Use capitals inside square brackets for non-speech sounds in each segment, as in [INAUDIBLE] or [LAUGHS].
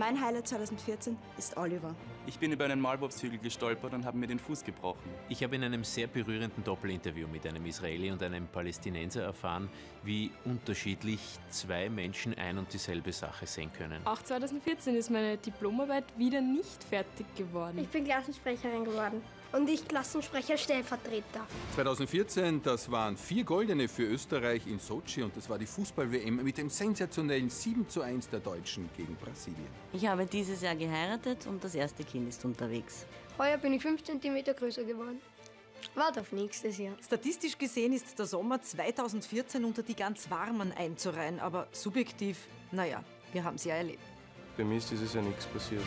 Mein Highlight 2014 ist Oliver. Ich bin über einen Maulwurfshügel gestolpert und habe mir den Fuß gebrochen. Ich habe in einem sehr berührenden Doppelinterview mit einem Israeli und einem Palästinenser erfahren, wie unterschiedlich zwei Menschen ein und dieselbe Sache sehen können. Auch 2014 ist meine Diplomarbeit wieder nicht fertig geworden. Ich bin Klassensprecherin geworden. Und ich Klassensprecher Stellvertreter. 2014, das waren vier Goldene für Österreich in Sochi und das war die Fußball-WM mit dem sensationellen 7 zu 1 der Deutschen gegen Brasilien. Ich habe dieses Jahr geheiratet und das erste Kind ist unterwegs. Heuer bin ich 5 cm größer geworden. Warte auf nächstes Jahr. Statistisch gesehen ist der Sommer 2014 unter die ganz warmen einzureihen, aber subjektiv, naja, wir haben es ja erlebt. Bei mir ist dieses Jahr nichts passiert.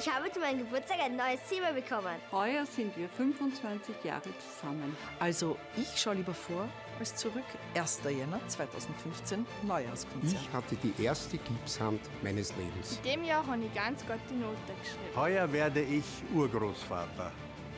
Ich habe zu meinem Geburtstag ein neues Zimmer bekommen. Heuer sind wir 25 Jahre zusammen. Also ich schaue lieber vor als zurück. 1. Jänner 2015, Neujahrskonzert. Ich hatte die erste Gipshand meines Lebens. In dem Jahr habe ich ganz gute Noten geschrieben. Heuer werde ich Urgroßvater.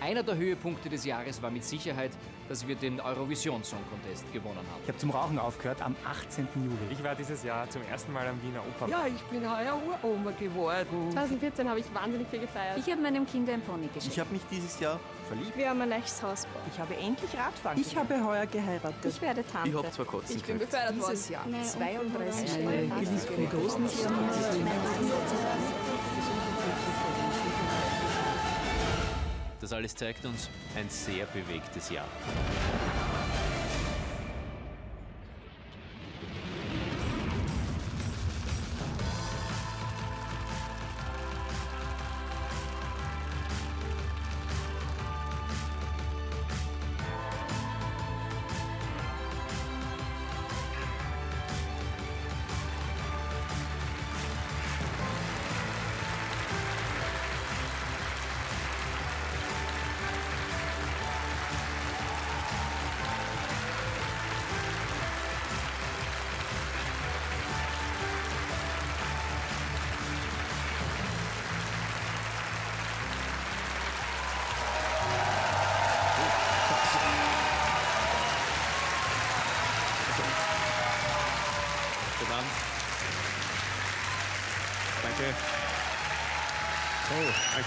Einer der Höhepunkte des Jahres war mit Sicherheit, dass wir den Eurovision Song Contest gewonnen haben. Ich habe zum Rauchen aufgehört am 18. Juli. Ich war dieses Jahr zum ersten Mal am Wiener Oper. Ja, ich bin heuer Uroma geworden. 2014 habe ich wahnsinnig viel gefeiert. Ich habe meinem Kind ein Pony geschenkt. Ich habe mich dieses Jahr verliebt. Wir haben ein neues Haus gebaut. Ich habe endlich Radfahren Ich habe heuer geheiratet. Ich werde Tante. Ich habe zwar kotzen Ich bin befördert worden. Dieses Jahr 32 Jahre Geliebte großen Das alles zeigt uns ein sehr bewegtes Jahr.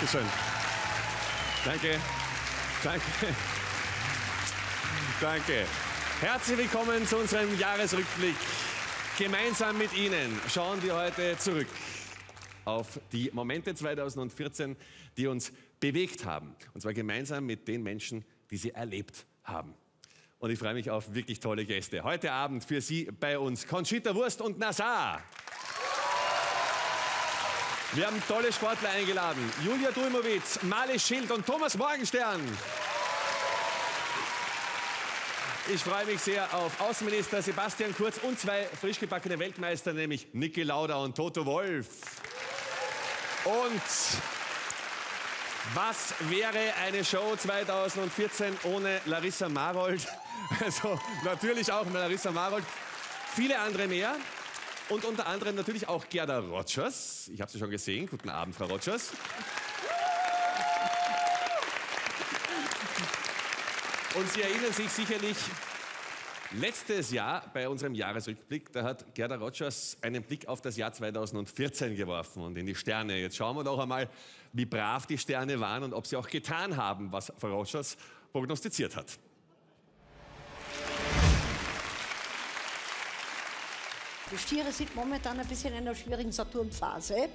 Oh, danke. Danke. Danke. Herzlich willkommen zu unserem Jahresrückblick. Gemeinsam mit Ihnen schauen wir heute zurück auf die Momente 2014, die uns bewegt haben. Und zwar gemeinsam mit den Menschen, die sie erlebt haben. Und ich freue mich auf wirklich tolle Gäste. Heute Abend für Sie bei uns Conchita Wurst und Nazar. Wir haben tolle Sportler eingeladen. Julia Dulmowitz, Male Schild und Thomas Morgenstern. Ich freue mich sehr auf Außenminister Sebastian Kurz und zwei frisch gebackene Weltmeister, nämlich Niki Lauda und Toto Wolf. Und was wäre eine Show 2014 ohne Larissa Marold? [LAUGHS] Also natürlich auch Larissa Marold. Viele andere mehr. Und unter anderem natürlich auch Gerda Rogers. Ich habe sie schon gesehen. Guten Abend, Frau Rogers. Und Sie erinnern sich sicherlich, letztes Jahr bei unserem Jahresrückblick, da hat Gerda Rogers einen Blick auf das Jahr 2014 geworfen und in die Sterne. Jetzt schauen wir doch einmal, wie brav die Sterne waren und ob sie auch getan haben, was Frau Rogers prognostiziert hat. Die Stiere sind momentan ein bisschen in einer schwierigen Saturnphase.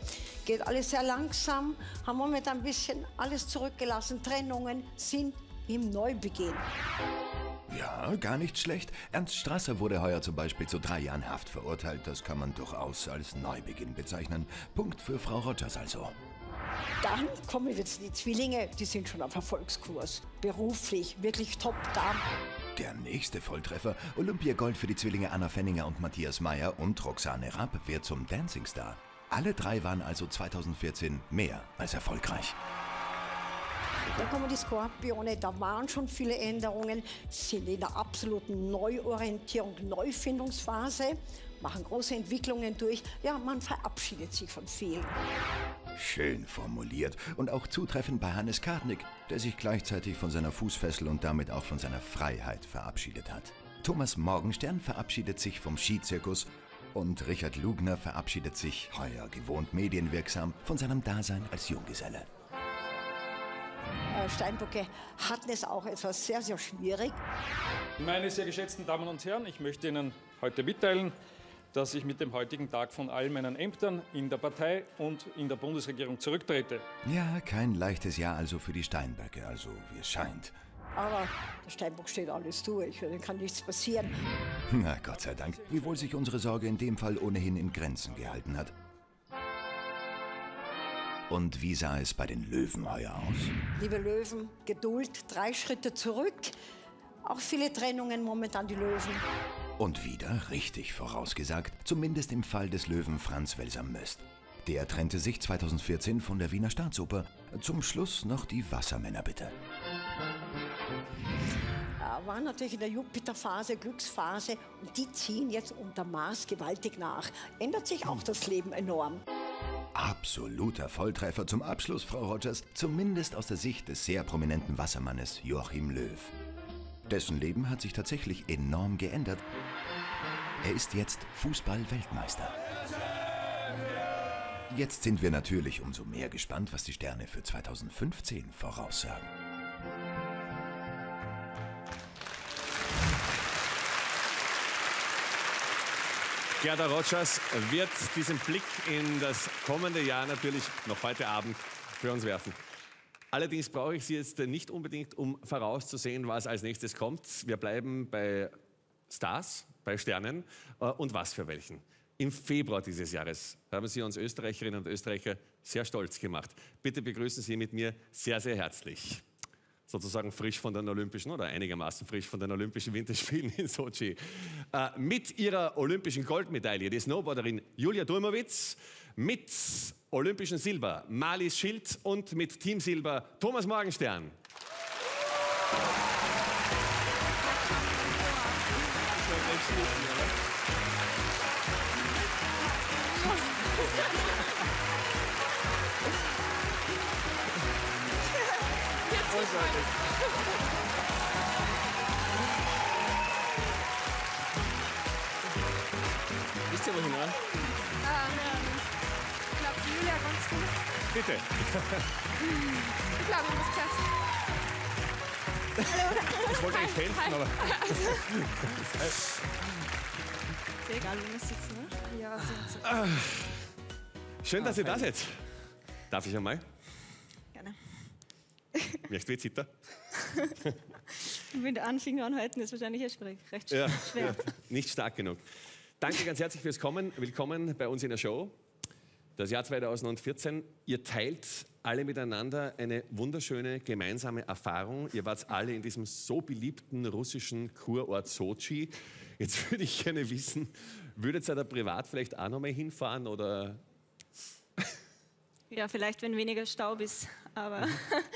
Geht alles sehr langsam, haben momentan ein bisschen alles zurückgelassen. Trennungen sind im Neubeginn. Ja, gar nicht schlecht. Ernst Strasser wurde heuer zum Beispiel zu drei Jahren Haft verurteilt. Das kann man durchaus als Neubeginn bezeichnen. Punkt für Frau Rogers also. Dann kommen jetzt die Zwillinge, die sind schon auf Erfolgskurs. Beruflich, wirklich top da. Der nächste Volltreffer, Olympiagold für die Zwillinge Anna Fenninger und Matthias Meyer und Roxane Rapp wird zum Dancing Star. Alle drei waren also 2014 mehr als erfolgreich. Dann kommen die Skorpione, da waren schon viele Änderungen, sind in der absoluten Neuorientierung, Neufindungsphase, machen große Entwicklungen durch. Ja, man verabschiedet sich von vielen. Schön formuliert und auch zutreffend bei Hannes Kartnick, der sich gleichzeitig von seiner Fußfessel und damit auch von seiner Freiheit verabschiedet hat. Thomas Morgenstern verabschiedet sich vom Skizirkus Und Richard Lugner verabschiedet sich, heuer gewohnt medienwirksam, von seinem Dasein als Junggeselle. Äh, Steinböcke hatten es auch etwas sehr, sehr schwierig. Meine sehr geschätzten Damen und Herren, ich möchte Ihnen heute mitteilen, dass ich mit dem heutigen Tag von all meinen Ämtern in der Partei und in der Bundesregierung zurücktrete. Ja, kein leichtes Jahr also für die Steinböcke, also wie es scheint. Aber der Steinbock steht alles durch, dann kann nichts passieren. Na Gott sei Dank, wiewohl sich unsere Sorge in dem Fall ohnehin in Grenzen gehalten hat. Und wie sah es bei den Löwen heuer aus? Liebe Löwen, Geduld, drei Schritte zurück. Auch viele Trennungen momentan die Löwen. Und wieder richtig vorausgesagt, zumindest im Fall des Löwen Franz Welser Möst. Der trennte sich 2014 von der Wiener Staatsoper. Zum Schluss noch die Wassermänner bitte. War natürlich in der Jupiterphase, Glücksphase und die ziehen jetzt unter Mars gewaltig nach. Ändert sich auch das Leben enorm. Absoluter Volltreffer zum Abschluss, Frau Rogers, zumindest aus der Sicht des sehr prominenten Wassermannes Joachim Löw. Dessen Leben hat sich tatsächlich enorm geändert. Er ist jetzt Fußball-Weltmeister. Jetzt sind wir natürlich umso mehr gespannt, was die Sterne für 2015 voraussagen. Gerda Rogers wird diesen Blick in das kommende Jahr natürlich noch heute Abend für uns werfen. Allerdings brauche ich Sie jetzt nicht unbedingt, um vorauszusehen, was als nächstes kommt. Wir bleiben bei Stars, bei Sternen äh, und was für welchen. Im Februar dieses Jahres haben Sie uns Österreicherinnen und Österreicher sehr stolz gemacht. Bitte begrüßen Sie mit mir sehr, sehr herzlich sozusagen frisch von den Olympischen oder einigermaßen frisch von den Olympischen Winterspielen in Sochi. Äh, mit ihrer olympischen Goldmedaille die Snowboarderin Julia Durmowitz, mit olympischen Silber Marlies Schild und mit Team Silber Thomas Morgenstern. Wisst ihr, wo hinein? Bitte. Ich glaube, ich muss zuerst. Ich wollte euch helfen, aber. [LAUGHS] Sehr egal, wo wir sitzen, ne? Ja, sind so. Ah. Schön, dass ihr da seid. Darf ich einmal? Gerne. Möchtest du zittern? Mit Finger anhalten ist wahrscheinlich echt recht Ja, schwer. ja, nicht stark genug. Danke ganz herzlich fürs Kommen. Willkommen bei uns in der Show. Das Jahr 2014. Ihr teilt alle miteinander eine wunderschöne gemeinsame Erfahrung. Ihr wart alle in diesem so beliebten russischen Kurort Sochi. Jetzt [LAUGHS] würde ich gerne wissen, würdet ihr da privat vielleicht auch noch mal hinfahren oder, Ja, vielleicht, wenn weniger Staub ist, aber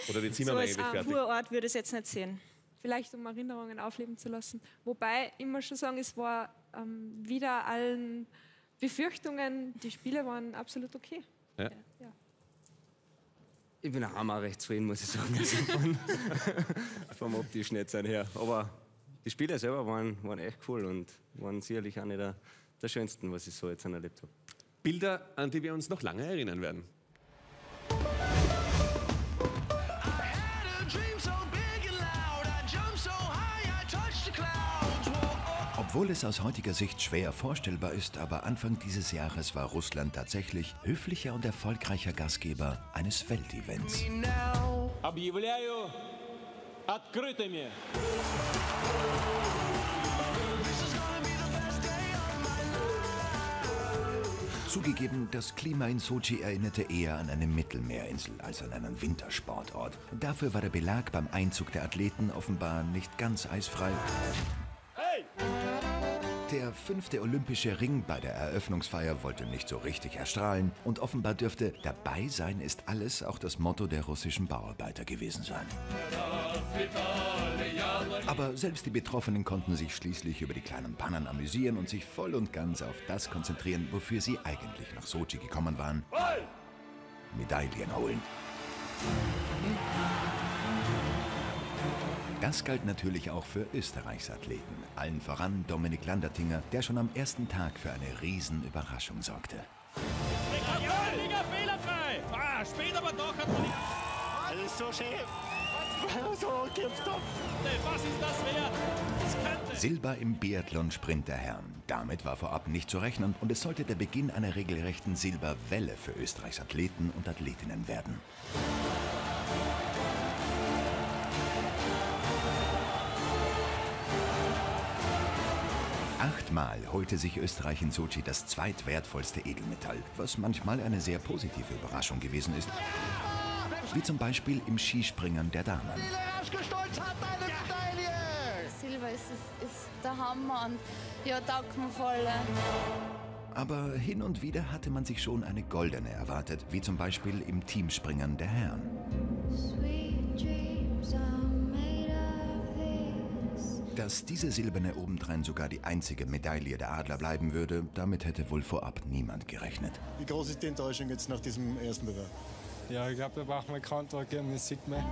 oder die [LAUGHS] Zimmer so als? Kurort würde ich es jetzt nicht sehen. Vielleicht um Erinnerungen aufleben zu lassen. Wobei, ich muss schon sagen, es war ähm, wieder allen Befürchtungen, die Spiele waren absolut okay. Ja. Ja. Ich bin auch mal recht zufrieden, muss ich sagen. Also von, [LAUGHS] vom optischen jetzt her. Aber die Spiele selber waren, waren echt cool und waren sicherlich eine der, der schönsten, was ich so jetzt erlebt habe. Bilder, an die wir uns noch lange erinnern werden. Obwohl es aus heutiger Sicht schwer vorstellbar ist, aber Anfang dieses Jahres war Russland tatsächlich höflicher und erfolgreicher Gastgeber eines Weltevents. Объявляю открытыми. Zugegeben, das Klima in Sochi erinnerte eher an eine Mittelmeerinsel als an einen Wintersportort. Dafür war der Belag beim Einzug der Athleten offenbar nicht ganz eisfrei. Der fünfte olympische Ring bei der Eröffnungsfeier wollte nicht so richtig erstrahlen und offenbar dürfte dabei sein ist alles auch das Motto der russischen Bauarbeiter gewesen sein. Aber selbst die Betroffenen konnten sich schließlich über die kleinen Pannen amüsieren und sich voll und ganz auf das konzentrieren, wofür sie eigentlich nach Sochi gekommen waren. Medaillen holen. Das galt natürlich auch für Österreichs Athleten. Allen voran Dominik Landertinger, der schon am ersten Tag für eine Riesenüberraschung sorgte. Liga fehlerfrei! Ah, spät aber doch hat man. Das ist so schön. So kämpft ab. Was ist das wert? Das könnte. Silber im Biathlon-Sprint der Herren. Damit war vorab nicht zu rechnen und es sollte der Beginn einer regelrechten Silberwelle für Österreichs Athleten und Athletinnen werden. Achtmal holte sich Österreich in Sochi das zweitwertvollste Edelmetall, was manchmal eine sehr positive Überraschung gewesen ist. Wie zum Beispiel im Skispringen der Damen. Silber ist, ist, ist der Hammer und ja, taugt mir voll. Aber hin und wieder hatte man sich schon eine goldene erwartet, wie zum Beispiel im Teamspringen der Herren. Dass diese silberne obendrein sogar die einzige Medaille der Adler bleiben würde, damit hätte wohl vorab niemand gerechnet. Wie groß ist die Enttäuschung jetzt nach diesem ersten Bewerb? Ja, ich glaube, da brauchen wir keinen Tag geben, das sieht man.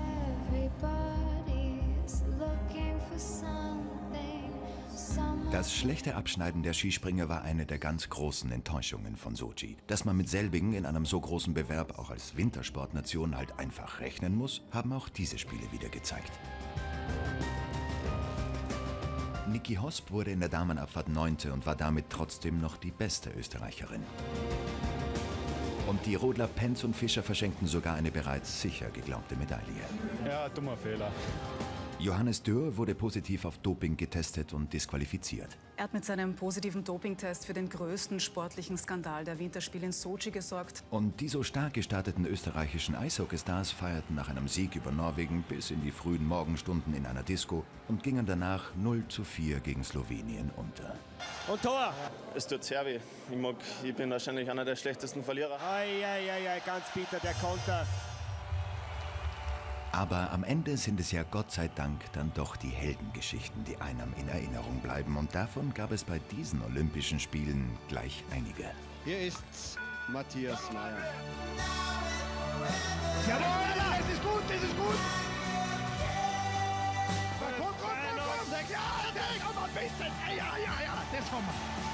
Das schlechte Abschneiden der Skispringer war eine der ganz großen Enttäuschungen von Sochi. Dass man mit selbigen in einem so großen Bewerb auch als Wintersportnation halt einfach rechnen muss, haben auch diese Spiele wieder gezeigt. Niki Hosp wurde in der Damenabfahrt Neunte und war damit trotzdem noch die beste Österreicherin. Und die Rodler Penz und Fischer verschenkten sogar eine bereits sicher geglaubte Medaille. Ja, dummer Fehler. Johannes Dürr wurde positiv auf Doping getestet und disqualifiziert. Er hat mit seinem positiven Dopingtest für den größten sportlichen Skandal der Winterspiele in Sochi gesorgt. Und die so stark gestarteten österreichischen Eishockeystars feierten nach einem Sieg über Norwegen bis in die frühen Morgenstunden in einer Disco und gingen danach 0 zu 4 gegen Slowenien unter. Und Tor! Es tut sehr weh. Ich, mag, ich bin wahrscheinlich einer der schlechtesten Verlierer. Eieiei, ganz bitter, der Konter. Aber am Ende sind es ja Gott sei Dank dann doch die Heldengeschichten, die einem in Erinnerung bleiben. Und davon gab es bei diesen Olympischen Spielen gleich einige. Hier ist Matthias Mayer. Jawohl, es ist gut, es ist gut. Komm, komm, komm, komm. Ja, komm ein bisschen. Ja, ja, ja, das haben wir.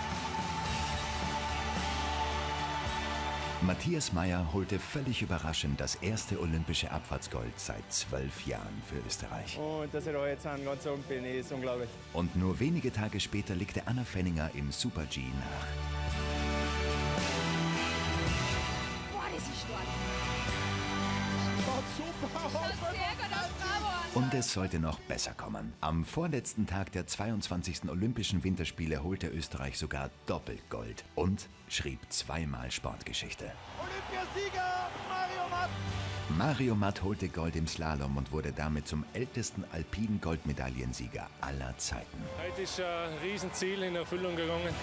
Matthias Meyer holte völlig überraschend das erste olympische Abfahrtsgold seit zwölf Jahren für Österreich. Und dass ich da jetzt an ganz oben bin, ist unglaublich. Und nur wenige Tage später legte Anna Fenninger im Super-G nach. Und es sollte noch besser kommen. Am vorletzten Tag der 22. Olympischen Winterspiele holte Österreich sogar doppelt Gold und schrieb zweimal Sportgeschichte. Olympiasieger Mario Matt. Mario Matt holte Gold im Slalom und wurde damit zum ältesten alpinen Goldmedaillensieger aller Zeiten. Heute ist ein Riesenziel in Erfüllung gegangen.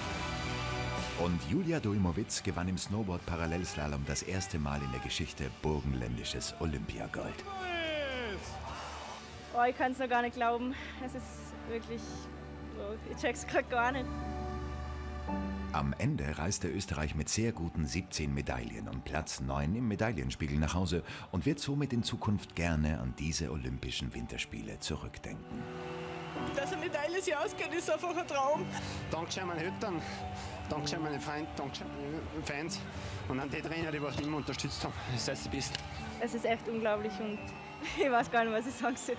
Und Julia Dulmowitz gewann im Snowboard-Parallelslalom das erste Mal in der Geschichte burgenländisches Olympiagold. Oh, ich kann es noch gar nicht glauben. Es ist wirklich. Oh, ich check's gerade gar nicht. Am Ende reiste Österreich mit sehr guten 17 Medaillen und Platz 9 im Medaillenspiegel nach Hause und wird somit in Zukunft gerne an diese Olympischen Winterspiele zurückdenken. Dass eine Medaille sich ausgeht, ist einfach ein Traum. Dankeschön meinen Eltern, Dankeschön meinen Freunden, Dankeschön meinen Fans und an die Trainer, die was immer unterstützt haben. Das heißt, du bist. Es ist echt unglaublich und [LAUGHS] ich weiß gar nicht, was ich sagen soll.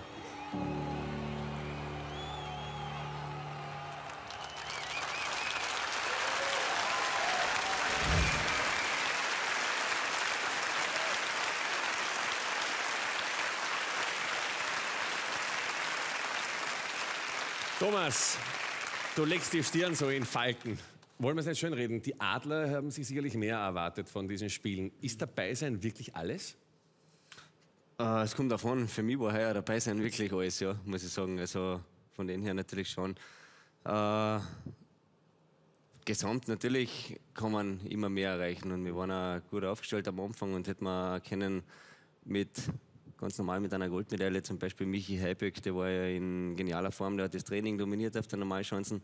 Thomas, du legst die Stirn so in Falten. Wollen wir es nicht schön reden? Die Adler haben sich sicherlich mehr erwartet von diesen Spielen. Ist dabei sein wirklich alles? Äh, es kommt davon, für mich war heuer dabei sein wirklich alles, ja, muss ich sagen. Also von dem her natürlich schon. Äh, gesamt natürlich kann man immer mehr erreichen und wir waren auch gut aufgestellt am Anfang und hätten wir können mit ganz normal mit einer Goldmedaille, zum Beispiel Michi Heiböck, der war ja in genialer Form, der hat das Training dominiert auf der Normalchancen.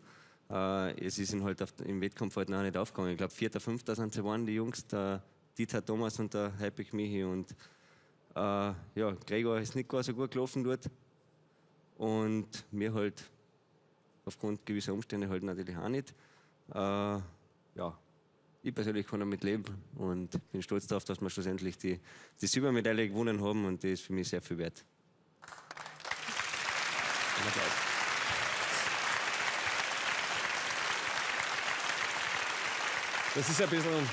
Äh, es ist ihm halt auf, im Wettkampf halt noch nicht aufgegangen. Ich glaube, Vierter, Fünfter sind sie waren, die Jungs, der Dieter Thomas und der Heiböck Michi und äh, ja, Gregor ist nicht gar so gut gelaufen dort. und mir halt aufgrund gewisser Umstände halt natürlich auch nicht. Äh, ja, ich persönlich kann damit leben und bin stolz darauf, dass wir schlussendlich die, die Silbermedaille gewonnen haben und die ist für mich sehr viel wert. Das ist ein bisschen,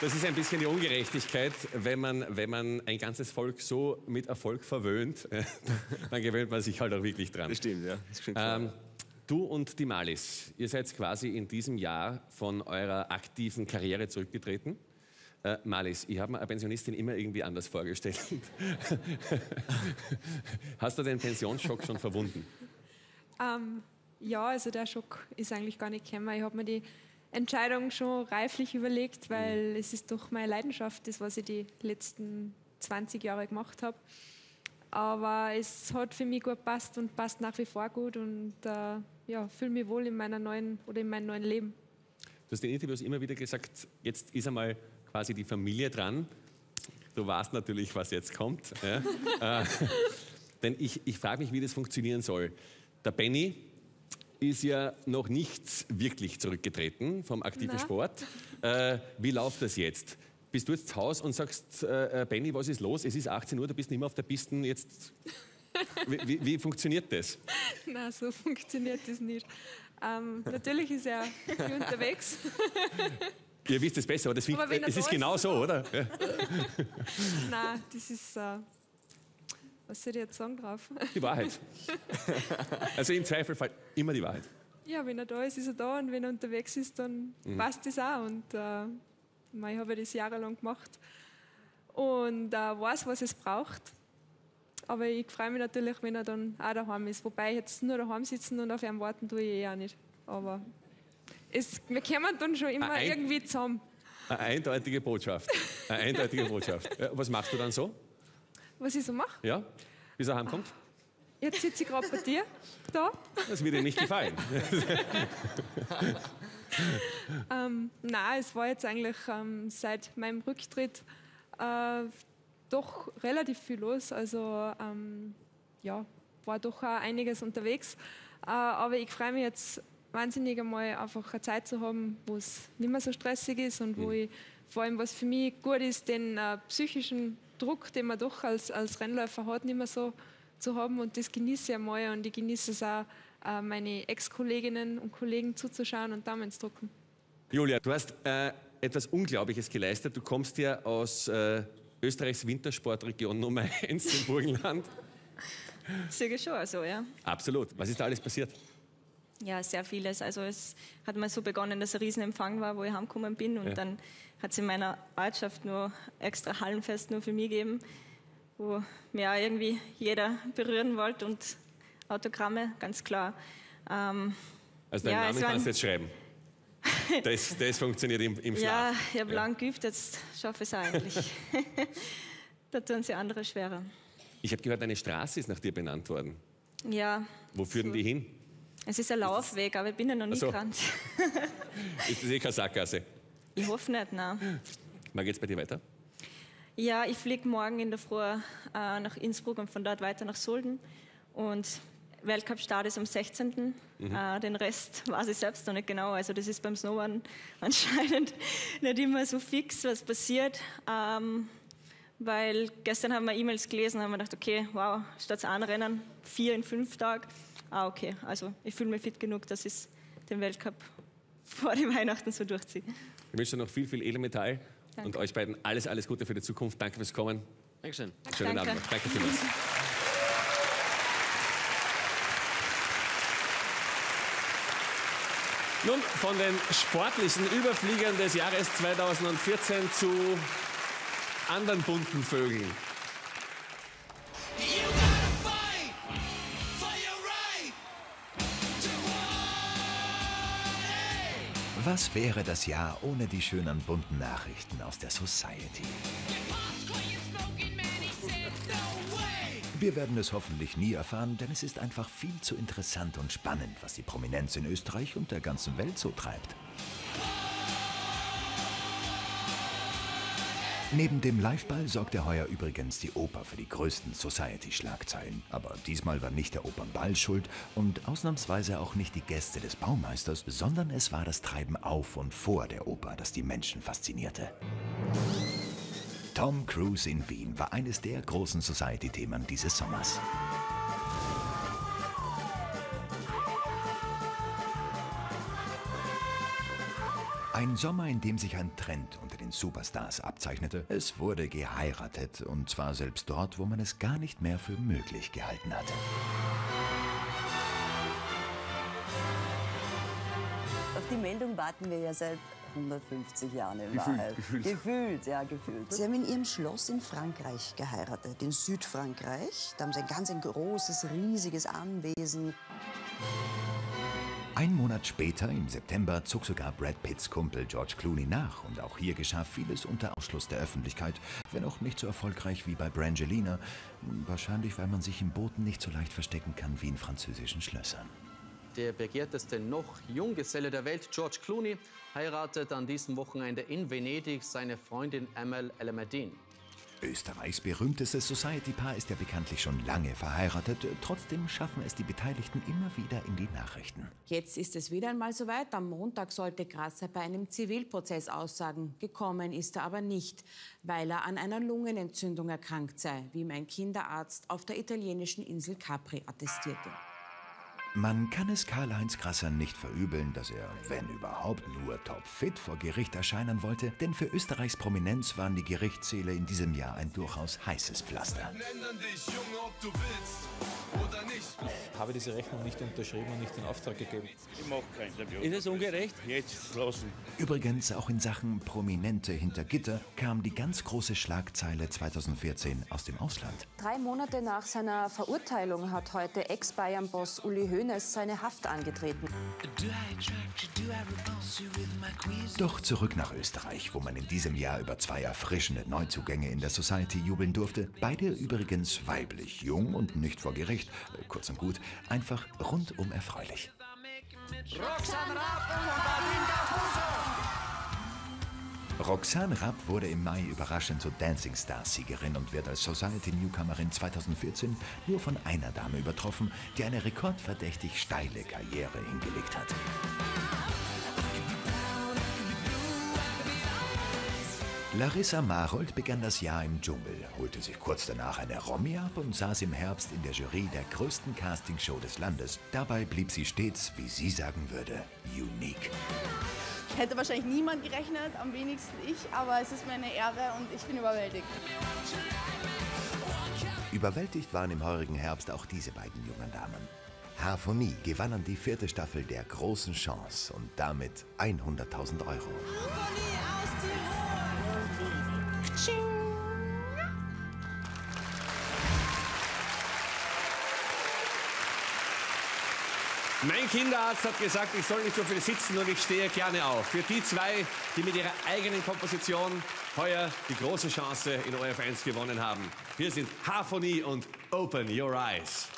das ist ein bisschen die Ungerechtigkeit, wenn man, wenn man ein ganzes Volk so mit Erfolg verwöhnt, [LAUGHS] dann gewöhnt man sich halt auch wirklich dran. Das stimmt, ja. Das stimmt ähm, du und die Malis, ihr seid quasi in diesem Jahr von eurer aktiven Karriere zurückgetreten. Äh, Malis, ich habe mir eine Pensionistin immer irgendwie anders vorgestellt. [LAUGHS] Hast du den Pensionsschock schon verwunden? Ähm, ja, also der Schock ist eigentlich gar nicht gekommen. Ich habe mir die Entscheidung schon reiflich überlegt, weil es ist doch meine Leidenschaft, das, was ich die letzten 20 Jahre gemacht habe. Aber es hat für mich gut passt und passt nach wie vor gut und äh, ja, fühle mich wohl in meiner neuen oder in meinem neuen Leben. Du hast in Interviews immer wieder gesagt, jetzt ist einmal quasi die Familie dran. Du weißt natürlich, was jetzt kommt. Ja? [LAUGHS] äh, [LAUGHS] denn ich, ich frage mich, wie das funktionieren soll. Der Benny, ist ja noch nicht wirklich zurückgetreten vom aktiven Na. Sport. Äh, wie läuft das jetzt? Bist du jetzt zu Hause und sagst, äh, äh Benny, was ist los? Es ist 18 Uhr, du bist nicht mehr auf der Piste. Jetzt. [LAUGHS] Wie, wie, wie funktioniert das? Na, so [LAUGHS] funktioniert das nicht. Ähm, natürlich ist er viel unterwegs. Ihr wisst es besser, aber das aber es ist genau so, oder? [LAUGHS] Nein, das ist. Äh, was soll ich jetzt sagen drauf? Die Wahrheit. [LAUGHS] Also im Zweifelfall immer die Wahrheit. Ja, wenn er da ist, ist er da und wenn er unterwegs ist, dann mhm. passt das auch. Und äh, ich habe das jahrelang gemacht und äh, weiß, was es braucht. Aber ich freue mich natürlich, wenn er dann auch daheim ist. Wobei jetzt nur daheim sitzen und auf ihn warten tue ich eh auch nicht. Aber es, wir kommen dann schon immer ein, irgendwie zusammen. Eine eindeutige Botschaft. Eine eindeutige [LAUGHS] Botschaft. Was machst du dann so? Was ich so mache. Ja, bis er heimkommt. Jetzt sitze ich gerade bei dir, da. Das wird dir nicht gefallen. [LAUGHS] ähm, nein, es war jetzt eigentlich ähm, seit meinem Rücktritt äh, doch relativ viel los. Also ähm, ja, war doch auch einiges unterwegs. Äh, aber ich freue mich jetzt wahnsinnig einmal einfach eine Zeit zu haben, wo es nicht mehr so stressig ist und wo mhm. ich vor allem, was für mich gut ist, den äh, psychischen Druck, den man doch als, als Rennläufer hat, nicht mehr so zu haben. Und das genieße ich einmal und ich genieße es auch, äh, meine Ex-Kolleginnen und Kollegen zuzuschauen und Daumen zu drücken. Julia, du hast äh, etwas Unglaubliches geleistet. Du kommst ja aus äh, Österreichs Wintersportregion [LAUGHS] Nummer 1 im Burgenland. Sehr schon, also, ja. Absolut. Was ist da alles passiert? Ja, sehr vieles. Also es hat mal so begonnen, dass ein Riesenempfang war, wo ich heimgekommen bin und ja. dann hat es in meiner Ortschaft nur extra Hallenfest nur für mich gegeben, wo mir auch irgendwie jeder berühren wollte und Autogramme, ganz klar. Ähm, also deinen ja, Namen kannst du jetzt schreiben. [LAUGHS] Das, das funktioniert im, im Schlaf. Ja, ich habe ja. lang geübt, jetzt schaffe ich es eigentlich. [LAUGHS] da tun sie andere schwerer. Ich habe gehört, eine Straße ist nach dir benannt worden. Ja. Wo führen so. die hin? Es ist ein Laufweg, aber ich bin ja noch nie so. gerannt. [LAUGHS] ist das eh keine Sackgasse? Ich hoffe nicht, nein. Wann geht es bei dir weiter? Ja, ich fliege morgen in der Früh äh, nach Innsbruck und von dort weiter nach Solden. Und Weltcup-Start ist am 16. Mhm. Äh, den Rest weiß ich selbst noch nicht genau. Also das ist beim Snowboarden [LAUGHS] anscheinend nicht immer so fix, was passiert. Ähm, weil gestern haben wir E-Mails gelesen und haben wir gedacht, okay, wow, statt Anrennen, vier in fünf Tagen. Ah, okay, also ich fühle mich fit genug, dass ich den Weltcup [LAUGHS] vor den Weihnachten so durchziehe. Ich wünsche noch viel, viel Edelmetall Danke. und euch beiden alles, alles Gute für die Zukunft. Danke fürs Kommen. Dankeschön. Schönen Danke. Abend noch. Danke vielmals. Nun von den sportlichen Überfliegern des Jahres 2014 zu anderen bunten Vögeln. Was wäre das Jahr ohne die schönen bunten Nachrichten aus der Society? Wir werden es hoffentlich nie erfahren, denn es ist einfach viel zu interessant und spannend, was die Prominenz in Österreich und der ganzen Welt so treibt. Neben dem Liveball sorgte heuer übrigens die Oper für die größten Society-Schlagzeilen. Aber diesmal war nicht der Opernball schuld und ausnahmsweise auch nicht die Gäste des Baumeisters, sondern es war das Treiben auf und vor der Oper, das die Menschen faszinierte. Tom Cruise in Wien war eines der großen Society-Themen dieses Sommers. Ein Sommer, in dem sich ein Trend unter den Superstars abzeichnete. Es wurde geheiratet und zwar selbst dort, wo man es gar nicht mehr für möglich gehalten hatte. Auf die Meldung warten wir ja seit 150 Jahren in Gefühlt, Wahrheit. gefühlt. Gefühlt, ja, gefühlt. Sie haben in Ihrem Schloss in Frankreich geheiratet, in Südfrankreich. Da haben Sie ein ganz ein großes, riesiges Anwesen. Ein Monat später, im September, zog sogar Brad Pitts Kumpel George Clooney nach und auch hier geschah vieles unter Ausschluss der Öffentlichkeit, wenn auch nicht so erfolgreich wie bei Brangelina. Wahrscheinlich, weil man sich im Booten nicht so leicht verstecken kann wie in französischen Schlössern. Der begehrteste noch Junggeselle der Welt, George Clooney, heiratet an diesem Wochenende in Venedig seine Freundin Amel El-Medin. Österreichs berühmtestes Society-Paar ist ja bekanntlich schon lange verheiratet. Trotzdem schaffen es die Beteiligten immer wieder in die Nachrichten. Jetzt ist es wieder einmal soweit. Am Montag sollte Grasser bei einem Zivilprozess aussagen. Gekommen ist er aber nicht, weil er an einer Lungenentzündung erkrankt sei, wie ihm ein Kinderarzt auf der italienischen Insel Capri attestierte. Man kann es Karl-Heinz Grasser nicht verübeln, dass er, wenn überhaupt, nur topfit vor Gericht erscheinen wollte, denn für Österreichs Prominenz waren die Gerichtssäle in diesem Jahr ein durchaus heißes Pflaster. Ich habe diese Rechnung nicht unterschrieben und nicht in Auftrag gegeben. Ich mache kein Interview. Ist es ungerecht? Jetzt geschlossen. Übrigens, auch in Sachen Prominente hinter Gitter kam die ganz große Schlagzeile 2014 aus dem Ausland. Drei Monate nach seiner Verurteilung hat heute Ex-Bayern-Boss Uli Hoeneß seine Haft angetreten. Doch zurück nach Österreich, wo man in diesem Jahr über zwei erfrischende Neuzugänge in der Society jubeln durfte. Beide übrigens weiblich, jung und nicht vor Gericht. Äh, Kurz und gut, einfach rundum erfreulich. Roxanne Rapp und Nadine Roxane Rapp wurde im Mai überraschend zur Dancing Stars Siegerin und wird als Society Newcomerin 2014 nur von einer Dame übertroffen, die eine rekordverdächtig steile Karriere hingelegt hat. Larissa Marold begann das Jahr im Dschungel, holte sich kurz danach eine Romy ab und saß im Herbst in der Jury der größten Castingshow des Landes. Dabei blieb sie stets, wie sie sagen würde, unique. Hätte wahrscheinlich niemand gerechnet, am wenigsten ich, aber es ist mir eine Ehre und ich bin überwältigt. Überwältigt waren im heurigen Herbst auch diese beiden jungen Damen. Harphonie gewannen die vierte Staffel der großen Chance und damit 100.000 Euro. Mein Kinderarzt hat gesagt, ich soll nicht so viel sitzen und ich stehe gerne auf. Für die zwei, die mit ihrer eigenen Komposition heuer die große Chance in ORF1 gewonnen haben. Hier sind Harphonie und Open Your Eyes.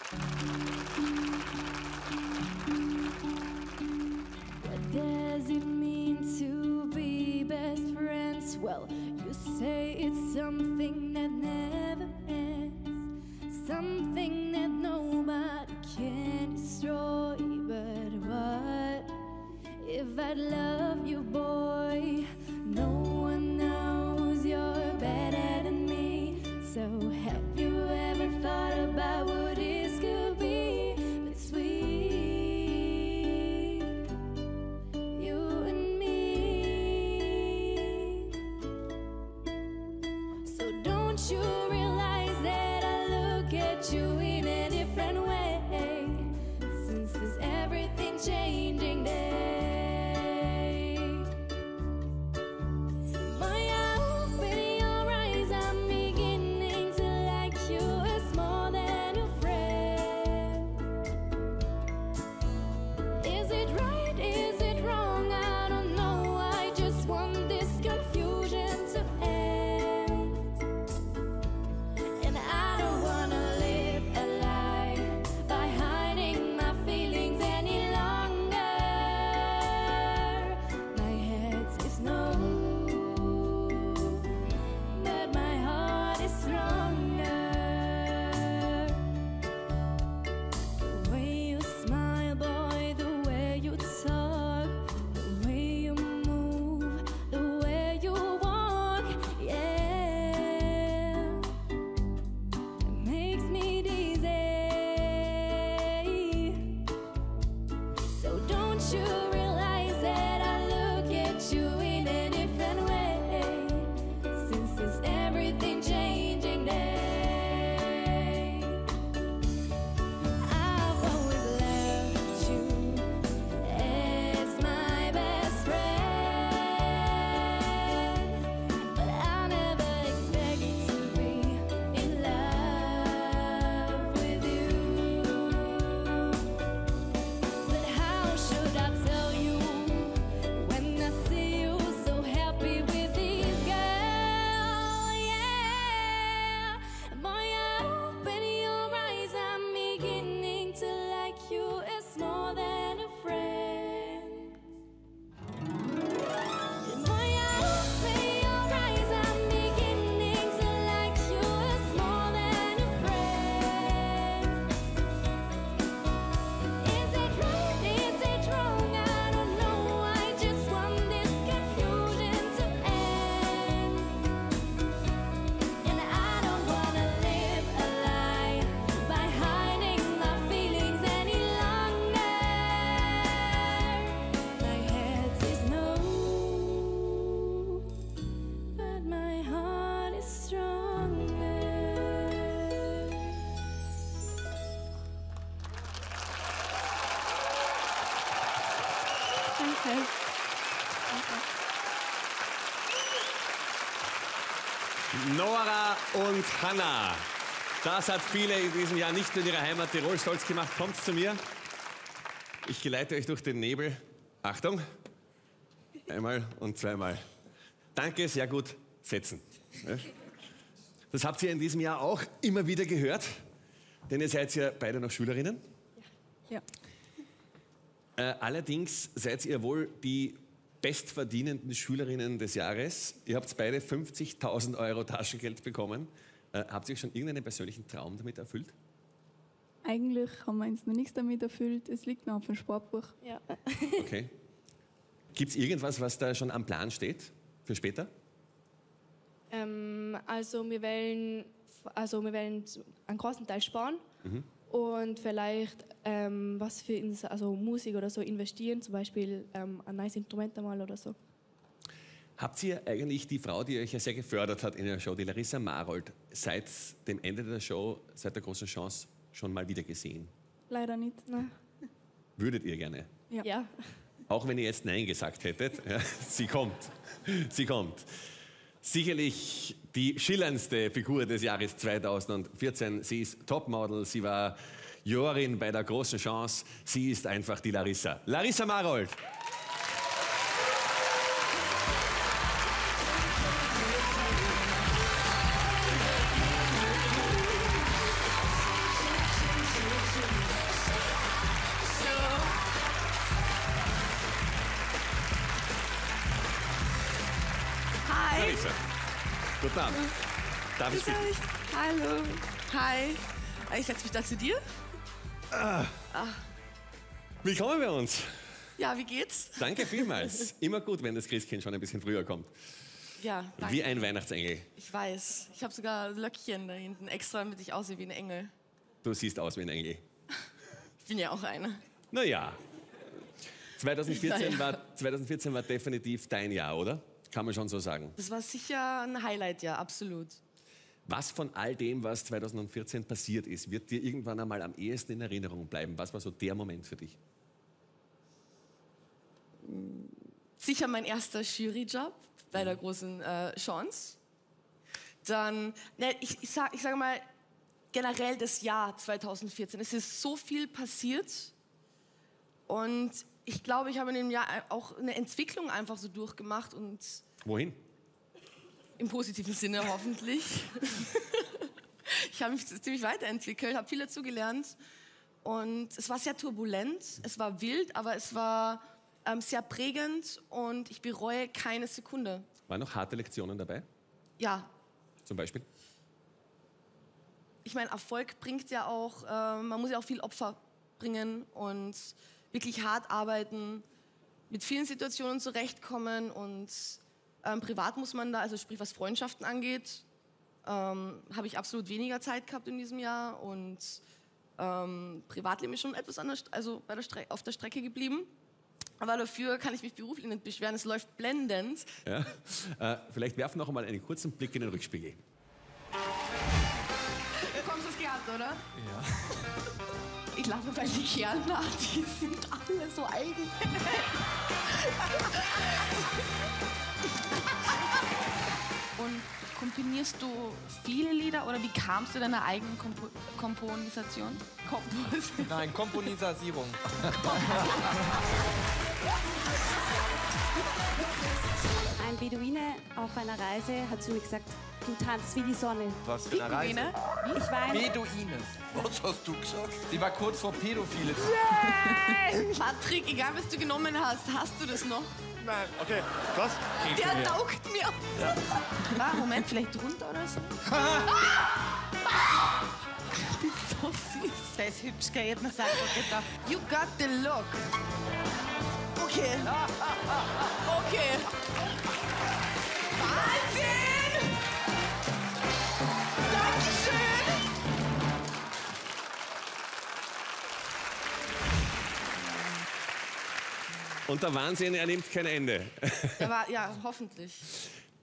What does it mean to be best friends? Well, you say it's something that never ends, something that nobody can destroy. But what if I love you, boy? No one knows you're better than me. So have you ever thought about what und Hanna. Das hat viele in diesem Jahr nicht nur in ihrer Heimat Tirol stolz gemacht. Kommt zu mir. Ich geleite euch durch den Nebel. Achtung. Einmal und zweimal. Danke, sehr gut. Setzen. Ja. Das habt ihr in diesem Jahr auch immer wieder gehört, denn ihr seid ja beide noch Schülerinnen. Ja. Äh, allerdings seid ihr wohl die bestverdienenden Schülerinnen des Jahres. Ihr habt beide 50.000 Euro Taschengeld bekommen. Äh, habt ihr euch schon irgendeinen persönlichen Traum damit erfüllt? Eigentlich haben wir uns noch nichts damit erfüllt. Es liegt noch auf dem Sportbuch. Ja. Okay. Gibt es irgendwas, was da schon am Plan steht für später? Ähm, also wir wollen, also wir wollen einen großen Teil sparen Mhm. Und vielleicht ähm, was für ins, also Musik oder so investieren, zum Beispiel ähm, ein neues Instrument einmal oder so. Habt ihr eigentlich die Frau, die euch ja sehr gefördert hat in der Show, die Larissa Marold, seit dem Ende der Show, seit der großen Chance, schon mal wieder gesehen? Leider nicht. Nein. Würdet ihr gerne? Ja. ja. Auch wenn ihr jetzt Nein gesagt hättet. [LAUGHS] Ja, sie kommt. Sie kommt. Sicherlich die schillerndste Figur des Jahres 2014. Sie ist Topmodel, sie war Jorin bei der großen Chance. Sie ist einfach die Larissa. Larissa Marold. Ich Grüß euch. Hallo. Hi. Ich setze mich da zu dir. Ah, Ah. willkommen bei uns. Ja, wie geht's? Danke vielmals. [LAUGHS] Immer gut, wenn das Christkind schon ein bisschen früher kommt. Ja, danke. Wie ein Weihnachtsengel. Ich weiß. Ich habe sogar Löckchen da hinten extra, damit ich aussehe wie ein Engel. Du siehst aus wie ein Engel. [LAUGHS] Ich bin ja auch eine. Naja. 2014, Naja. war, 2014 war definitiv dein Jahr, oder? Kann man schon so sagen. Das war sicher ein Highlight, ja, absolut. Was von all dem, was 2014 passiert ist, wird dir irgendwann einmal am ehesten in Erinnerung bleiben? Was war so der Moment für dich? Sicher mein erster Juryjob bei der großen äh, Chance. Dann, ne, ich, ich, sag, ich sage mal, generell das Jahr 2014. Es ist so viel passiert. Und ich glaube, ich habe in dem Jahr auch eine Entwicklung einfach so durchgemacht und Wohin? Im positiven Sinne hoffentlich. [LAUGHS] ich habe mich ziemlich weiterentwickelt, habe viel dazugelernt. Und es war sehr turbulent, es war wild, aber es war ähm, sehr prägend und ich bereue keine Sekunde. Waren noch harte Lektionen dabei? Ja, Zum Beispiel? ich meine, Erfolg bringt ja auch, äh, man muss ja auch viel Opfer bringen und wirklich hart arbeiten, mit vielen Situationen zurechtkommen und ähm, privat muss man da, also sprich was Freundschaften angeht, ähm, habe ich absolut weniger Zeit gehabt in diesem Jahr und ähm, Privatleben ist schon etwas anders, also bei der auf der Strecke geblieben. Aber dafür kann ich mich beruflich nicht beschweren, es läuft blendend. Ja. Äh, vielleicht werfen wir noch einmal einen kurzen Blick in den Rückspiegel. Du kommst das gehabt, oder? Ja. Ich lache, weil die Kärntner, die sind alle so eigen. [LAUGHS] Und komponierst du viele Lieder oder wie kamst du deiner eigenen Kompo Komponisation? Kompos Nein, Komponisierung. Ein Beduine auf einer Reise hat zu mir gesagt, du tanzt wie die Sonne. Was für eine Reise? Beduine? Ich war Beduine. Was hast du gesagt? Sie war kurz vor Pädophile. Patrick, egal was du genommen hast, hast du das noch? Nein. Okay, was? Der taugt mir. Ah, Moment, vielleicht drunter oder so? [LAUGHS] Du bist so süß. Der ist hübsch, gell? Hätte man sagen gedacht. You got the look. Okay. Okay. Wahnsinn! Und der Wahnsinn, er nimmt kein Ende. Aber ja, hoffentlich.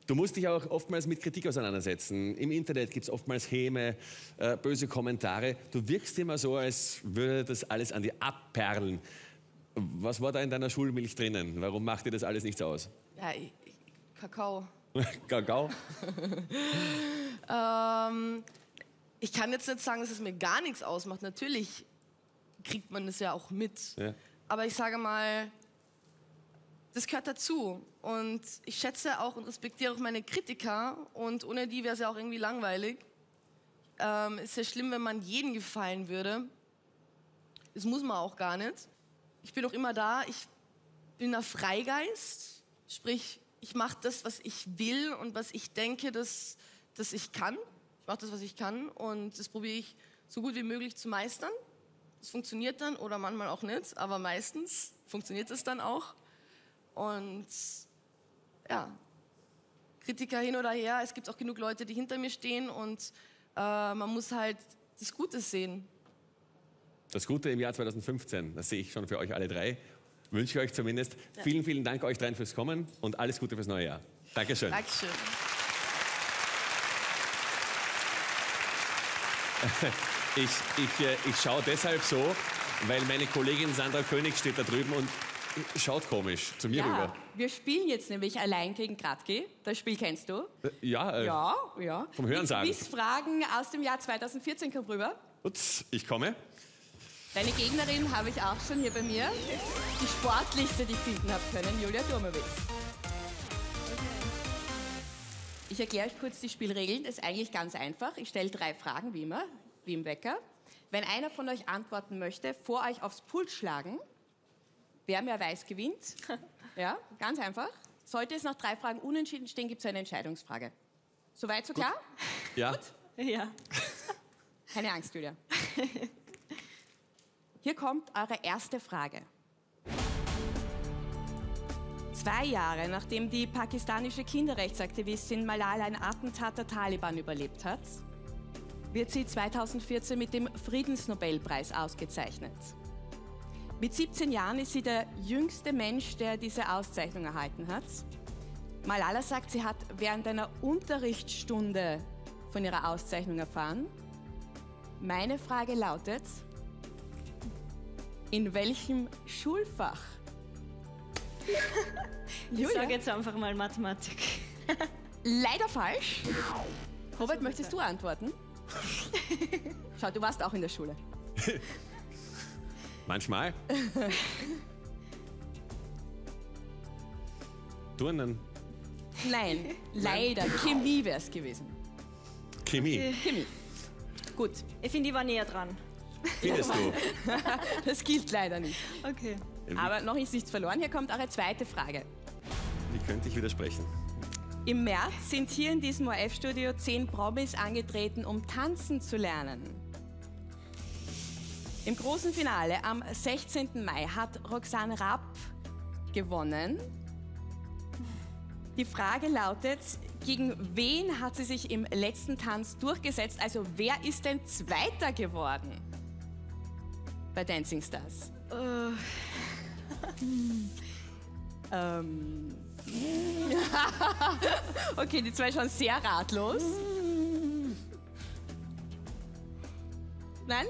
Du musst dich auch oftmals mit Kritik auseinandersetzen. Im Internet gibt es oftmals Häme, äh, böse Kommentare. Du wirkst immer so, als würde das alles an dir abperlen. Was war da in deiner Schulmilch drinnen? Warum macht dir das alles nichts aus? Ja, ich, Kakao. [LAUGHS] Gagau. [LAUGHS] ähm, ich kann jetzt nicht sagen, dass es mir gar nichts ausmacht. Natürlich kriegt man das ja auch mit. Ja. Aber ich sage mal, das gehört dazu. Und ich schätze auch und respektiere auch meine Kritiker. Und ohne die wäre es ja auch irgendwie langweilig. Ähm, ist ja schlimm, wenn man jeden gefallen würde. Das muss man auch gar nicht. Ich bin auch immer da. Ich bin ein Freigeist. Sprich, ich mache das, was ich will und was ich denke, dass, dass ich kann. Ich mache das, was ich kann. Und das probiere ich so gut wie möglich zu meistern. Es funktioniert dann oder manchmal auch nicht, aber meistens funktioniert es dann auch. Und ja, Kritiker hin oder her, es gibt auch genug Leute, die hinter mir stehen und äh, man muss halt das Gute sehen. Das Gute im Jahr 2015, das sehe ich schon für euch alle drei. Wünsche ich euch zumindest. Ja. Vielen, vielen Dank euch dreien fürs Kommen und alles Gute fürs neue Jahr. Dankeschön. Dankeschön. [LAUGHS] Ich, ich, äh, ich schaue deshalb so, weil meine Kollegin Sandra König steht da drüben und schaut komisch zu mir ja, rüber. wir spielen jetzt nämlich allein gegen Gradke. Das Spiel kennst du? Äh, Ja, äh, Ja, ja. vom Hörensagen. Quizfragen aus dem Jahr 2014 komm rüber. Ups, ich komme. Deine Gegnerin habe ich auch schon hier bei mir. Die sportlichste, die ich finden habe können, Julia Durmowitz. Ich erkläre euch kurz die Spielregeln. Das ist eigentlich ganz einfach. Ich stelle drei Fragen, wie immer, wie im Wecker. Wenn einer von euch antworten möchte, vor euch aufs Pult schlagen. Wer mehr weiß, gewinnt. [LAUGHS] Ja, ganz einfach. Sollte es nach drei Fragen unentschieden stehen, gibt es eine Entscheidungsfrage. Soweit so klar? Ja. Ja. [LAUGHS] Keine Angst, Julia. Hier kommt eure erste Frage. Zwei Jahre nachdem die pakistanische Kinderrechtsaktivistin Malala ein Attentat der Taliban überlebt hat, wird sie 2014 mit dem Friedensnobelpreis ausgezeichnet. Mit 17 Jahren ist sie der jüngste Mensch, der diese Auszeichnung erhalten hat. Malala sagt, sie hat während einer Unterrichtsstunde von ihrer Auszeichnung erfahren. Meine Frage lautet, in welchem Schulfach? [LAUGHS] Ich Julia? sage jetzt einfach mal Mathematik. Leider falsch. [LAUGHS] Robert, möchtest du antworten? [LAUGHS] Schau, du warst auch in der Schule. Manchmal. [LAUGHS] Turnen, Nein, leider. Chemie wäre es gewesen. Chemie. Chemie. Gut. Ich finde, ich war näher dran. Findest du? [LAUGHS] Das gilt leider nicht. Okay. Aber noch ist nichts verloren. Hier kommt eure zweite Frage. Wie könnte ich widersprechen? Im März sind hier in diesem ORF-Studio zehn Promis angetreten, um tanzen zu lernen. Im großen Finale am 16. Mai hat Roxane Rapp gewonnen. Die Frage lautet, gegen wen hat sie sich im letzten Tanz durchgesetzt? Also wer ist denn Zweiter geworden bei Dancing Stars? [LAUGHS] ähm. [LAUGHS] okay, die zwei schauen sehr ratlos. Nein?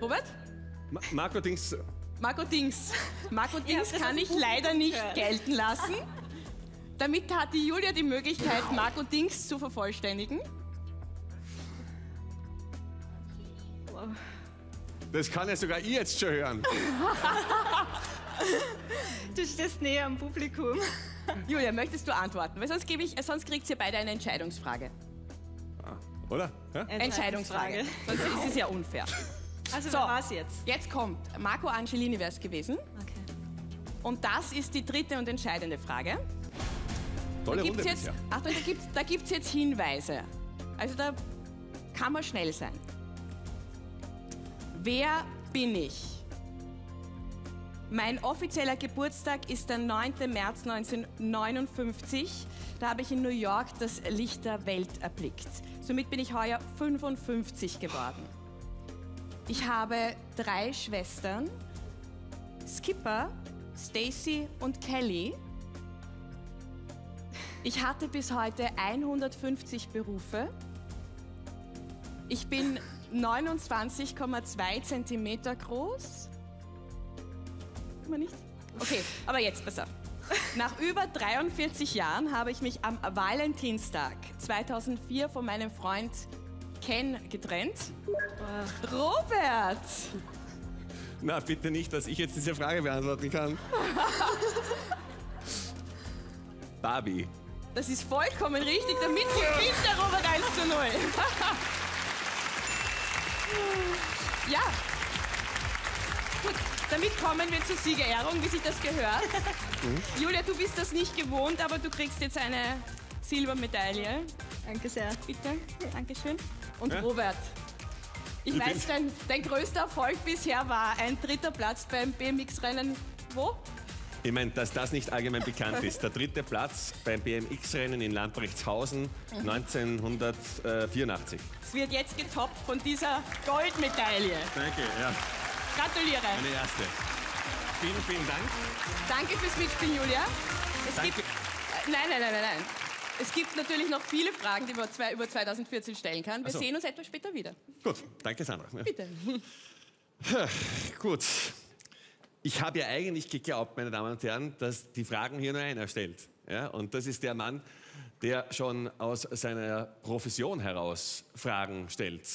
Robert? Ma Marco Dings, Marco Dings. [LAUGHS] Marco Ja, Dings das kann ich leider nicht gehört. gelten lassen. Damit hat die Julia die Möglichkeit, Marco Dings zu vervollständigen. das kann ja sogar ich jetzt schon hören. [LAUGHS] Du stehst näher am Publikum. Julia, möchtest du antworten? Weil sonst, gebe ich, sonst kriegt ihr beide eine Entscheidungsfrage. Oder? Ja? Entscheidungsfrage. Sonst ist es ja unfair. Also, So. wer war's jetzt? Jetzt kommt Marco Angelini wäre es gewesen. Okay. Und das ist die dritte und entscheidende Frage. Tolle da gibt's Runde jetzt. Achtung, da gibt es da gibt's jetzt Hinweise. Also da kann man schnell sein. Wer bin ich? Mein offizieller Geburtstag ist der 9. März 1959. Da habe ich in New York das Licht der Welt erblickt. Somit bin ich heuer 55 geworden. Ich habe drei Schwestern, Skipper, Stacy und Kelly. Ich hatte bis heute 150 Berufe. Ich bin 29,2 Zentimeter groß. Immer nicht? Okay, aber jetzt, auf. Nach über 43 Jahren habe ich mich am Valentinstag 2004 von meinem Freund Ken getrennt. Robert! Na, bitte nicht, dass ich jetzt diese Frage beantworten kann. [LAUGHS] Barbie. Das ist vollkommen richtig. Damit gewinnt der Robert 1 zu 0. [LAUGHS] ja. Gut, damit kommen wir zur Siegerehrung, wie sich das gehört. Julia, du bist das nicht gewohnt, aber du kriegst jetzt eine Silbermedaille. Danke sehr. Bitte. Dankeschön. Und Ja. Robert, ich Ich weiß, dein, dein größter Erfolg bisher war ein dritter Platz beim BMX-Rennen. Wo? Ich meine, dass das nicht allgemein bekannt ist. Der dritte Platz beim BMX-Rennen in Lamprechtshausen Mhm. 1984. Es wird jetzt getoppt von dieser Goldmedaille. Danke, ja. Gratuliere. Meine erste. Vielen, vielen Dank. Danke fürs Mitspielen, Julia. Es Danke. gibt. Äh, nein, nein, nein, nein, nein. Es gibt natürlich noch viele Fragen, die man zwei, über 2014 stellen kann. Wir so. sehen uns etwas später wieder. Gut, danke Sandra. [LAUGHS] Ja. Bitte. Gut. Ich habe ja eigentlich geglaubt, meine Damen und Herren, dass die Fragen hier nur einer stellt. Ja? Und das ist der Mann, der schon aus seiner Profession heraus Fragen stellt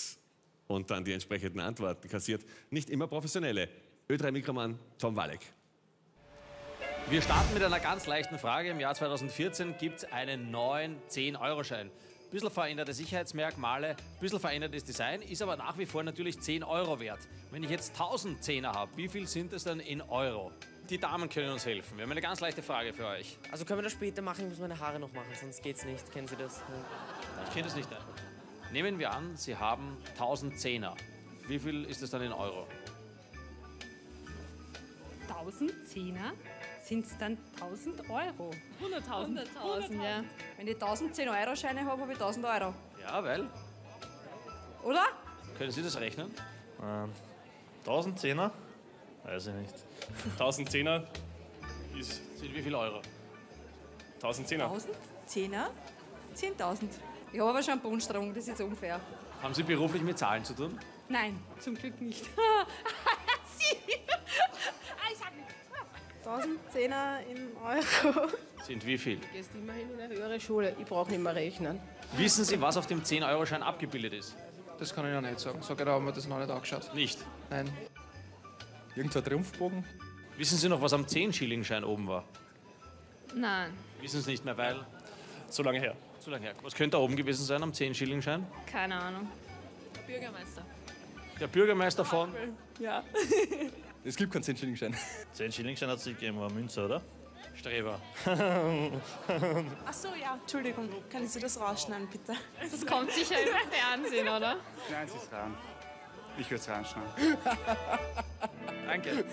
und dann die entsprechenden Antworten kassiert. Nicht immer professionelle. Ö3-Mikroman Tom Walek. Wir starten mit einer ganz leichten Frage. Im Jahr 2014 gibt es einen neuen 10-Euro-Schein. Bisschen veränderte Sicherheitsmerkmale, bisschen verändertes Design, ist aber nach wie vor natürlich 10 Euro wert. Wenn ich jetzt 1000 Zehner habe, wie viel sind es dann in Euro? Die Damen können uns helfen. Wir haben eine ganz leichte Frage für euch. Also können wir das später machen? Ich muss meine Haare noch machen, sonst geht's nicht. Kennen Sie das? Ich kenne es nicht. Nehmen wir an, Sie haben 1000 Zehner. Wie viel ist es dann in Euro? 1000 Zehner sind es dann 1000 Euro. 100.000. 100.000, ja. Wenn ich 1000 10-Euro-Scheine habe, habe ich 1000 Euro. Ja, weil? Oder? Können Sie das rechnen? Ähm, 1000 Zehner? Weiß ich nicht. 1000 Zehner ist. Sind wie viel Euro? 1000 Zehner. 1000 Zehner? 10.000. Ich habe aber schon einen Bodenstrom, das ist jetzt unfair. Haben Sie beruflich mit Zahlen zu tun? Nein, zum Glück nicht. [LAUGHS] 1000 Zehner in Euro. Sind wie viel? Du gehst immerhin in eine höhere Schule. Ich brauche nicht mehr rechnen. Wissen Sie, was auf dem 10-Euro-Schein abgebildet ist? Das kann ich noch nicht sagen. So genau haben wir das noch nicht angeschaut. Nicht? Nein. Irgendein Triumphbogen? Wissen Sie noch, was am 10-Schilling-Schein oben war? Nein. Wissen Sie nicht mehr, weil? So lange her. So lange her. Was könnte da oben gewesen sein am 10-Schilling-Schein? Keine Ahnung. Bürgermeister. Der Bürgermeister von? Ja. [LAUGHS] Es gibt keinen 10-Schilling-Schein. 10-Schilling-Schein hat es nicht gegeben, war Münze, oder? Streber. Ach so, ja. Entschuldigung. Können Sie das rausschneiden, bitte? Das kommt sicher im Fernsehen, oder? Nein, es ist ran. Ich würde es ranschneiden. [LAUGHS] Danke.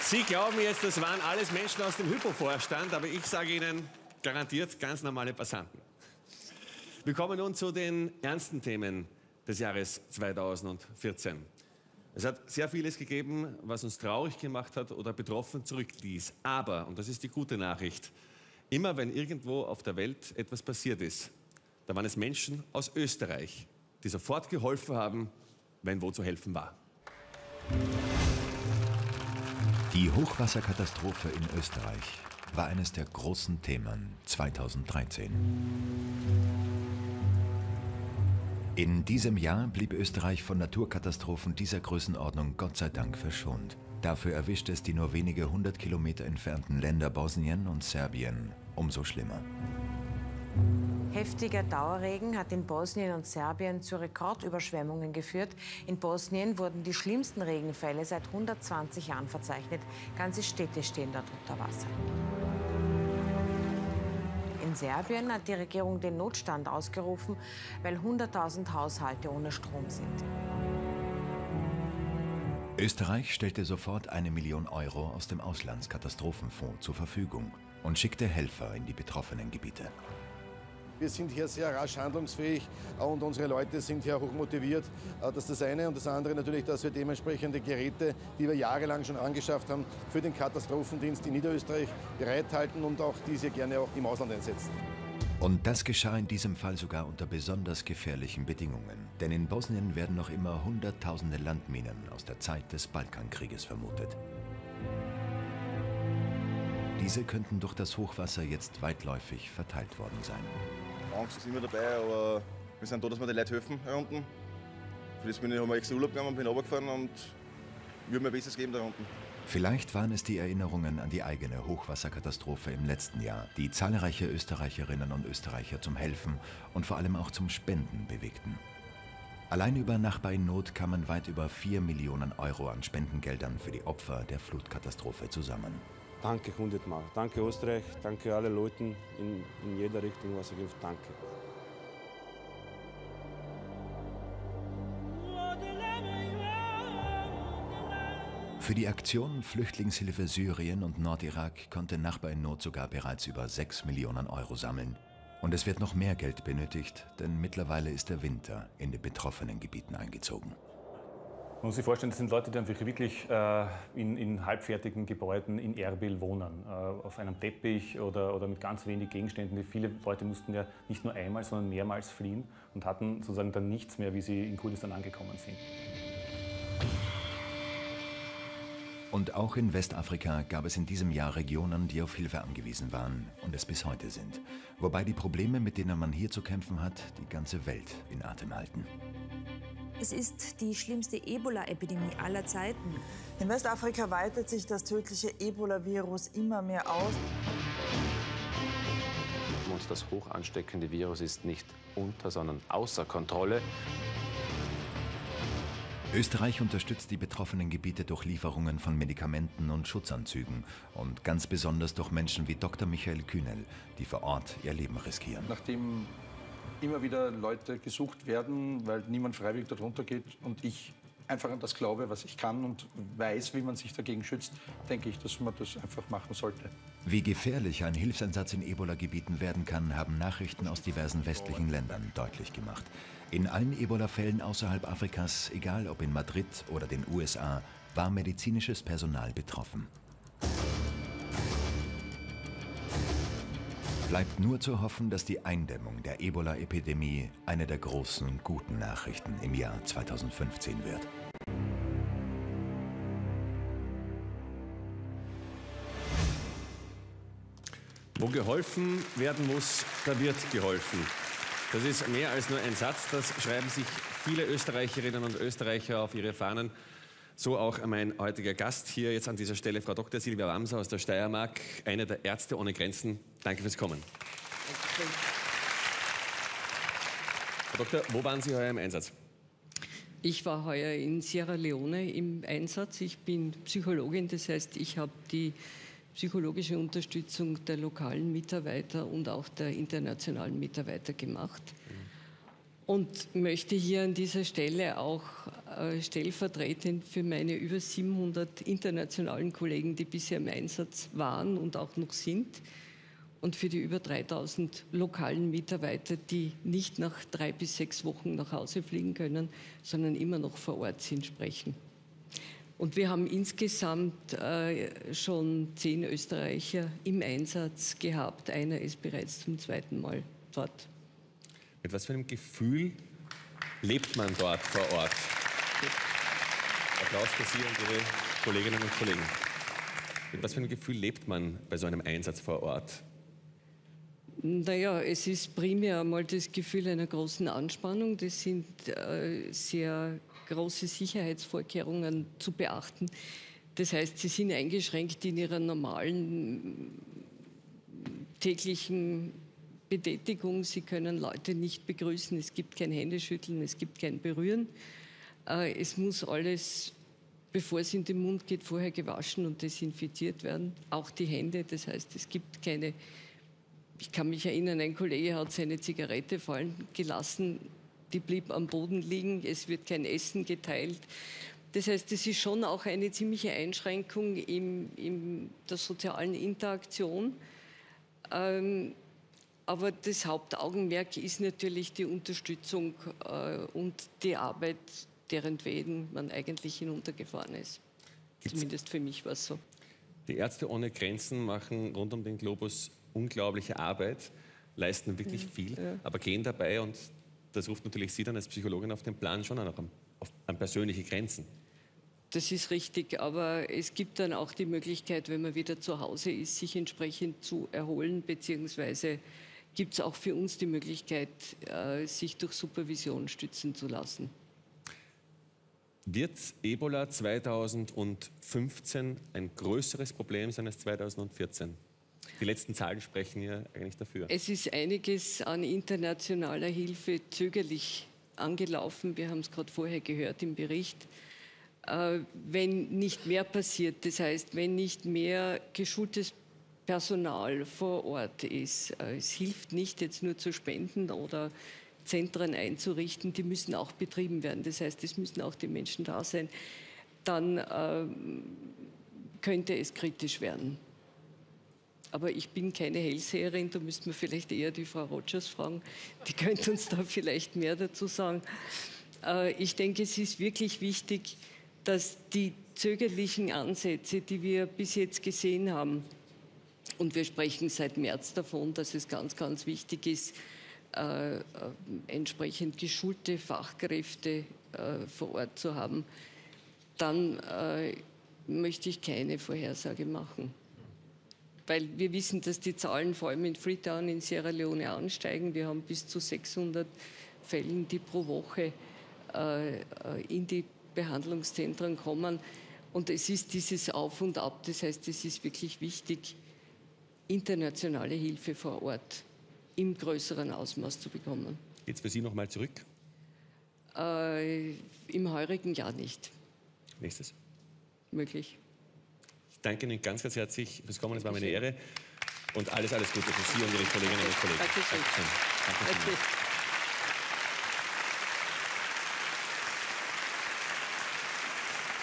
Sie glauben jetzt, das waren alles Menschen aus dem Hypo-Vorstand, aber ich sage Ihnen garantiert ganz normale Passanten. Wir kommen nun zu den ernsten Themen des Jahres 2014. Es hat sehr vieles gegeben, was uns traurig gemacht hat oder betroffen zurückließ. Aber, und das ist die gute Nachricht, immer wenn irgendwo auf der Welt etwas passiert ist, da waren es Menschen aus Österreich, die sofort geholfen haben, wenn wo zu helfen war. Die Hochwasserkatastrophe in Österreich war eines der großen Themen 2013. In diesem Jahr blieb Österreich von Naturkatastrophen dieser Größenordnung Gott sei Dank verschont. Dafür erwischt es die nur wenige hundert Kilometer entfernten Länder Bosnien und Serbien umso schlimmer. Heftiger Dauerregen hat in Bosnien und Serbien zu Rekordüberschwemmungen geführt. In Bosnien wurden die schlimmsten Regenfälle seit 120 Jahren verzeichnet. Ganze Städte stehen dort unter Wasser. In Serbien hat die Regierung den Notstand ausgerufen, weil 100.000 Haushalte ohne Strom sind. Österreich stellte sofort eine Million Euro aus dem Auslandskatastrophenfonds zur Verfügung und schickte Helfer in die betroffenen Gebiete. Wir sind hier sehr rasch handlungsfähig und unsere Leute sind hier hoch motiviert. Das ist das eine. Und das andere natürlich, dass wir dementsprechende Geräte, die wir jahrelang schon angeschafft haben, für den Katastrophendienst in Niederösterreich bereithalten und auch diese gerne auch im Ausland einsetzen. Und das geschah in diesem Fall sogar unter besonders gefährlichen Bedingungen. Denn in Bosnien werden noch immer Hunderttausende Landminen aus der Zeit des Balkankrieges vermutet. Diese könnten durch das Hochwasser jetzt weitläufig verteilt worden sein. Angst ist immer dabei, aber wir sind da, dass wir den Leuten helfen hier unten. Für das bin ich, wir extra Urlaub genommen, bin runtergefahren und haben mein Bestes geben da unten. Vielleicht waren es die Erinnerungen an die eigene Hochwasserkatastrophe im letzten Jahr, die zahlreiche Österreicherinnen und Österreicher zum Helfen und vor allem auch zum Spenden bewegten. Allein über Nachbar Not kamen weit über 4 Millionen Euro an Spendengeldern für die Opfer der Flutkatastrophe zusammen. Danke hundertmal. Danke Österreich, danke alle Leuten in, in jeder Richtung, was ihr gibt. Danke. Für die Aktion Flüchtlingshilfe Syrien und Nordirak konnte Nachbar in Not sogar bereits über 6 Millionen Euro sammeln. Und es wird noch mehr Geld benötigt, denn mittlerweile ist der Winter in den betroffenen Gebieten eingezogen. Man muss sich vorstellen, das sind Leute, die einfach wirklich äh, in, in, halbfertigen Gebäuden in Erbil wohnen. Äh, auf einem Teppich oder, oder mit ganz wenig Gegenständen. Viele Leute mussten ja nicht nur einmal, sondern mehrmals fliehen und hatten sozusagen dann nichts mehr, wie sie in Kurdistan angekommen sind. Und auch in Westafrika gab es in diesem Jahr Regionen, die auf Hilfe angewiesen waren und es bis heute sind. Wobei die Probleme, mit denen man hier zu kämpfen hat, die ganze Welt in Atem halten. Es ist die schlimmste Ebola-Epidemie aller Zeiten. In Westafrika weitet sich das tödliche Ebola-Virus immer mehr aus. Und das hoch ansteckende Virus ist nicht unter, sondern außer Kontrolle. Österreich unterstützt die betroffenen Gebiete durch Lieferungen von Medikamenten und Schutzanzügen und ganz besonders durch Menschen wie Dr. Michael Kühnel, die vor Ort ihr Leben riskieren. Nachdem immer wieder Leute gesucht werden, weil niemand freiwillig darunter geht und ich einfach an das glaube, was ich kann und weiß, wie man sich dagegen schützt, denke ich, dass man das einfach machen sollte. Wie gefährlich ein Hilfseinsatz in Ebola-Gebieten werden kann, haben Nachrichten aus diversen westlichen Ländern deutlich gemacht. In allen Ebola-Fällen außerhalb Afrikas, egal ob in Madrid oder den USA, war medizinisches Personal betroffen. Bleibt nur zu hoffen, dass die Eindämmung der Ebola-Epidemie eine der großen guten Nachrichten im Jahr 2015 wird. Wo geholfen werden muss, da wird geholfen. Das ist mehr als nur ein Satz, das schreiben sich viele Österreicherinnen und Österreicher auf ihre Fahnen. So auch mein heutiger Gast hier jetzt an dieser Stelle, Frau Dr. Silvia Wamser aus der Steiermark, eine der Ärzte ohne Grenzen. Danke fürs Kommen. Frau Doktor, wo waren Sie heuer im Einsatz? Ich war heuer in Sierra Leone im Einsatz. Ich bin Psychologin, das heißt, ich habe die psychologische Unterstützung der lokalen Mitarbeiter und auch der internationalen Mitarbeiter gemacht. Und möchte hier an dieser Stelle auch äh, stellvertretend für meine über 700 internationalen Kollegen, die bisher im Einsatz waren und auch noch sind, und für die über 3000 lokalen Mitarbeiter, die nicht nach drei bis sechs Wochen nach Hause fliegen können, sondern immer noch vor Ort sind, sprechen. Und wir haben insgesamt äh, schon zehn Österreicher im Einsatz gehabt. Einer ist bereits zum zweiten Mal dort. Mit was für einem Gefühl lebt man dort vor Ort? Applaus für Sie und Ihre Kolleginnen und Kollegen. Mit was für einem Gefühl lebt man bei so einem Einsatz vor Ort? Naja, es ist primär einmal das Gefühl einer großen Anspannung. Das sind äh, sehr große Sicherheitsvorkehrungen zu beachten. Das heißt, sie sind eingeschränkt in ihrer normalen täglichen Betätigung. Sie können Leute nicht begrüßen, es gibt kein Händeschütteln, es gibt kein Berühren. Äh, es muss alles, bevor es in den Mund geht, vorher gewaschen und desinfiziert werden. Auch die Hände, das heißt, es gibt keine. Ich kann mich erinnern, ein Kollege hat seine Zigarette fallen gelassen die blieb am Boden liegen, es wird kein Essen geteilt. Das heißt, es ist schon auch eine ziemliche Einschränkung in, der sozialen Interaktion. Ähm, aber das Hauptaugenmerk ist natürlich die Unterstützung äh, und die Arbeit, deren wegen man eigentlich hinuntergefahren ist. Gibt's Zumindest für mich war es so. Die Ärzte ohne Grenzen machen rund um den Globus unglaubliche Arbeit. leisten wirklich Mhm. viel, Ja. aber gehen dabei, und das ruft natürlich Sie dann als Psychologin auf den Plan, schon an, auf, an persönliche Grenzen. Das ist richtig, aber es gibt dann auch die Möglichkeit, wenn man wieder zu Hause ist, sich entsprechend zu erholen, beziehungsweise gibt es auch für uns die Möglichkeit, äh, sich durch Supervision stützen zu lassen. Wird Ebola 2015 ein größeres Problem sein als 2014? Die letzten Zahlen sprechen ja eigentlich dafür. Es ist einiges an internationaler Hilfe zögerlich angelaufen. Wir haben es gerade vorher gehört im Bericht. Äh, wenn nicht mehr passiert, das heißt, wenn nicht mehr geschultes Personal vor Ort ist, äh, es hilft nicht jetzt nur zu spenden oder Zentren einzurichten, die müssen auch betrieben werden. Das heißt, es müssen auch die Menschen da sein. Dann ähm, könnte es kritisch werden. Aber ich bin keine Hellseherin, da müsste man vielleicht eher die Frau Rogers fragen. Die könnte uns da vielleicht mehr dazu sagen. Äh, Ich denke, es ist wirklich wichtig, dass die zögerlichen Ansätze, die wir bis jetzt gesehen haben, und wir sprechen seit März davon, dass es ganz, ganz wichtig ist, äh, äh, entsprechend geschulte Fachkräfte äh, vor Ort zu haben, dann äh, möchte ich keine Vorhersage machen. Weil wir wissen, dass die Zahlen vor allem in Freetown in Sierra Leone ansteigen. Wir haben bis zu 600 Fällen, die pro Woche äh, äh, in die Behandlungszentren kommen. Und es ist dieses Auf und Ab. Das heißt, es ist wirklich wichtig, internationale Hilfe vor Ort im größeren Ausmaß zu bekommen. Jetzt für Sie nochmal zurück. Äh, Im heurigen Jahr nicht Nächstes. möglich. Ich danke Ihnen ganz, ganz herzlich fürs Kommen. Es war mir eine Ehre. Und alles, alles Gute für Sie und Ihre Kolleginnen und Kollegen. Dankeschön. Dankeschön. Okay.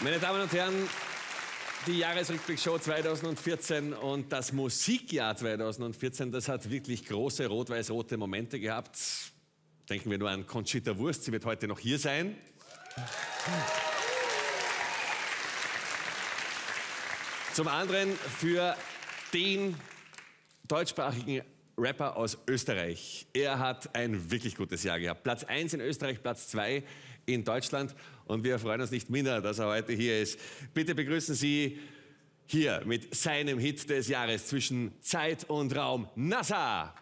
Meine Damen und Herren, die Jahresrückblickshow 2014 und das Musikjahr 2014, das hat wirklich große rot-weiß-rote Momente gehabt. Denken wir nur an Conchita Wurst, sie wird heute noch hier sein. Zum anderen für den deutschsprachigen Rapper aus Österreich. Er hat ein wirklich gutes Jahr gehabt. Platz 1 in Österreich, Platz 2 in Deutschland. Und wir freuen uns nicht minder, dass er heute hier ist. Bitte begrüßen Sie hier mit seinem Hit des Jahres zwischen Zeit und Raum, NASA.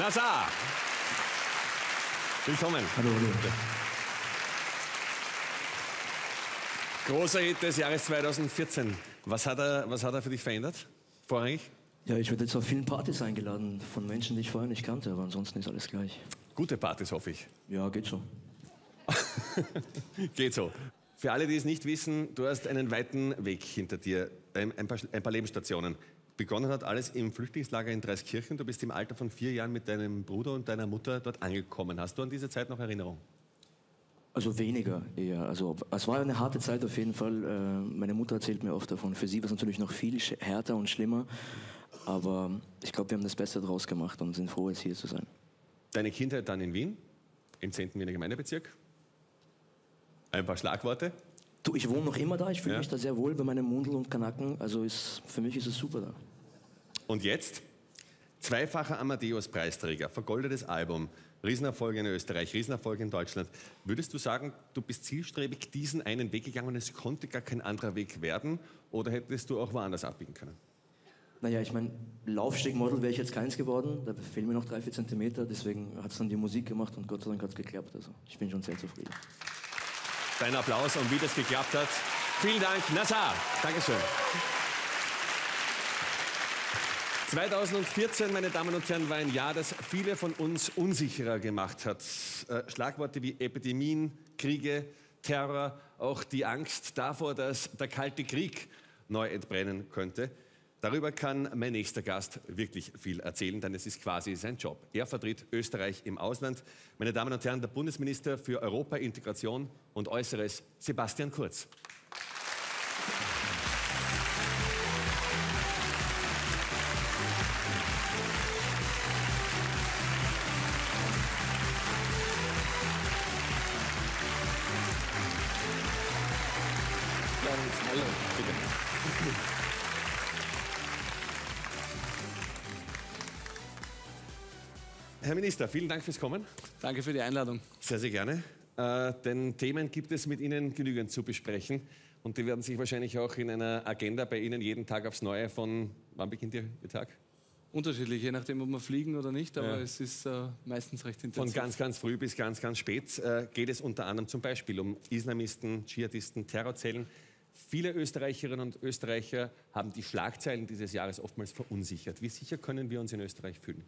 Nazar. Willkommen. Hallo, hallo. Großer Hit des Jahres 2014. Was hat er, was hat er für dich verändert? Vorrangig? Ja, ich werde jetzt auf vielen Partys eingeladen von Menschen, die ich vorher nicht kannte, aber ansonsten ist alles gleich. Gute Partys, hoffe ich. Ja, geht so. [LAUGHS] Geht so. Für alle, die es nicht wissen, du hast einen weiten Weg hinter dir, ein, ein, paar, ein paar Lebensstationen. Begonnen hat alles im Flüchtlingslager in Dreiskirchen. Du bist im Alter von vier Jahren mit deinem Bruder und deiner Mutter dort angekommen. Hast du an diese Zeit noch Erinnerung? Also weniger eher. Also es war eine harte Zeit auf jeden Fall. Äh, Meine Mutter erzählt mir oft davon. Für sie war es natürlich noch viel härter und schlimmer. Aber ich glaube, wir haben das Beste draus gemacht und sind froh, jetzt hier zu sein. Deine Kindheit dann in Wien, im 10. Wiener Gemeindebezirk. Ein paar Schlagworte. Du, ich wohne noch immer da. Ich fühle Ja. mich da sehr wohl bei meinem Mundel und Kanaken. Also ist, für mich ist es super da. Und jetzt? Zweifacher Amadeus-Preisträger, vergoldetes Album, Riesenerfolg in Österreich, Riesenerfolg in Deutschland. Würdest du sagen, du bist zielstrebig diesen einen Weg gegangen und es konnte gar kein anderer Weg werden? Oder hättest du auch woanders abbiegen können? Naja, ich meine, Laufstegmodel wäre ich jetzt keins geworden. Da fehlen mir noch drei, vier Zentimeter. Deswegen hat es dann die Musik gemacht und Gott sei Dank hat es geklappt. Also ich bin schon sehr zufrieden. Dein Applaus und wie das geklappt hat. Vielen Dank, Nassar. Dankeschön. 2014, meine Damen und Herren, war ein Jahr, das viele von uns unsicherer gemacht hat. Äh, Schlagworte wie Epidemien, Kriege, Terror, auch die Angst davor, dass der Kalte Krieg neu entbrennen könnte. Darüber kann mein nächster Gast wirklich viel erzählen, denn es ist quasi sein Job. Er vertritt Österreich im Ausland. Meine Damen und Herren, der Bundesminister für Europa, Integration und Äußeres, Sebastian Kurz. Hallo, Herr Minister, vielen Dank fürs Kommen. Danke für die Einladung. Sehr, sehr gerne. Äh, denn Themen gibt es mit Ihnen genügend zu besprechen. Und die werden sich wahrscheinlich auch in einer Agenda bei Ihnen jeden Tag aufs Neue von, wann beginnt Ihr, Ihr Tag? Unterschiedlich, je nachdem, ob wir fliegen oder nicht, aber Ja. es ist äh, meistens recht Von intensiv. ganz, ganz früh bis ganz, ganz spät äh, geht es unter anderem zum Beispiel um Islamisten, Dschihadisten, Terrorzellen. Viele Österreicherinnen und Österreicher haben die Schlagzeilen dieses Jahres oftmals verunsichert. Wie sicher können wir uns in Österreich fühlen?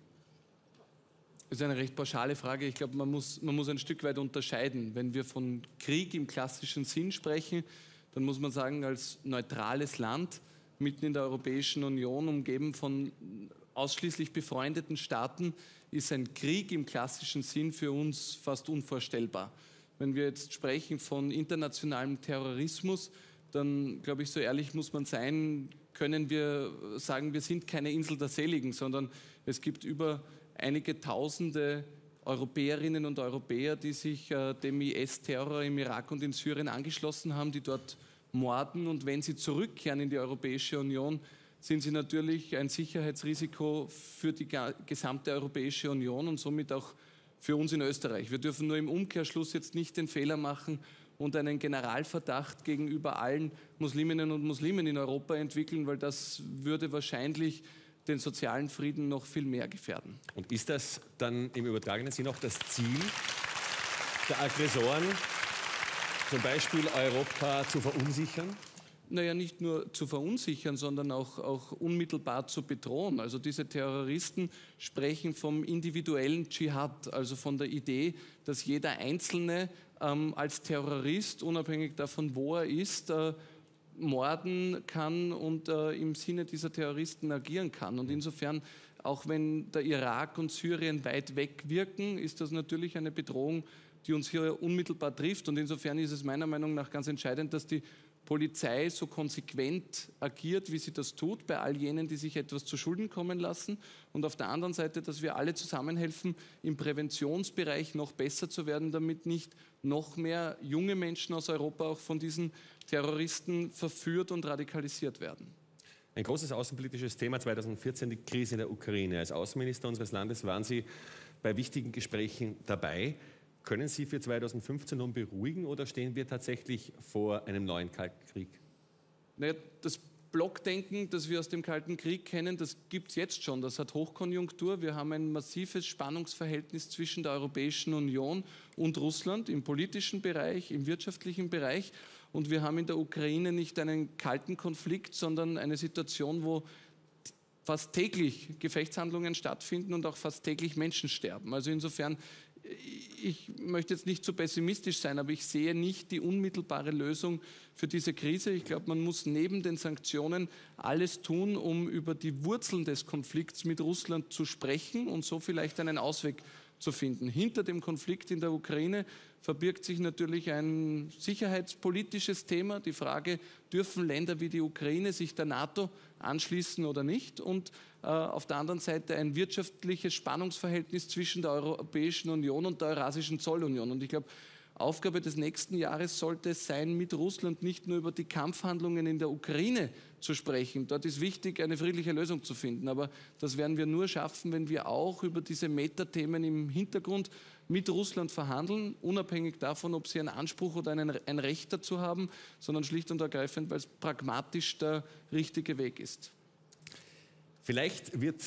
Das ist eine recht pauschale Frage. Ich glaube, man muss, man muss ein Stück weit unterscheiden. Wenn wir von Krieg im klassischen Sinn sprechen, dann muss man sagen, als neutrales Land mitten in der Europäischen Union, umgeben von ausschließlich befreundeten Staaten, ist ein Krieg im klassischen Sinn für uns fast unvorstellbar. Wenn wir jetzt sprechen von internationalem Terrorismus, dann glaube ich, so ehrlich muss man sein, können wir sagen, wir sind keine Insel der Seligen, sondern es gibt über einige Tausende Europäerinnen und Europäer, die sich äh, dem IS-Terror im Irak und in Syrien angeschlossen haben, die dort morden. Und wenn sie zurückkehren in die Europäische Union, sind sie natürlich ein Sicherheitsrisiko für die gesamte Europäische Union und somit auch für uns in Österreich. Wir dürfen nur im Umkehrschluss jetzt nicht den Fehler machen und einen Generalverdacht gegenüber allen Musliminnen und Muslimen in Europa entwickeln, weil das würde wahrscheinlich den sozialen Frieden noch viel mehr gefährden. Und ist das dann im übertragenen Sinn auch das Ziel der Aggressoren, zum Beispiel Europa zu verunsichern? Naja, nicht nur zu verunsichern, sondern auch, auch unmittelbar zu bedrohen. Also diese Terroristen sprechen vom individuellen Dschihad, also von der Idee, dass jeder Einzelne ähm, als Terrorist, unabhängig davon, wo er ist, äh, morden kann und äh, im Sinne dieser Terroristen agieren kann. Und insofern, auch wenn der Irak und Syrien weit weg wirken, ist das natürlich eine Bedrohung, die uns hier unmittelbar trifft. Und insofern ist es meiner Meinung nach ganz entscheidend, dass die Polizei so konsequent agiert, wie sie das tut, bei all jenen, die sich etwas zu Schulden kommen lassen. Und auf der anderen Seite, dass wir alle zusammenhelfen, im Präventionsbereich noch besser zu werden, damit nicht noch mehr junge Menschen aus Europa auch von diesen Terroristen verführt und radikalisiert werden. Ein großes außenpolitisches Thema 2014, die Krise in der Ukraine. Als Außenminister unseres Landes waren Sie bei wichtigen Gesprächen dabei. Können Sie für 2015 nun beruhigen oder stehen wir tatsächlich vor einem neuen Kalten Krieg? Naja, das Blockdenken, das wir aus dem Kalten Krieg kennen, das gibt es jetzt schon. Das hat Hochkonjunktur. Wir haben ein massives Spannungsverhältnis zwischen der Europäischen Union und Russland im politischen Bereich, im wirtschaftlichen Bereich. Und wir haben in der Ukraine nicht einen kalten Konflikt, sondern eine Situation, wo fast täglich Gefechtshandlungen stattfinden und auch fast täglich Menschen sterben. Also insofern ich möchte jetzt nicht zu pessimistisch sein, aber ich sehe nicht die unmittelbare Lösung für diese Krise. Ich glaube, man muss neben den Sanktionen alles tun, um über die Wurzeln des Konflikts mit Russland zu sprechen und so vielleicht einen Ausweg zu finden. Hinter dem Konflikt in der Ukraine verbirgt sich natürlich ein sicherheitspolitisches Thema. Die Frage, dürfen Länder wie die Ukraine sich der NATO anschließen oder nicht? Und äh, auf der anderen Seite ein wirtschaftliches Spannungsverhältnis zwischen der Europäischen Union und der Eurasischen Zollunion. Und ich glaube, Aufgabe des nächsten Jahres sollte es sein, mit Russland nicht nur über die Kampfhandlungen in der Ukraine zu sprechen. Dort ist wichtig, eine friedliche Lösung zu finden. Aber das werden wir nur schaffen, wenn wir auch über diese Metathemen im Hintergrund mit Russland verhandeln, unabhängig davon, ob sie einen Anspruch oder einen, ein Recht dazu haben, sondern schlicht und ergreifend, weil es pragmatisch der richtige Weg ist. Vielleicht wird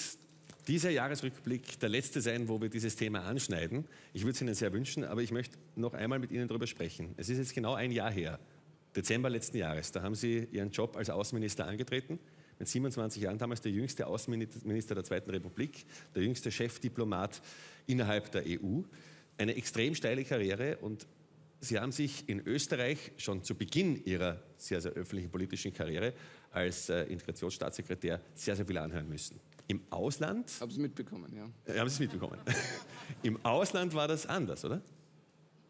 dieser Jahresrückblick der letzte sein, wo wir dieses Thema anschneiden. Ich würde es Ihnen sehr wünschen, aber ich möchte noch einmal mit Ihnen darüber sprechen. Es ist jetzt genau ein Jahr her, Dezember letzten Jahres. Da haben Sie Ihren Job als Außenminister angetreten. Mit 27 Jahren damals der jüngste Außenminister der Zweiten Republik, der jüngste Chefdiplomat innerhalb der EU. Eine extrem steile Karriere und Sie haben sich in Österreich schon zu Beginn Ihrer sehr, sehr öffentlichen politischen Karriere als äh, Integrationsstaatssekretär sehr, sehr viel anhören müssen. Im Ausland. Haben Sie mitbekommen, ja. Äh, haben Sie es mitbekommen? [LAUGHS] Im Ausland war das anders, oder?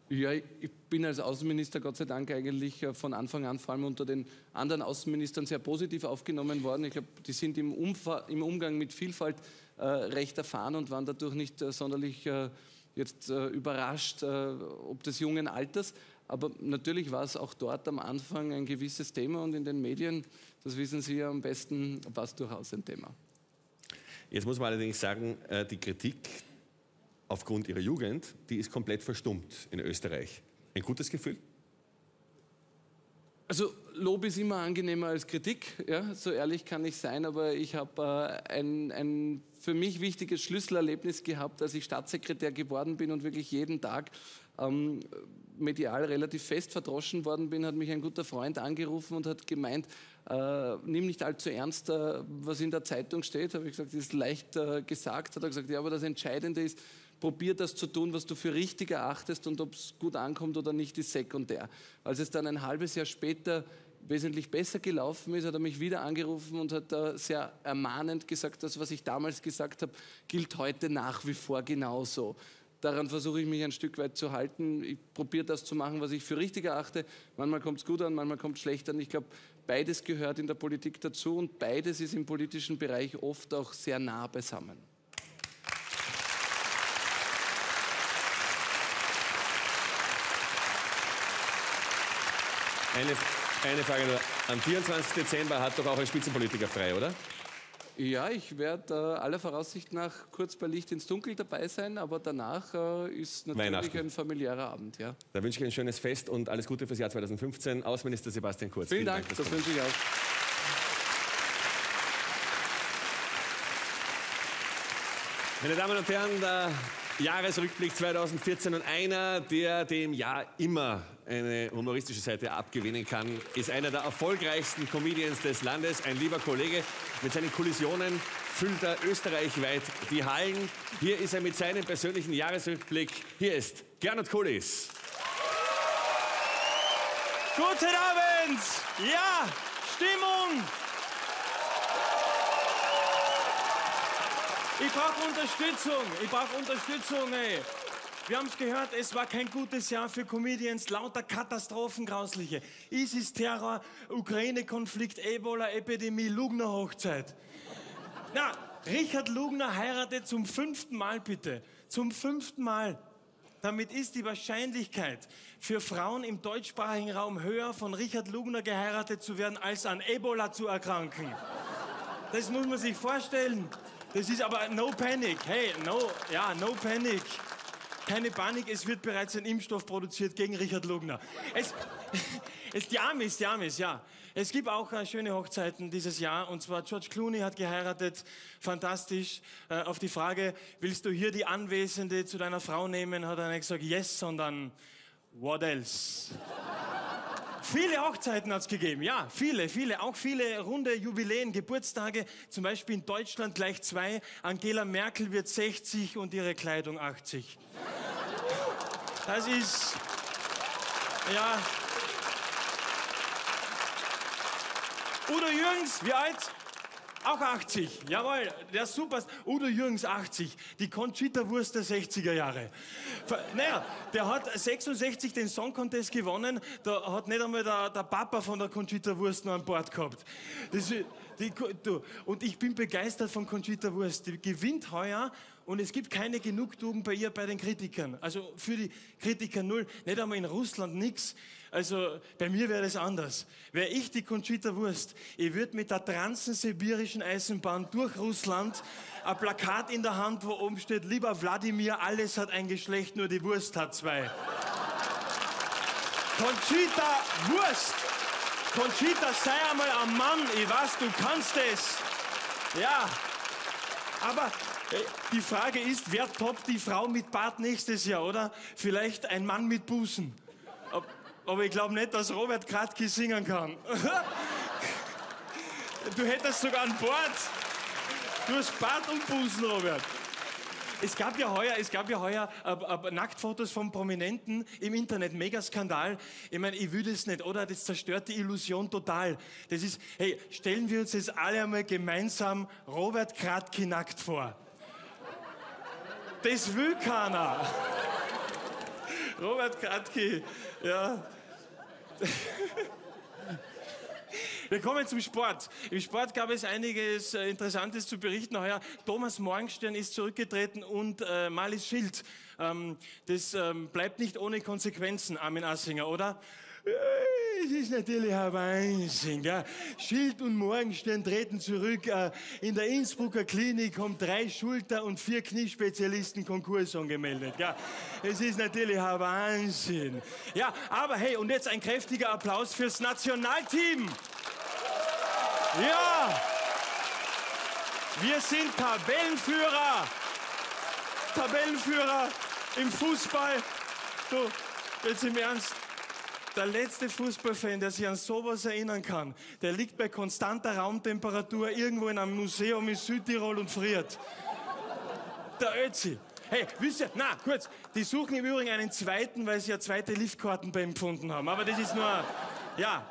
Ja, ich bin als Außenminister Gott sei Dank eigentlich äh, von Anfang an vor allem unter den anderen Außenministern sehr positiv aufgenommen worden. Ich glaube, die sind im, Umfa im Umgang mit Vielfalt äh, recht erfahren und waren dadurch nicht äh, sonderlich äh, jetzt äh, überrascht, ob des jungen Alters. Aber natürlich war es auch dort am Anfang ein gewisses Thema und in den Medien, das wissen Sie ja am besten, war es durchaus ein Thema. Jetzt muss man allerdings sagen, äh, die Kritik aufgrund ihrer Jugend, die ist komplett verstummt in Österreich. Ein gutes Gefühl? Also Lob ist immer angenehmer als Kritik, ja, so ehrlich kann ich sein, aber ich habe äh, ein, ein für mich wichtiges Schlüsselerlebnis gehabt, als ich Staatssekretär geworden bin und wirklich jeden Tag ähm, medial relativ fest verdroschen worden bin, hat mich ein guter Freund angerufen und hat gemeint, äh, nimm nicht allzu ernst, äh, was in der Zeitung steht. Habe ich gesagt, das ist leicht äh, gesagt. Hat er gesagt, ja, aber das Entscheidende ist, probier das zu tun, was du für richtig erachtest und ob es gut ankommt oder nicht, ist sekundär. Als es dann ein halbes Jahr später wesentlich besser gelaufen ist, hat er mich wieder angerufen und hat äh, sehr ermahnend gesagt, das, was ich damals gesagt habe, gilt heute nach wie vor genauso daran versuche ich mich ein Stück weit zu halten. Ich probiere das zu machen, was ich für richtig erachte. Manchmal kommt es gut an, manchmal kommt es schlecht an. Ich glaube, beides gehört in der Politik dazu und beides ist im politischen Bereich oft auch sehr nah beisammen. Eine, eine Frage nur. Am 24. Dezember hat doch auch ein Spitzenpolitiker frei, oder? Ja, ich werde äh, aller Voraussicht nach kurz bei Licht ins Dunkel dabei sein, aber danach äh, ist natürlich ein familiärer Abend. Ja. Da wünsche ich ein schönes Fest und alles Gute fürs Jahr 2015. Außenminister Sebastian Kurz. Vielen, Vielen Dank, Dank das wünsche ich auch. Meine Damen und Herren, der Jahresrückblick 2014 und einer, der dem Jahr immer eine humoristische Seite abgewinnen kann, ist einer der erfolgreichsten Comedians des Landes, ein lieber Kollege. Mit seinen Kollisionen füllt er österreichweit die Hallen. Hier ist er mit seinem persönlichen Jahresrückblick. Hier ist Gernot Kulis. Guten Abend! Ja, Stimmung! Ich brauche Unterstützung. Ich brauche Unterstützung, ey. Wir haben es gehört, es war kein gutes Jahr für Comedians. Lauter Katastrophen, grausliche. ISIS-Terror, Ukraine-Konflikt, Ebola-Epidemie, Lugner-Hochzeit. Na, Richard Lugner heiratet zum fünften Mal, bitte. Zum fünften Mal. Damit ist die Wahrscheinlichkeit für Frauen im deutschsprachigen Raum höher, von Richard Lugner geheiratet zu werden, als an Ebola zu erkranken. Das muss man sich vorstellen. Das ist aber no panic. Hey, no, ja, no panic. Keine Panik, es wird bereits ein Impfstoff produziert gegen Richard Lugner. Es, [LAUGHS] es, die Amis, die Amis, ja. Es gibt auch äh, schöne Hochzeiten dieses Jahr und zwar George Clooney hat geheiratet, fantastisch. Äh, auf die Frage, willst du hier die Anwesende zu deiner Frau nehmen, hat er nicht gesagt yes, sondern what else? Viele Hochzeiten hat es gegeben, ja, viele, viele, auch viele runde Jubiläen, Geburtstage, zum Beispiel in Deutschland gleich zwei. Angela Merkel wird 60 und ihre Kleidung 80. Das ist, ja. Udo Jürgens, wie alt? Auch 80, jawohl, der super. Udo Jürgens 80, die Conchita Wurst der 60er Jahre. Naja, der hat 66 den Song Contest gewonnen, da hat nicht einmal der, der Papa von der Conchita Wurst noch an Bord gehabt. Das, die, du, und ich bin begeistert von Conchita Wurst. Die gewinnt heuer und es gibt keine Genugtuung bei ihr bei den Kritikern. Also für die Kritiker null. Nicht einmal in Russland nichts. Also bei mir wäre es anders. Wäre ich die Conchita Wurst, ich würde mit der transsibirischen Eisenbahn durch Russland ein Plakat in der Hand, wo oben steht, lieber Wladimir, alles hat ein Geschlecht, nur die Wurst hat zwei. Conchita Wurst! Conchita, sei einmal ein Mann, ich weiß, du kannst es. Ja, aber äh, die Frage ist, wer toppt die Frau mit Bart nächstes Jahr, oder? Vielleicht ein Mann mit Busen. Aber ich glaube nicht, dass Robert Kratki singen kann. [LAUGHS] Du hättest sogar an Bord. Du hast Bart und Busen, Robert. Es gab ja heuer, es gab ja heuer äh, äh, Nacktfotos von Prominenten im Internet, mega Skandal. Ich meine, ich will das nicht, oder? Das zerstört die Illusion total. Das ist, hey, stellen wir uns jetzt alle einmal gemeinsam Robert Kratki nackt vor. Das will keiner. [LAUGHS] Robert Kratki, ja. Wir kommen zum Sport. Im Sport gab es einiges äh, Interessantes zu berichten. Heuer Thomas Morgenstern ist zurückgetreten und äh, Malis Schild. Ähm, das ähm, bleibt nicht ohne Konsequenzen, Armin Assinger, oder? Es ist natürlich ein Wahnsinn. Gell? Schild und Morgenstern treten zurück. Äh, in der Innsbrucker Klinik haben drei Schulter- und vier Kniespezialisten Konkurs angemeldet. Gell? Es ist natürlich ein Wahnsinn. Ja, aber hey, und jetzt ein kräftiger Applaus fürs Nationalteam. Ja, wir sind Tabellenführer. Tabellenführer im Fußball. Du, jetzt im Ernst. Der letzte Fußballfan, der sich an sowas erinnern kann, der liegt bei konstanter Raumtemperatur irgendwo in einem Museum in Südtirol und friert. Der Ötzi. Hey, wisst ihr, na, kurz, die suchen im Übrigen einen zweiten, weil sie ja zweite Liftkarten bei ihm gefunden haben. Aber das ist nur, ja.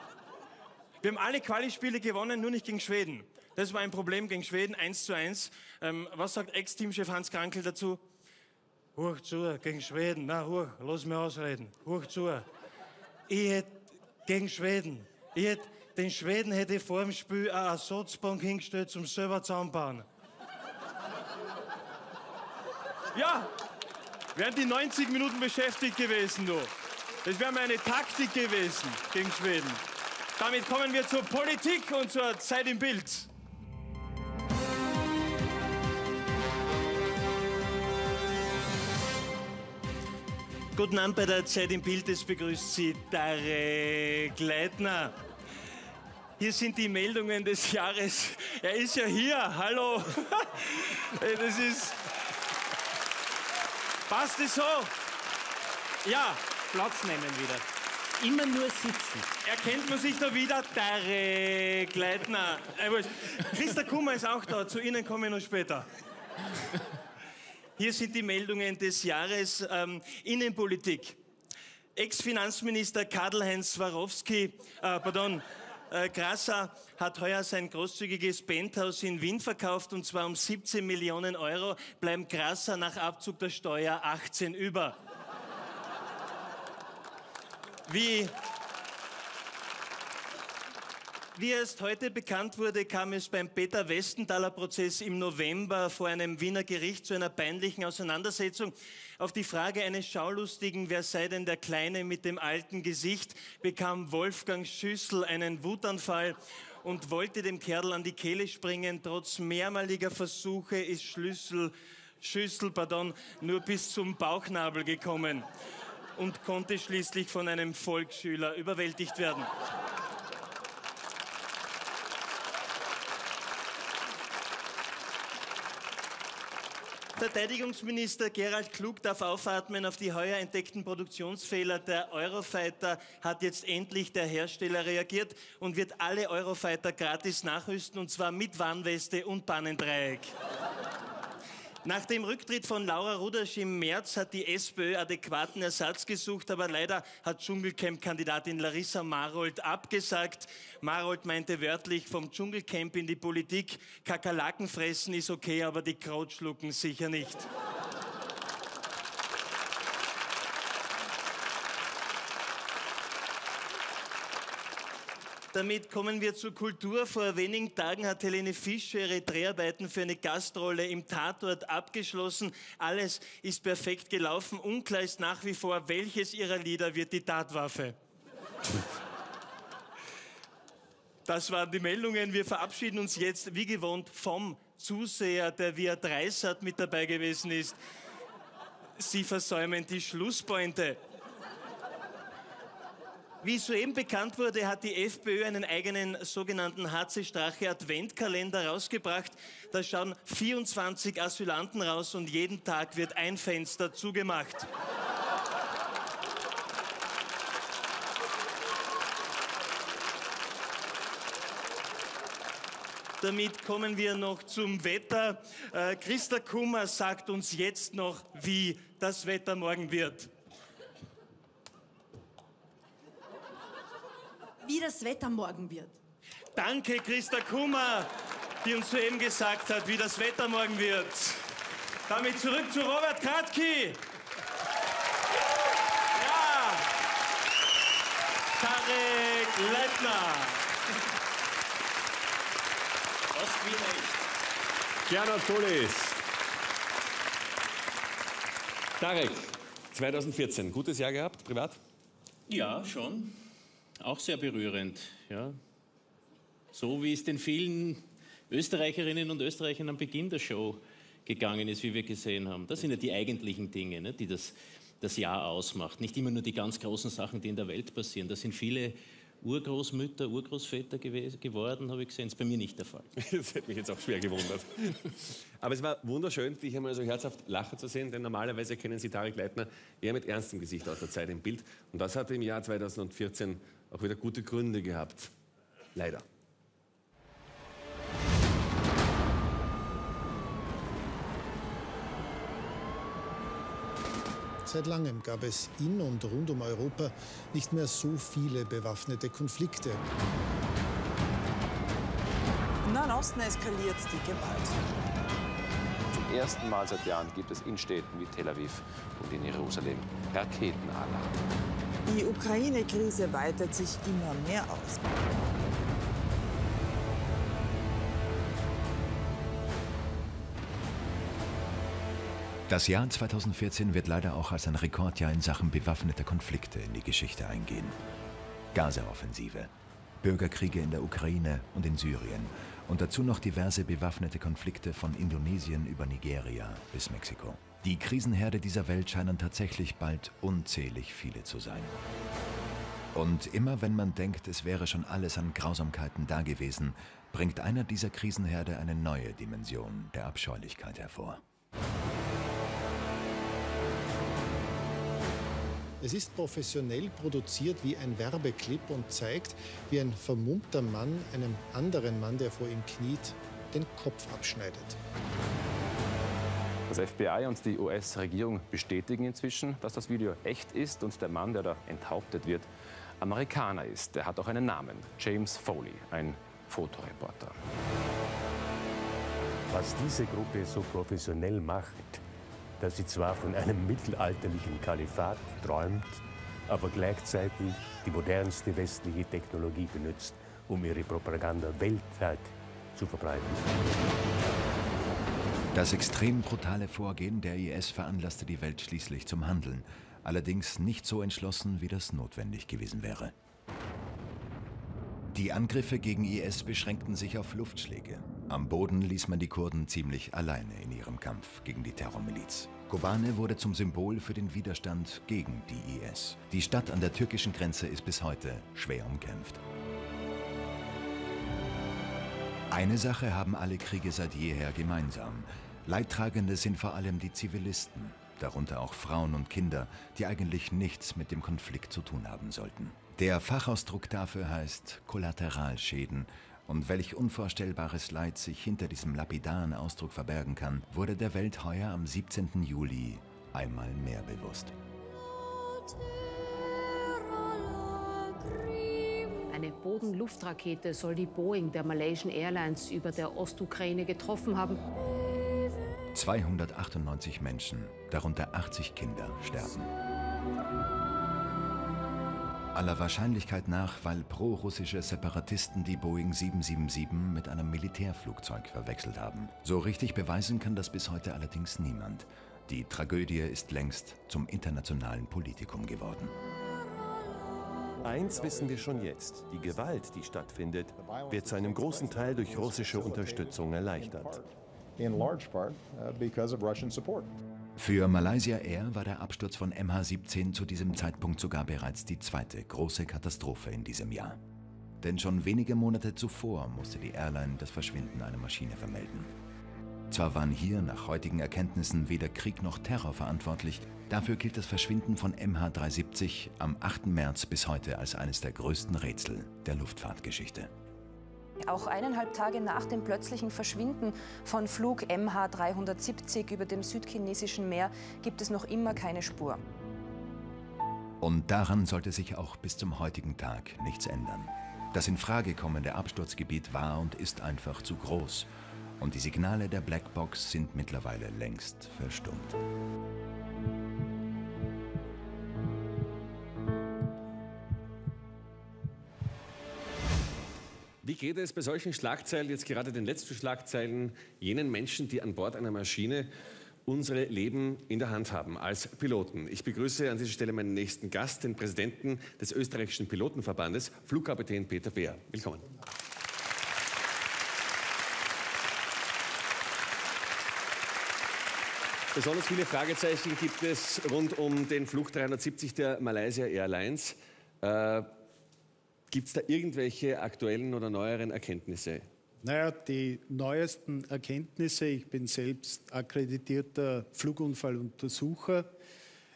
Wir haben alle Quali-Spiele gewonnen, nur nicht gegen Schweden. Das war ein Problem gegen Schweden, 1 zu 1. Ähm, was sagt Ex-Teamchef Hans Krankel dazu? Hoch zu, gegen Schweden. Na, hoch, lass mich ausreden. Hoch zu ich hätte gegen Schweden, ich hätte, den Schweden hätte ich vor dem Spiel eine Ersatzbank hingestellt zum selber zusammenbauen. Ja, wären die 90 Minuten beschäftigt gewesen, du. Das wäre meine Taktik gewesen gegen Schweden. Damit kommen wir zur Politik und zur Zeit im Bild. Guten Abend bei der Zeit im Bild, es begrüßt Sie Tarek Leitner. Hier sind die Meldungen des [LAUGHS] Jahres. Er ist ja hier, hallo. [LAUGHS] Das ist... Passt es so? Ja, Platz nehmen wieder. Immer nur sitzen. Erkennt man sich da wieder? Tarek Leitner. Christa Kummer ist auch da, zu Ihnen komme ich noch später. Hier sind die Meldungen des Jahres. Ähm, Innenpolitik. Ex-Finanzminister Karl-Heinz Swarovski, äh, pardon, äh, Grasser hat heuer sein großzügiges Penthouse in Wien verkauft und zwar um 17 Millionen Euro, bleiben Grasser nach Abzug der Steuer 18 über. Wie wie erst heute bekannt wurde, kam es beim Peter Westenthaler Prozess im November vor einem Wiener Gericht zu einer peinlichen Auseinandersetzung. Auf die Frage eines Schaulustigen, wer sei denn der Kleine mit dem alten Gesicht, bekam Wolfgang Schüssel einen Wutanfall und wollte dem Kerl an die Kehle springen. Trotz mehrmaliger Versuche ist Schlüssel Schüssel, pardon, nur bis zum Bauchnabel gekommen und konnte schließlich von einem Volksschüler überwältigt werden. Verteidigungsminister Gerald Klug darf aufatmen. Auf die heuer entdeckten Produktionsfehler der Eurofighter hat jetzt endlich der Hersteller reagiert und wird alle Eurofighter gratis nachrüsten und zwar mit Warnweste und Bannendreieck. Nach dem Rücktritt von Laura Rudasch im März hat die SPÖ adäquaten Ersatz gesucht, aber leider hat Dschungelcamp-Kandidatin Larissa Marold abgesagt. Marold meinte wörtlich vom Dschungelcamp in die Politik, Kakerlaken fressen ist okay, aber die Kraut schlucken sicher nicht. Damit kommen wir zur Kultur. Vor wenigen Tagen hat Helene Fischer ihre Dreharbeiten für eine Gastrolle im Tatort abgeschlossen. Alles ist perfekt gelaufen. Unklar ist nach wie vor, welches ihrer Lieder wird die Tatwaffe. Das waren die Meldungen. Wir verabschieden uns jetzt wie gewohnt vom Zuseher, der via Dreisat mit dabei gewesen ist. Sie versäumen die Schlusspointe. Wie soeben bekannt wurde, hat die FPÖ einen eigenen sogenannten HC Strache Adventkalender rausgebracht. Da schauen 24 Asylanten raus und jeden Tag wird ein Fenster zugemacht. Damit kommen wir noch zum Wetter. Äh, Christa Kummer sagt uns jetzt noch, wie das Wetter morgen wird. Wie das Wetter morgen wird. Danke, Christa Kummer, die uns soeben gesagt hat, wie das Wetter morgen wird. Damit zurück zu Robert Kratki. Ja, Tarek Leitner. Gernot Tullis. Tarek, 2014, gutes Jahr gehabt, privat? Ja, schon auch sehr berührend. Ja. So wie es den vielen Österreicherinnen und Österreichern am Beginn der Show gegangen ist, wie wir gesehen haben. Das sind ja die eigentlichen Dinge, ne, die das, das Jahr ausmacht. Nicht immer nur die ganz großen Sachen, die in der Welt passieren. Da sind viele Urgroßmütter, Urgroßväter geworden, habe ich gesehen. Das ist bei mir nicht der Fall. [LAUGHS] Das hätte mich jetzt auch schwer gewundert. Aber es war wunderschön, dich einmal so herzhaft lachen zu sehen, denn normalerweise kennen Sie Tarek Leitner eher mit ernstem Gesicht aus der Zeit im Bild. Und das hat im Jahr 2014 auch wieder gute Gründe gehabt. Leider. Seit langem gab es in und rund um Europa nicht mehr so viele bewaffnete Konflikte. Im Nahen Osten eskaliert die Gewalt. Zum ersten Mal seit Jahren gibt es in Städten wie Tel Aviv und in Jerusalem Raketenalarm. Die Ukraine-Krise weitet sich immer mehr aus. Das Jahr 2014 wird leider auch als ein Rekordjahr in Sachen bewaffneter Konflikte in die Geschichte eingehen. Gaza-Offensive, Bürgerkriege in der Ukraine und in Syrien und dazu noch diverse bewaffnete Konflikte von Indonesien über Nigeria bis Mexiko. Die Krisenherde dieser Welt scheinen tatsächlich bald unzählig viele zu sein. Und immer wenn man denkt, es wäre schon alles an Grausamkeiten da gewesen, bringt einer dieser Krisenherde eine neue Dimension der Abscheulichkeit hervor. Es ist professionell produziert wie ein Werbeclip und zeigt, wie ein vermummter Mann einem anderen Mann, der vor ihm kniet, den Kopf abschneidet. Das FBI und die US-Regierung bestätigen inzwischen, dass das Video echt ist und der Mann, der da enthauptet wird, Amerikaner ist. Er hat auch einen Namen, James Foley, ein Fotoreporter. Was diese Gruppe so professionell macht, dass sie zwar von einem mittelalterlichen Kalifat träumt, aber gleichzeitig die modernste westliche Technologie benutzt, um ihre Propaganda weltweit zu verbreiten. Das extrem brutale Vorgehen der IS veranlasste die Welt schließlich zum Handeln, allerdings nicht so entschlossen, wie das notwendig gewesen wäre. Die Angriffe gegen IS beschränkten sich auf Luftschläge. Am Boden ließ man die Kurden ziemlich alleine in ihrem Kampf gegen die Terrormiliz. Kobane wurde zum Symbol für den Widerstand gegen die IS. Die Stadt an der türkischen Grenze ist bis heute schwer umkämpft. Eine Sache haben alle Kriege seit jeher gemeinsam. Leidtragende sind vor allem die Zivilisten, darunter auch Frauen und Kinder, die eigentlich nichts mit dem Konflikt zu tun haben sollten. Der Fachausdruck dafür heißt Kollateralschäden und welch unvorstellbares Leid sich hinter diesem lapidaren Ausdruck verbergen kann, wurde der Welt heuer am 17. Juli einmal mehr bewusst. Eine Boden-Luftrakete soll die Boeing der Malaysian Airlines über der Ostukraine getroffen haben. 298 Menschen, darunter 80 Kinder, sterben. Aller Wahrscheinlichkeit nach, weil pro-russische Separatisten die Boeing 777 mit einem Militärflugzeug verwechselt haben. So richtig beweisen kann das bis heute allerdings niemand. Die Tragödie ist längst zum internationalen Politikum geworden. Eins wissen wir schon jetzt. Die Gewalt, die stattfindet, wird zu einem großen Teil durch russische Unterstützung erleichtert. In large part uh, because of Russian support. Für Malaysia Air war der Absturz von MH17 zu diesem Zeitpunkt sogar bereits die zweite große Katastrophe in diesem Jahr. Denn schon wenige Monate zuvor musste die Airline das Verschwinden einer Maschine vermelden. Zwar waren hier nach heutigen Erkenntnissen weder Krieg noch Terror verantwortlich, dafür gilt das Verschwinden von MH370 am 8. März bis heute als eines der größten Rätsel der Luftfahrtgeschichte. Auch eineinhalb Tage nach dem plötzlichen Verschwinden von Flug MH370 über dem südchinesischen Meer gibt es noch immer keine Spur. Und daran sollte sich auch bis zum heutigen Tag nichts ändern. Das in Frage kommende Absturzgebiet war und ist einfach zu groß. Und die Signale der Blackbox sind mittlerweile längst verstummt. Wie geht es bei solchen Schlagzeilen, jetzt gerade den letzten Schlagzeilen, jenen Menschen, die an Bord einer Maschine unsere Leben in der Hand haben als Piloten? Ich begrüße an dieser Stelle meinen nächsten Gast, den Präsidenten des österreichischen Pilotenverbandes, Flugkapitän Peter Beer. Willkommen. Besonders viele Fragezeichen gibt es rund um den Flug 370 der Malaysia Airlines. Äh, Gibt es da irgendwelche aktuellen oder neueren Erkenntnisse? Naja, die neuesten Erkenntnisse, ich bin selbst akkreditierter Flugunfalluntersucher,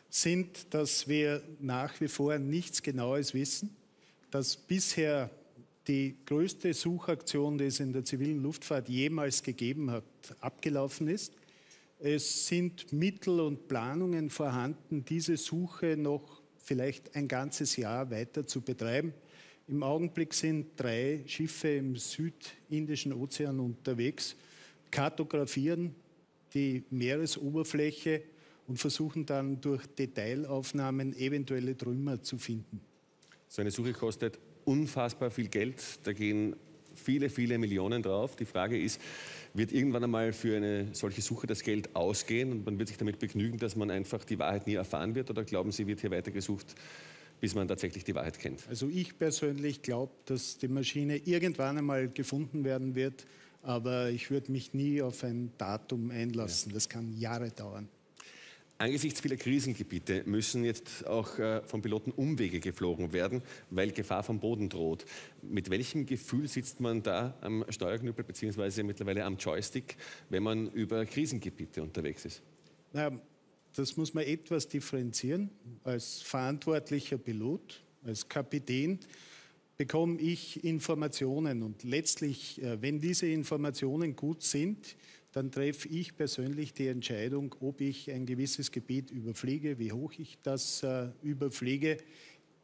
sind, dass wir nach wie vor nichts Genaues wissen, dass bisher die größte Suchaktion, die es in der zivilen Luftfahrt jemals gegeben hat, abgelaufen ist. Es sind Mittel und Planungen vorhanden, diese Suche noch vielleicht ein ganzes Jahr weiter zu betreiben. Im Augenblick sind drei Schiffe im südindischen Ozean unterwegs, kartografieren die Meeresoberfläche und versuchen dann durch Detailaufnahmen eventuelle Trümmer zu finden. So eine Suche kostet unfassbar viel Geld. Da gehen viele, viele Millionen drauf. Die Frage ist, wird irgendwann einmal für eine solche Suche das Geld ausgehen und man wird sich damit begnügen, dass man einfach die Wahrheit nie erfahren wird? Oder glauben Sie, wird hier weiter gesucht, bis man tatsächlich die Wahrheit kennt? Also ich persönlich glaube, dass die Maschine irgendwann einmal gefunden werden wird, aber ich würde mich nie auf ein Datum einlassen. Das kann Jahre dauern. Angesichts vieler Krisengebiete müssen jetzt auch äh, von Piloten Umwege geflogen werden, weil Gefahr vom Boden droht. Mit welchem Gefühl sitzt man da am Steuerknüppel bzw. mittlerweile am Joystick, wenn man über Krisengebiete unterwegs ist? Naja, das muss man etwas differenzieren. Als verantwortlicher Pilot, als Kapitän bekomme ich Informationen und letztlich, äh, wenn diese Informationen gut sind, dann treffe ich persönlich die Entscheidung, ob ich ein gewisses Gebiet überfliege, wie hoch ich das äh, überfliege.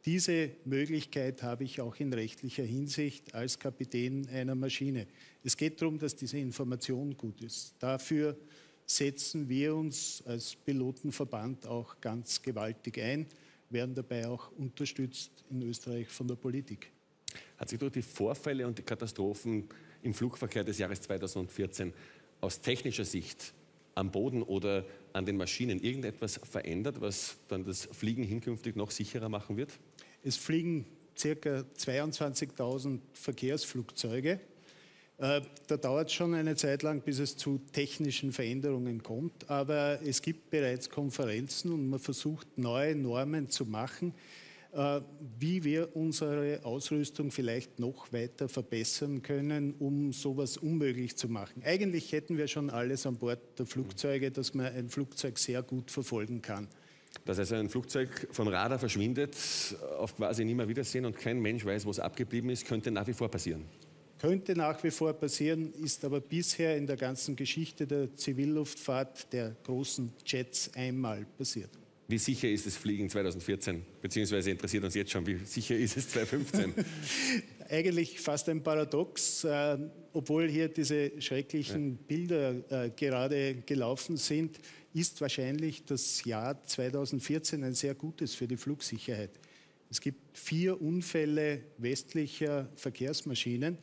Diese Möglichkeit habe ich auch in rechtlicher Hinsicht als Kapitän einer Maschine. Es geht darum, dass diese Information gut ist. Dafür setzen wir uns als Pilotenverband auch ganz gewaltig ein, werden dabei auch unterstützt in Österreich von der Politik. Hat sich durch die Vorfälle und die Katastrophen im Flugverkehr des Jahres 2014 aus technischer Sicht am Boden oder an den Maschinen irgendetwas verändert, was dann das Fliegen hinkünftig noch sicherer machen wird? Es fliegen ca. 22.000 Verkehrsflugzeuge. Äh, Da dauert es schon eine Zeit lang, bis es zu technischen Veränderungen kommt. Aber es gibt bereits Konferenzen und man versucht, neue Normen zu machen, äh, wie wir unsere Ausrüstung vielleicht noch weiter verbessern können, um sowas unmöglich zu machen. Eigentlich hätten wir schon alles an Bord der Flugzeuge, dass man ein Flugzeug sehr gut verfolgen kann. Dass also ein Flugzeug vom Radar verschwindet, auf quasi nie mehr wiedersehen und kein Mensch weiß, wo es abgeblieben ist, könnte nach wie vor passieren. Könnte nach wie vor passieren, ist aber bisher in der ganzen Geschichte der Zivilluftfahrt der großen Jets einmal passiert. Wie sicher ist das Fliegen 2014? Beziehungsweise interessiert uns jetzt schon, wie sicher ist es 2015? [LAUGHS] Eigentlich fast ein Paradox, äh, obwohl hier diese schrecklichen Bilder äh, gerade gelaufen sind, ist wahrscheinlich das Jahr 2014 ein sehr gutes für die Flugsicherheit. Es gibt vier Unfälle westlicher Verkehrsmaschinen.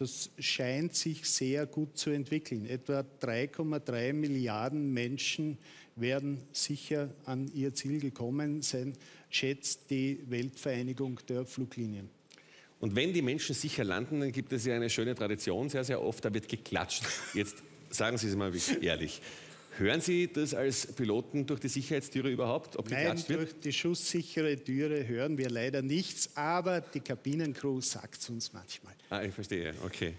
Das scheint sich sehr gut zu entwickeln. Etwa 3,3 Milliarden Menschen werden sicher an ihr Ziel gekommen sein, schätzt die Weltvereinigung der Fluglinien. Und wenn die Menschen sicher landen, dann gibt es ja eine schöne Tradition, sehr, sehr oft, da wird geklatscht. Jetzt sagen Sie es mal ehrlich. Hören Sie das als Piloten durch die Sicherheitstüre überhaupt, ob Nein, durch die schusssichere Türe hören wir leider nichts, aber die Kabinencrew sagt es uns manchmal. Ah, ich verstehe, okay.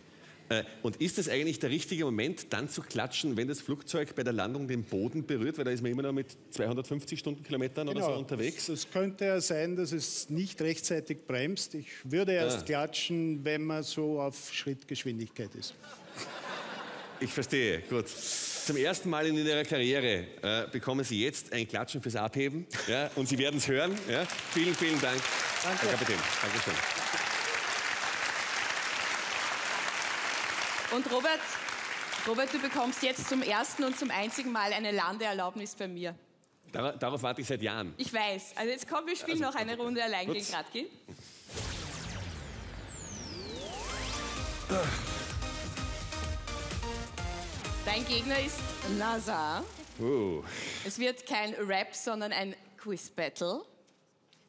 Äh, Und ist es eigentlich der richtige Moment, dann zu klatschen, wenn das Flugzeug bei der Landung den Boden berührt? Weil da ist man immer noch mit 250 Stundenkilometern oder so unterwegs. Es, es könnte ja sein, dass es nicht rechtzeitig bremst. Ich würde erst Ah. klatschen, wenn man so auf Schrittgeschwindigkeit ist. Ich verstehe, gut. Zum ersten Mal in Ihrer Karriere äh, bekommen Sie jetzt ein Klatschen fürs Abheben. Ja, und Sie werden es hören. Ja. Vielen, vielen Dank, Danke. Herr Kapitän. Dankeschön. Und Robert, Robert, du bekommst jetzt zum ersten und zum einzigen Mal eine Landeerlaubnis bei mir. Dar darauf warte ich seit Jahren. Ich weiß. Also jetzt komm, wir spielen noch eine Runde allein gut. gegen Radke. Dein Gegner ist Lazar. Uh. Es wird kein Rap, sondern ein Quiz-Battle.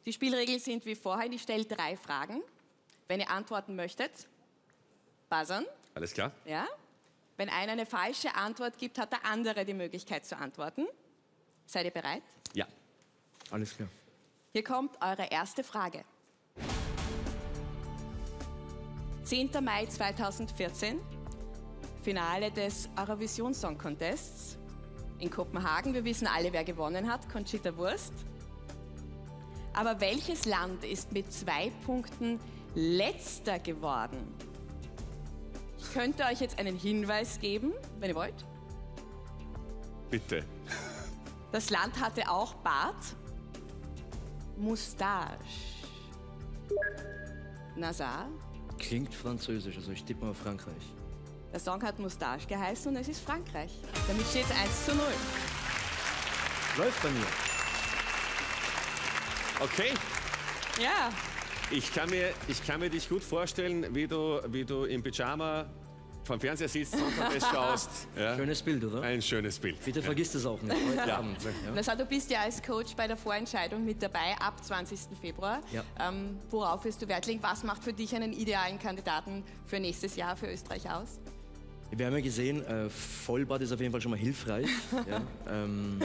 Die Spielregeln sind wie vorher. Ich stelle drei Fragen. Wenn ihr antworten möchtet, buzzern. Alles klar? Ja? Wenn einer eine falsche Antwort gibt, hat der andere die Möglichkeit zu antworten. Seid ihr bereit? Ja. Alles klar. Hier kommt eure erste Frage. 10. Mai 2014, Finale des Eurovision Song Contests in Kopenhagen. Wir wissen alle, wer gewonnen hat, Conchita Wurst. Aber welches Land ist mit zwei Punkten letzter geworden? Ich könnte euch jetzt einen Hinweis geben, wenn ihr wollt. Bitte. Das Land hatte auch Bart, Moustache. Nazar. Klingt französisch, also ich tippe mal auf Frankreich. Der Song hat Moustache geheißen und es ist Frankreich. Damit steht es 1 zu 0. Läuft bei mir. Okay. Ja. Ich kann, mir, ich kann mir dich gut vorstellen, wie du, wie du im Pyjama vom Fernseher sitzt, Song Contest schaust. [LAUGHS] Ja. Schönes Bild, oder? Ein schönes Bild. Bitte vergiss das auch nicht. Heute Ja. Abend. Nazar, du bist ja als Coach bei der Vorentscheidung mit dabei ab 20. Februar. Ja. Ähm, worauf wirst du Wert legen? Was macht für dich einen idealen Kandidaten für nächstes Jahr für Österreich aus? Wir haben ja gesehen, äh, Vollbad ist auf jeden Fall schon mal hilfreich. [LAUGHS] ja. ähm,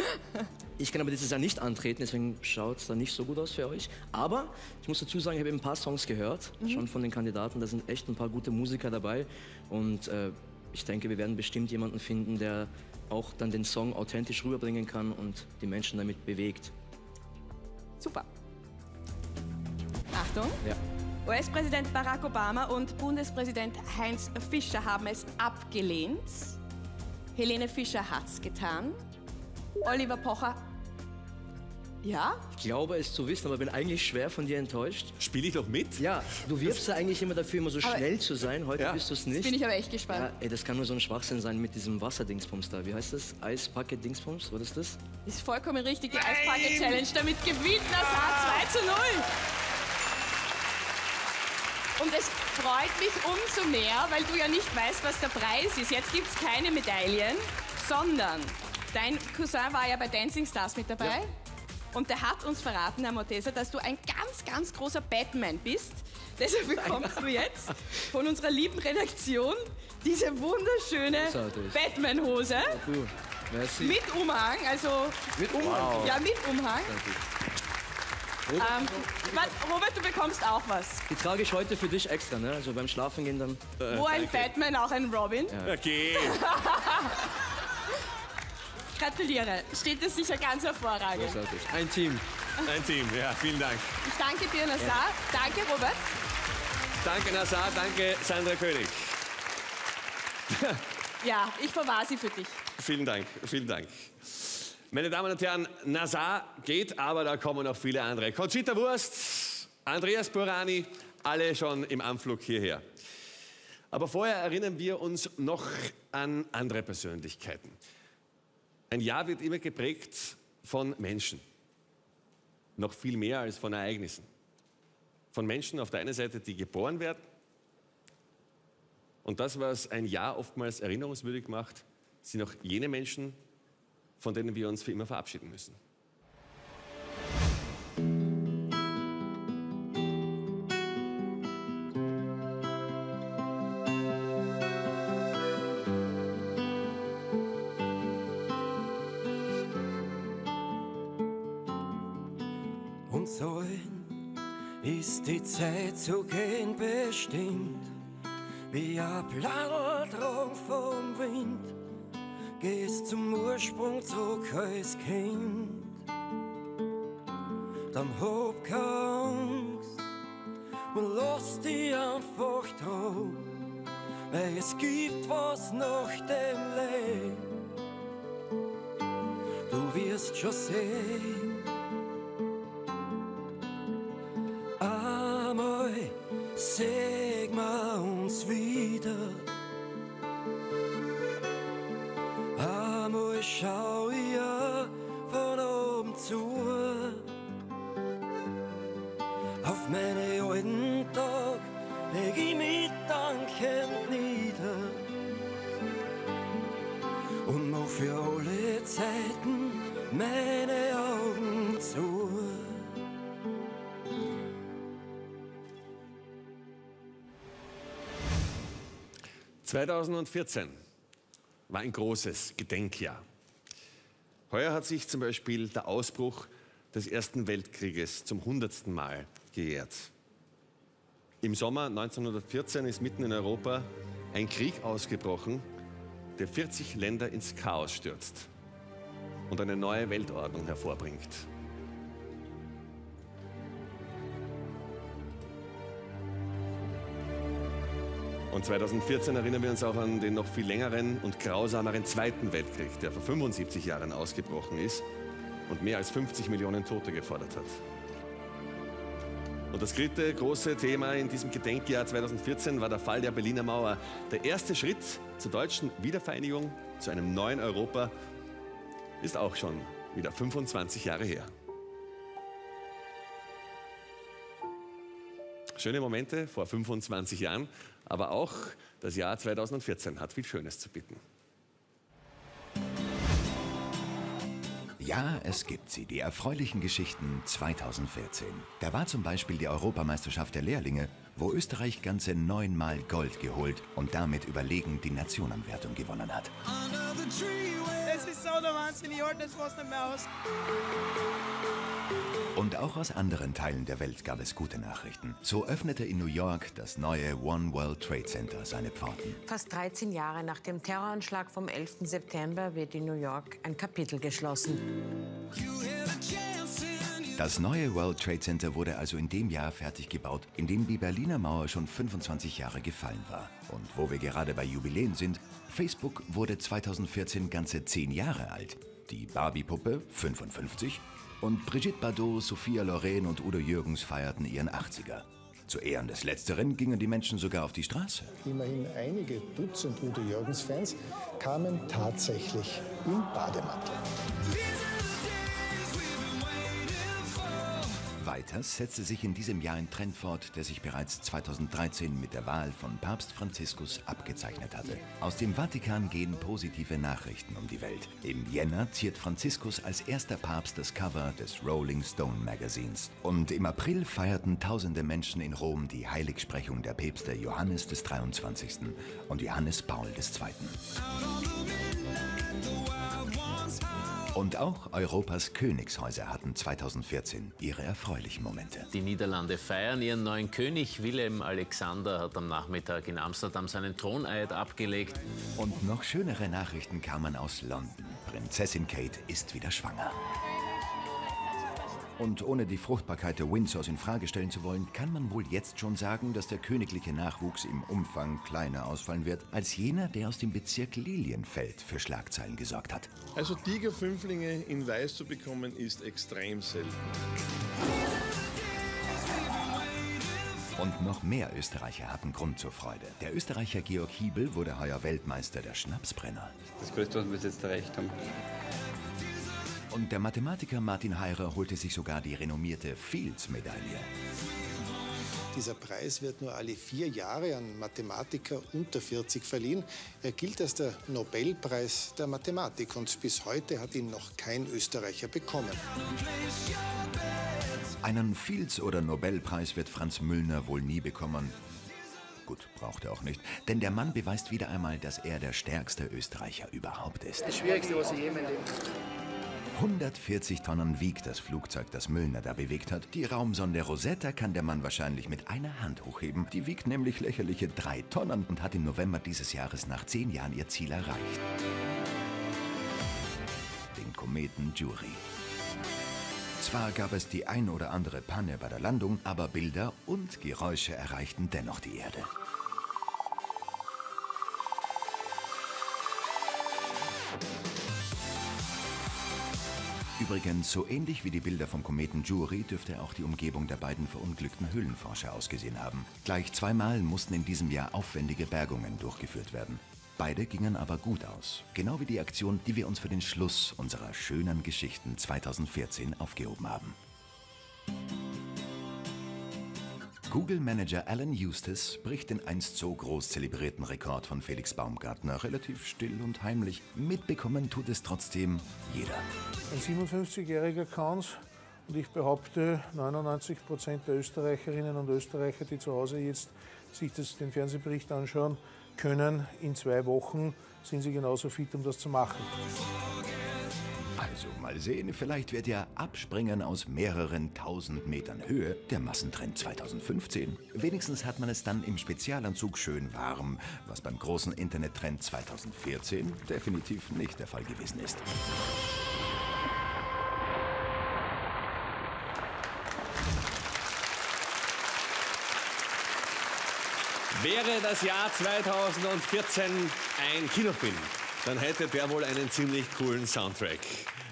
ich kann aber dieses Jahr nicht antreten, deswegen schaut es da nicht so gut aus für euch. Aber ich muss dazu sagen, ich habe eben ein paar Songs gehört, Mhm. schon von den Kandidaten. Da sind echt ein paar gute Musiker dabei. Und äh, ich denke, wir werden bestimmt jemanden finden, der auch dann den Song authentisch rüberbringen kann und die Menschen damit bewegt. Super. Achtung. Ja. US-Präsident Barack Obama und Bundespräsident Heinz Fischer haben es abgelehnt. Helene Fischer hat's getan. Oliver Pocher. Ja? Ich glaube es zu wissen, aber bin eigentlich schwer von dir enttäuscht. Spiele ich doch mit? Ja, du wirbst ja eigentlich immer dafür, immer so Aber- schnell zu sein. Heute Ja. bist du es nicht. Jetzt bin ich aber echt gespannt. Ja, ey, das kann nur so ein Schwachsinn sein mit diesem Wasserdingsbums da. Wie heißt das? Eispacket-Dingsbums? Was ist das? Ist vollkommen richtig, die Eispacket-Challenge. Damit gewinnt Nazar 2 zu 0. Und es freut mich umso mehr, weil du ja nicht weißt, was der Preis ist. Jetzt gibt es keine Medaillen, sondern dein Cousin war ja bei Dancing Stars mit dabei. Und der hat uns verraten, Herr Mortesa, dass du ein ganz, ganz großer Batman bist. Deshalb bekommst du jetzt von unserer lieben Redaktion diese wunderschöne. Batman-Hose. Mit Umhang, also. Mit Umhang? Wow. Ja, mit Umhang. Ähm, Robert, du bekommst auch was. Die trage ich heute für dich extra, ne? Also beim Schlafen gehen dann. Wo ein Batman, auch ein Robin. Ja. Okay. [LAUGHS] Gratuliere. Steht das sicher ganz hervorragend. Großartig. Ein Team. Ein Team, ja, vielen Dank. Ich danke dir, Nassar. Danke, Robert. Danke, Nassar, danke, Sandra König. Ja, ich verwahr sie für dich. Vielen Dank, vielen Dank. Meine Damen und Herren, Nazar geht, aber da kommen noch viele andere. Conchita Wurst, Andreas Burani, alle schon im Anflug hierher. Aber vorher erinnern wir uns noch an andere Persönlichkeiten. Ein Jahr wird immer geprägt von Menschen. Noch viel mehr als von Ereignissen. Von Menschen auf der einen Seite, die geboren werden. Und das, was ein Jahr oftmals erinnerungswürdig macht, sind auch jene Menschen, von denen wir uns für immer verabschieden müssen. Uns allen ist die Zeit zu gehen bestimmt, wie ein Planeldrang vom Wind. Gehst zum Ursprung zurück als Kind, dann hab keine Angst und lass dich einfach drauf, weil es gibt was nach dem Leben. Du wirst schon sehen. Einmal sehen wir uns wieder. Für alle Zeiten meine Augen zu. 2014 war ein großes Gedenkjahr. Heuer hat sich zum Beispiel der Ausbruch des Ersten Weltkrieges zum hundertsten Mal gejährt. Im Sommer 1914 ist mitten in Europa ein Krieg ausgebrochen, der 40 Länder ins Chaos stürzt und eine neue Weltordnung hervorbringt. Und 2014 erinnern wir uns auch an den noch viel längeren und grausameren Zweiten Weltkrieg, der vor 75 Jahren ausgebrochen ist und mehr als 50 Millionen Tote gefordert hat. Und das dritte große Thema in diesem Gedenkjahr 2014 war der Fall der Berliner Mauer. Der erste Schritt zur deutschen Wiedervereinigung, zu einem neuen Europa, ist auch schon wieder 25 Jahre her. Schöne Momente vor 25 Jahren, aber auch das Jahr 2014 hat viel Schönes zu bieten. Ja, es gibt sie, die erfreulichen Geschichten 2014. Da war zum Beispiel die Europameisterschaft der Lehrlinge, wo Österreich ganze neunmal Gold geholt und damit überlegen die Nationenwertung gewonnen hat. Das ist so der Wahnsinn, ich halte das fast nicht mehr aus. Und auch aus anderen Teilen der Welt gab es gute Nachrichten. So öffnete in New York das neue One World Trade Center seine Pforten. Fast 13 Jahre nach dem Terroranschlag vom 11. September wird in New York ein Kapitel geschlossen. Das neue World Trade Center wurde also in dem Jahr fertig gebaut, in dem die Berliner Mauer schon 25 Jahre gefallen war. Und wo wir gerade bei Jubiläen sind, Facebook wurde 2014 ganze 10 Jahre alt. Die Barbie-Puppe 55 und Brigitte Bardot, Sophia Loren und Udo Jürgens feierten ihren 80er. Zu Ehren des Letzteren gingen die Menschen sogar auf die Straße. Immerhin einige Dutzend Udo Jürgens-Fans kamen tatsächlich im Bademantel. Weiters setzte sich in diesem Jahr ein Trend fort, der sich bereits 2013 mit der Wahl von Papst Franziskus abgezeichnet hatte. Aus dem Vatikan gehen positive Nachrichten um die Welt. Im Jänner ziert Franziskus als erster Papst das Cover des Rolling Stone Magazins. Und im April feierten tausende Menschen in Rom die Heiligsprechung der Päpste Johannes des 23. und Johannes Paul II. Und auch Europas Königshäuser hatten 2014 ihre erfreulichen Momente. Die Niederlande feiern ihren neuen König. Willem Alexander hat am Nachmittag in Amsterdam seinen Throneid abgelegt. Und noch schönere Nachrichten kamen aus London. Prinzessin Kate ist wieder schwanger. Und ohne die Fruchtbarkeit der Windsors in Frage stellen zu wollen, kann man wohl jetzt schon sagen, dass der königliche Nachwuchs im Umfang kleiner ausfallen wird als jener, der aus dem Bezirk Lilienfeld für Schlagzeilen gesorgt hat. Also Tigerfünflinge in Weiß zu bekommen, ist extrem selten. Und noch mehr Österreicher hatten Grund zur Freude. Der Österreicher Georg Hiebel wurde heuer Weltmeister der Schnapsbrenner. Das Größte, was wir bis jetzt erreicht haben. Und der Mathematiker Martin Heirer holte sich sogar die renommierte Fields-Medaille. Dieser Preis wird nur alle vier Jahre an Mathematiker unter 40 verliehen. Er gilt als der Nobelpreis der Mathematik und bis heute hat ihn noch kein Österreicher bekommen. Einen Fields- oder Nobelpreis wird Franz Müllner wohl nie bekommen. Gut, braucht er auch nicht. Denn der Mann beweist wieder einmal, dass er der stärkste Österreicher überhaupt ist. Das Schwierigste, was ich je in meinem Leben 140 Tonnen wiegt das Flugzeug, das Müllner da bewegt hat. Die Raumsonde Rosetta kann der Mann wahrscheinlich mit einer Hand hochheben. Die wiegt nämlich lächerliche drei Tonnen und hat im November dieses Jahres nach zehn Jahren ihr Ziel erreicht. Den Kometen Jury. Zwar gab es die ein oder andere Panne bei der Landung, aber Bilder und Geräusche erreichten dennoch die Erde. Übrigens, so ähnlich wie die Bilder vom Kometen Jury dürfte auch die Umgebung der beiden verunglückten Höhlenforscher ausgesehen haben. Gleich zweimal mussten in diesem Jahr aufwendige Bergungen durchgeführt werden. Beide gingen aber gut aus. Genau wie die Aktion, die wir uns für den Schluss unserer schönen Geschichten 2014 aufgehoben haben. Google-Manager Alan Eustace bricht den einst so groß zelebrierten Rekord von Felix Baumgartner relativ still und heimlich. Mitbekommen tut es trotzdem jeder. Ein 57-jähriger kann's und ich behaupte, 99 Prozent der Österreicherinnen und Österreicher, die zu Hause jetzt sich das, den Fernsehbericht anschauen, können in zwei Wochen sind sie genauso fit, um das zu machen. Also mal sehen, vielleicht wird ja Abspringen aus mehreren tausend Metern Höhe der Massentrend 2015. Wenigstens hat man es dann im Spezialanzug schön warm, was beim großen Internettrend 2014 definitiv nicht der Fall gewesen ist. Wäre das Jahr 2014 ein Kinofilm, dann hätte der wohl einen ziemlich coolen Soundtrack.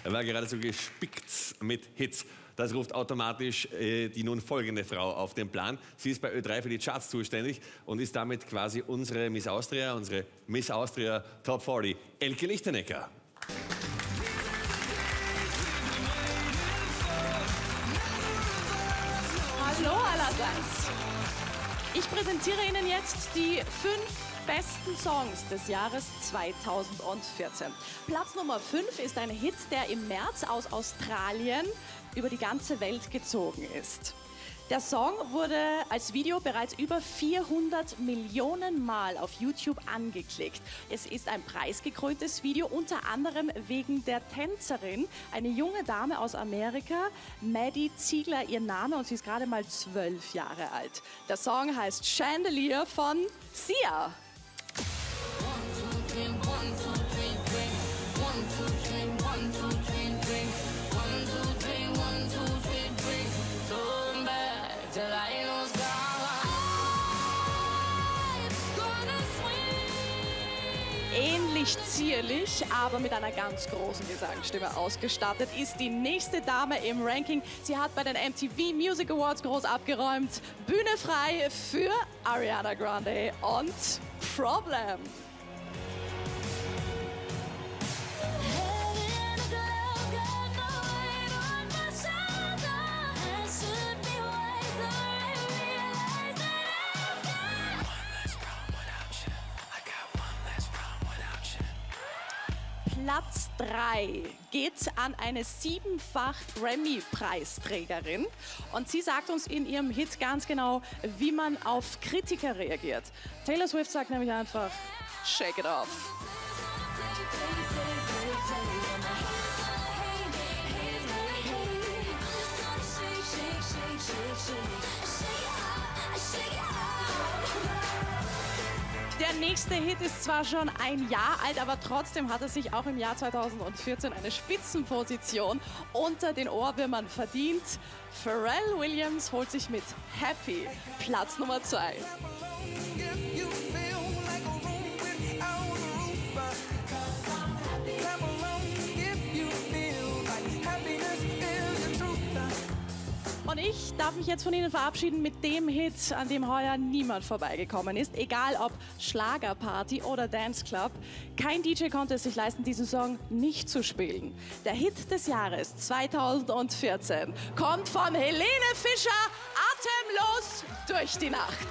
Er war geradezu gespickt mit Hits. Das ruft automatisch äh, die nun folgende Frau auf den Plan. Sie ist bei Ö3 für die Charts zuständig und ist damit quasi unsere Miss Austria, unsere Miss Austria Top 40, Elke Lichtenecker. Hallo allerseits. Ich präsentiere Ihnen jetzt die fünf besten Songs des Jahres 2014. Platz Nummer 5 ist ein Hit, der im März aus Australien über die ganze Welt gezogen ist. Der Song wurde als Video bereits über 400 Millionen Mal auf YouTube angeklickt. Es ist ein preisgekröntes Video, unter anderem wegen der Tänzerin, eine junge Dame aus Amerika, Maddie Ziegler ihr Name und sie ist gerade mal zwölf Jahre alt. Der Song heißt Chandelier von Sia. Ähnlich zierlich, aber mit einer ganz großen Gesangsstimme ausgestattet ist die nächste Dame im Ranking. Sie hat bei den MTV Music Awards groß abgeräumt. Bühne frei für Ariana Grande und Problem. 3 geht an eine siebenfach Grammy-Preisträgerin. Und sie sagt uns in ihrem Hit ganz genau, wie man auf Kritiker reagiert. Taylor Swift sagt nämlich einfach, shake it off. Der nächste Hit ist zwar schon ein Jahr alt, aber trotzdem hat er sich auch im Jahr 2014 eine Spitzenposition unter den Ohrwürmern verdient. Pharrell Williams holt sich mit Happy Platz Nummer 2. Und ich darf mich jetzt von Ihnen verabschieden mit dem Hit, an dem heuer niemand vorbeigekommen ist. Egal ob Schlagerparty oder Dance Club. Kein DJ konnte es sich leisten, diesen Song nicht zu spielen. Der Hit des Jahres 2014 kommt von Helene Fischer, Atemlos durch die Nacht.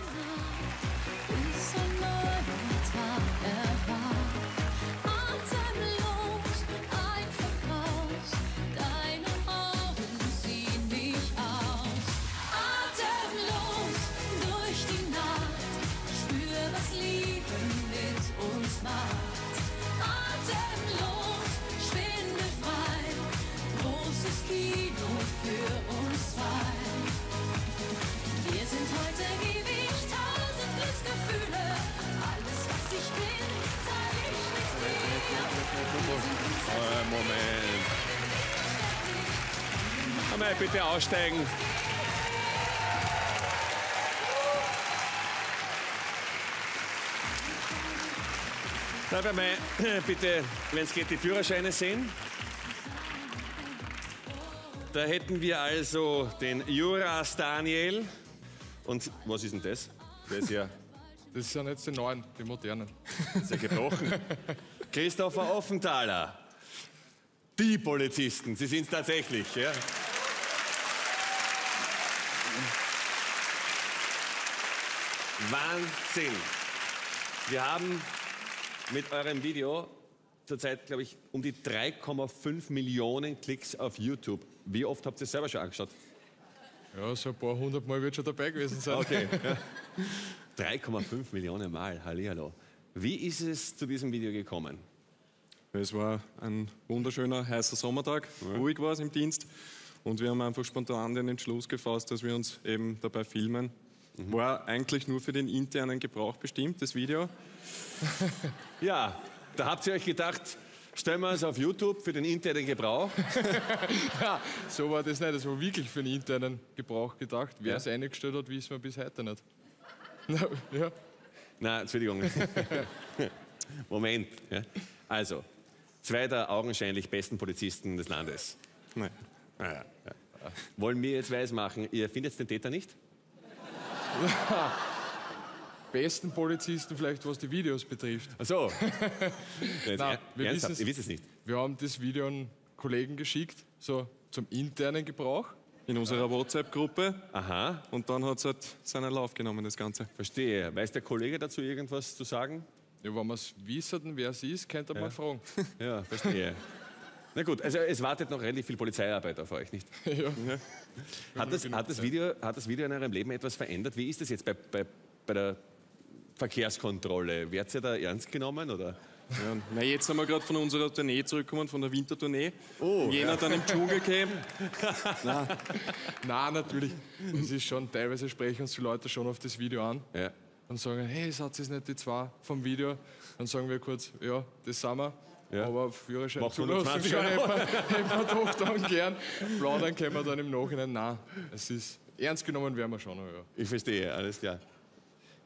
Moment. Einmal bitte aussteigen. Darf ich mal [CLEARS THROAT] bitte, wenn es geht, die Führerscheine sehen? Da hätten wir also den Juras Daniel. Und was ist denn das? Das ist ja. [LAUGHS] Das sind jetzt die neuen, die modernen. Das ist ja gebrochen. [LAUGHS] Christopher Offenthaler. Die Polizisten, sie sind es tatsächlich. Ja. Wahnsinn. Wir haben mit eurem Video zurzeit, glaube ich, um die 3,5 Millionen Klicks auf YouTube. Wie oft habt ihr es selber schon angeschaut? Ja, so ein paar hundert Mal wird schon dabei gewesen sein. Okay. [LAUGHS] Ja. 3,5 Millionen Mal, Hallihallo. Wie ist es zu diesem Video gekommen? Es war ein wunderschöner, heißer Sommertag, ruhig war es im Dienst und wir haben einfach spontan den Entschluss gefasst, dass wir uns eben dabei filmen. War eigentlich nur für den internen Gebrauch bestimmt, das Video. [LAUGHS] Ja, da habt ihr euch gedacht, stellen wir es auf YouTube für den internen Gebrauch. [LAUGHS] ja, so war das nicht. Das war wirklich für den internen Gebrauch gedacht. Wer Ja. es eingestellt hat, wissen wir bis heute nicht. Na, [LAUGHS] ja. Nein, Entschuldigung. Moment. Ja. Also, zwei der augenscheinlich besten Polizisten des Landes. Nein. Ah, ja, ja. Wollen wir jetzt weismachen, ihr findet den Täter nicht? [LAUGHS] Besten Polizisten vielleicht, was die Videos betrifft. Ach so. [LAUGHS] Nein, er- wir wissen ihr wisst es nicht. Wir haben das Video an Kollegen geschickt, so zum internen Gebrauch in unserer WhatsApp-Gruppe. Aha. Und dann hat es halt seinen Lauf genommen, das Ganze. Verstehe. Weiß der Kollege dazu irgendwas zu sagen? Ja, wenn wir es wissen, wer es ist, könnt ihr Ja. mal fragen. [LAUGHS] Ja, verstehe. Na gut, also es wartet noch relativ viel Polizeiarbeit auf euch, nicht? [LAUGHS] Ja. Hat, das, hat, das Video, hat das Video in eurem Leben etwas verändert? Wie ist das jetzt bei, bei, bei der Verkehrskontrolle? Werdet ihr da ernst genommen? Oder? Ja, na, jetzt sind wir gerade von unserer Tournee zurückgekommen, von der Wintertournee. Oh, Jena ja. dann im Dschungel [LAUGHS] gehabt. Nein. Nein, natürlich. Es ist schon, teilweise sprechen uns die Leute schon auf das Video an. Ja. Und sagen, hey, seid ihr nicht die zwei vom Video? Dann sagen wir kurz, ja, das sind wir. Aber Führerschein zulassen 120 hätten Euro. wir, [LAUGHS] hätten wir doch dann gern. Plaudern können wir dann im Nachhinein. Nein, es ist ernst genommen werden wir schon. Ja. Ich verstehe, alles klar.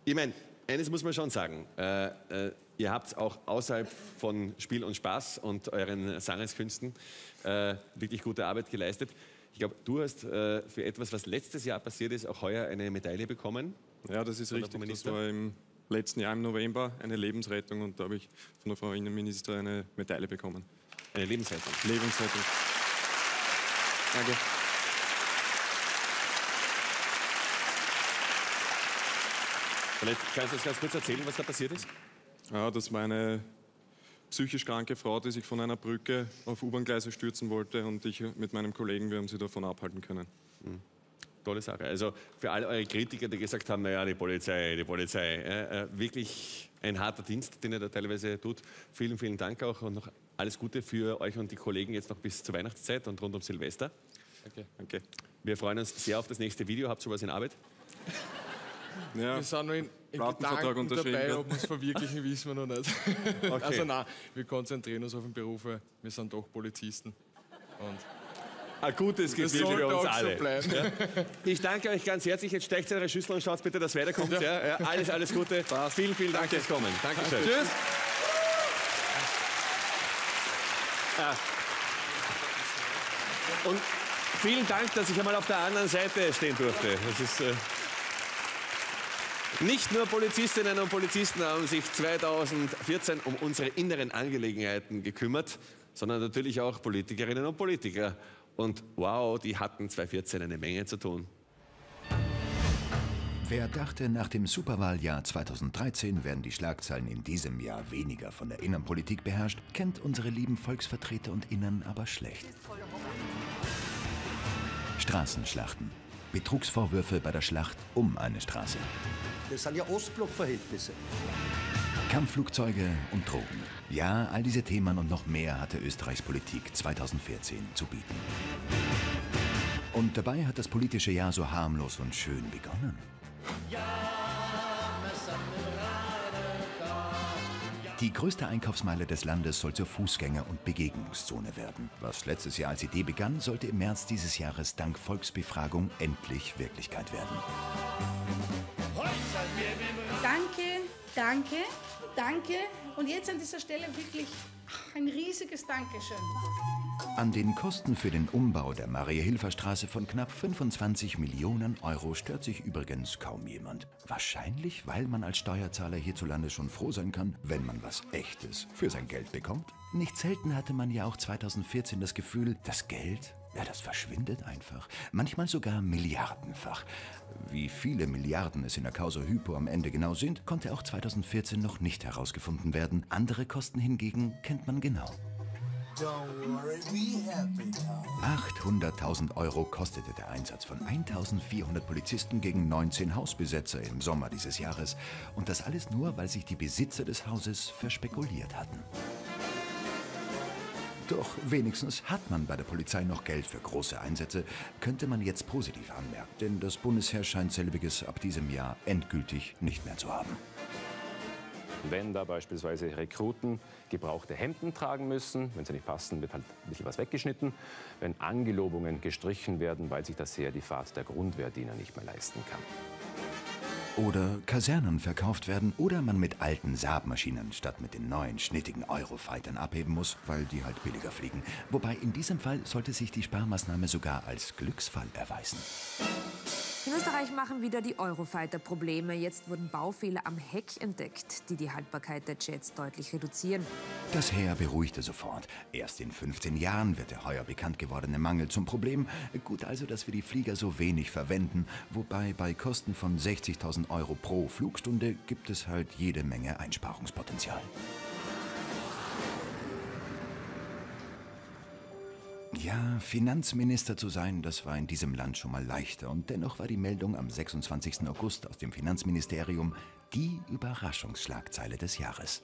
Ich meine, eines muss man schon sagen. Äh, äh, ihr habt auch außerhalb von Spiel und Spaß und euren Sangeskünsten äh, wirklich gute Arbeit geleistet. Ich glaube, du hast äh, für etwas, was letztes Jahr passiert ist, auch heuer eine Medaille bekommen. Ja, das ist richtig. Das war im letzten Jahr im November eine Lebensrettung und da habe ich von der Frau Innenministerin eine Medaille bekommen. Eine Lebensrettung? Lebensrettung. Danke. Vielleicht kannst du uns ganz kurz erzählen, was da passiert ist? Ja, das war eine psychisch kranke Frau, die sich von einer Brücke auf U-Bahn-Gleise stürzen wollte und ich mit meinem Kollegen, wir haben sie davon abhalten können. Mhm. Tolle Sache. Also für alle eure Kritiker, die gesagt haben, naja, die Polizei, die Polizei, äh, wirklich ein harter Dienst, den ihr da teilweise tut. Vielen, vielen Dank auch und noch alles Gute für euch und die Kollegen jetzt noch bis zur Weihnachtszeit und rund um Silvester. Danke. Danke. Wir freuen uns sehr auf das nächste Video. Habt ihr was in Arbeit? Ja, wir sind noch in, in Gedanken dabei, ob wir es verwirklichen, wissen wir noch nicht. Okay. Also nein, wir konzentrieren uns auf den Beruf, wir sind doch Polizisten. Und Ein gutes Gefühl für uns so alle. bleiben. Ja. Ich danke euch ganz herzlich. Jetzt steigt in eure Schüssel und schaut bitte, dass es weiterkommt. Ja. Ja, alles, alles Gute. Vielen, vielen Dank fürs Kommen. Dankeschön. Danke. Tschüss. Ja. Und vielen Dank, dass ich einmal auf der anderen Seite stehen durfte. Das ist, äh nicht nur Polizistinnen und Polizisten haben sich 2014 um unsere inneren Angelegenheiten gekümmert, sondern natürlich auch Politikerinnen und Politiker. Und wow, die hatten 2014 eine Menge zu tun. Wer dachte, nach dem Superwahljahr 2013 werden die Schlagzeilen in diesem Jahr weniger von der Innenpolitik beherrscht, kennt unsere lieben Volksvertreter und Innern aber schlecht. Straßenschlachten. Betrugsvorwürfe bei der Schlacht um eine Straße. Das sind ja Ostblock-Verhältnisse. Kampfflugzeuge und Drogen. Ja, all diese Themen und noch mehr hatte Österreichs Politik 2014 zu bieten. Und dabei hat das politische Jahr so harmlos und schön begonnen. Die größte Einkaufsmeile des Landes soll zur Fußgänger- und Begegnungszone werden. Was letztes Jahr als Idee begann, sollte im März dieses Jahres dank Volksbefragung endlich Wirklichkeit werden. Danke, danke, danke. Und jetzt an dieser Stelle wirklich ein riesiges Dankeschön. An den Kosten für den Umbau der Maria-Hilfer-Straße von knapp 25 Millionen Euro stört sich übrigens kaum jemand. Wahrscheinlich, weil man als Steuerzahler hierzulande schon froh sein kann, wenn man was Echtes für sein Geld bekommt. Nicht selten hatte man ja auch 2014 das Gefühl, das Geld, ja, das verschwindet einfach. Manchmal sogar milliardenfach. Wie viele Milliarden es in der Causa Hypo am Ende genau sind, konnte auch 2014 noch nicht herausgefunden werden. Andere Kosten hingegen kennt man genau. Don't worry, be happy now. 800.000 Euro kostete der Einsatz von 1400 Polizisten gegen 19 Hausbesetzer im Sommer dieses Jahres. Und das alles nur, weil sich die Besitzer des Hauses verspekuliert hatten. Doch wenigstens hat man bei der Polizei noch Geld für große Einsätze, könnte man jetzt positiv anmerken. Denn das Bundesheer scheint selbiges ab diesem Jahr endgültig nicht mehr zu haben. Wenn da beispielsweise Rekruten gebrauchte Hemden tragen müssen, wenn sie nicht passen, wird halt ein bisschen was weggeschnitten. Wenn Angelobungen gestrichen werden, weil sich das Heer die Fahrt der Grundwehrdiener nicht mehr leisten kann. Oder Kasernen verkauft werden oder man mit alten Saab-Maschinen statt mit den neuen schnittigen Eurofightern abheben muss, weil die halt billiger fliegen. Wobei in diesem Fall sollte sich die Sparmaßnahme sogar als Glücksfall erweisen. In Österreich machen wieder die Eurofighter Probleme. Jetzt wurden Baufehler am Heck entdeckt, die die Haltbarkeit der Jets deutlich reduzieren. Das Heer beruhigte sofort. Erst in 15 Jahren wird der heuer bekannt gewordene Mangel zum Problem. Gut also, dass wir die Flieger so wenig verwenden. Wobei bei Kosten von 60.000 Euro pro Flugstunde gibt es halt jede Menge Einsparungspotenzial. Ja, Finanzminister zu sein, das war in diesem Land schon mal leichter. Und dennoch war die Meldung am 26. August aus dem Finanzministerium die Überraschungsschlagzeile des Jahres.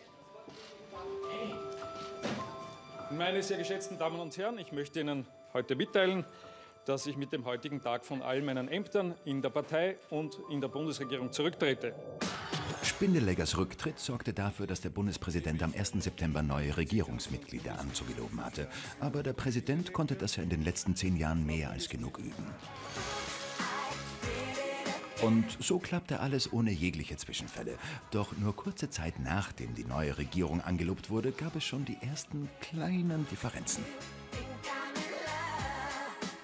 Meine sehr geschätzten Damen und Herren, ich möchte Ihnen heute mitteilen, dass ich mit dem heutigen Tag von all meinen Ämtern in der Partei und in der Bundesregierung zurücktrete. Spindeleggers Rücktritt sorgte dafür, dass der Bundespräsident am 1. September neue Regierungsmitglieder anzugeloben hatte. Aber der Präsident konnte das ja in den letzten zehn Jahren mehr als genug üben. Und so klappte alles ohne jegliche Zwischenfälle. Doch nur kurze Zeit nachdem die neue Regierung angelobt wurde, gab es schon die ersten kleinen Differenzen.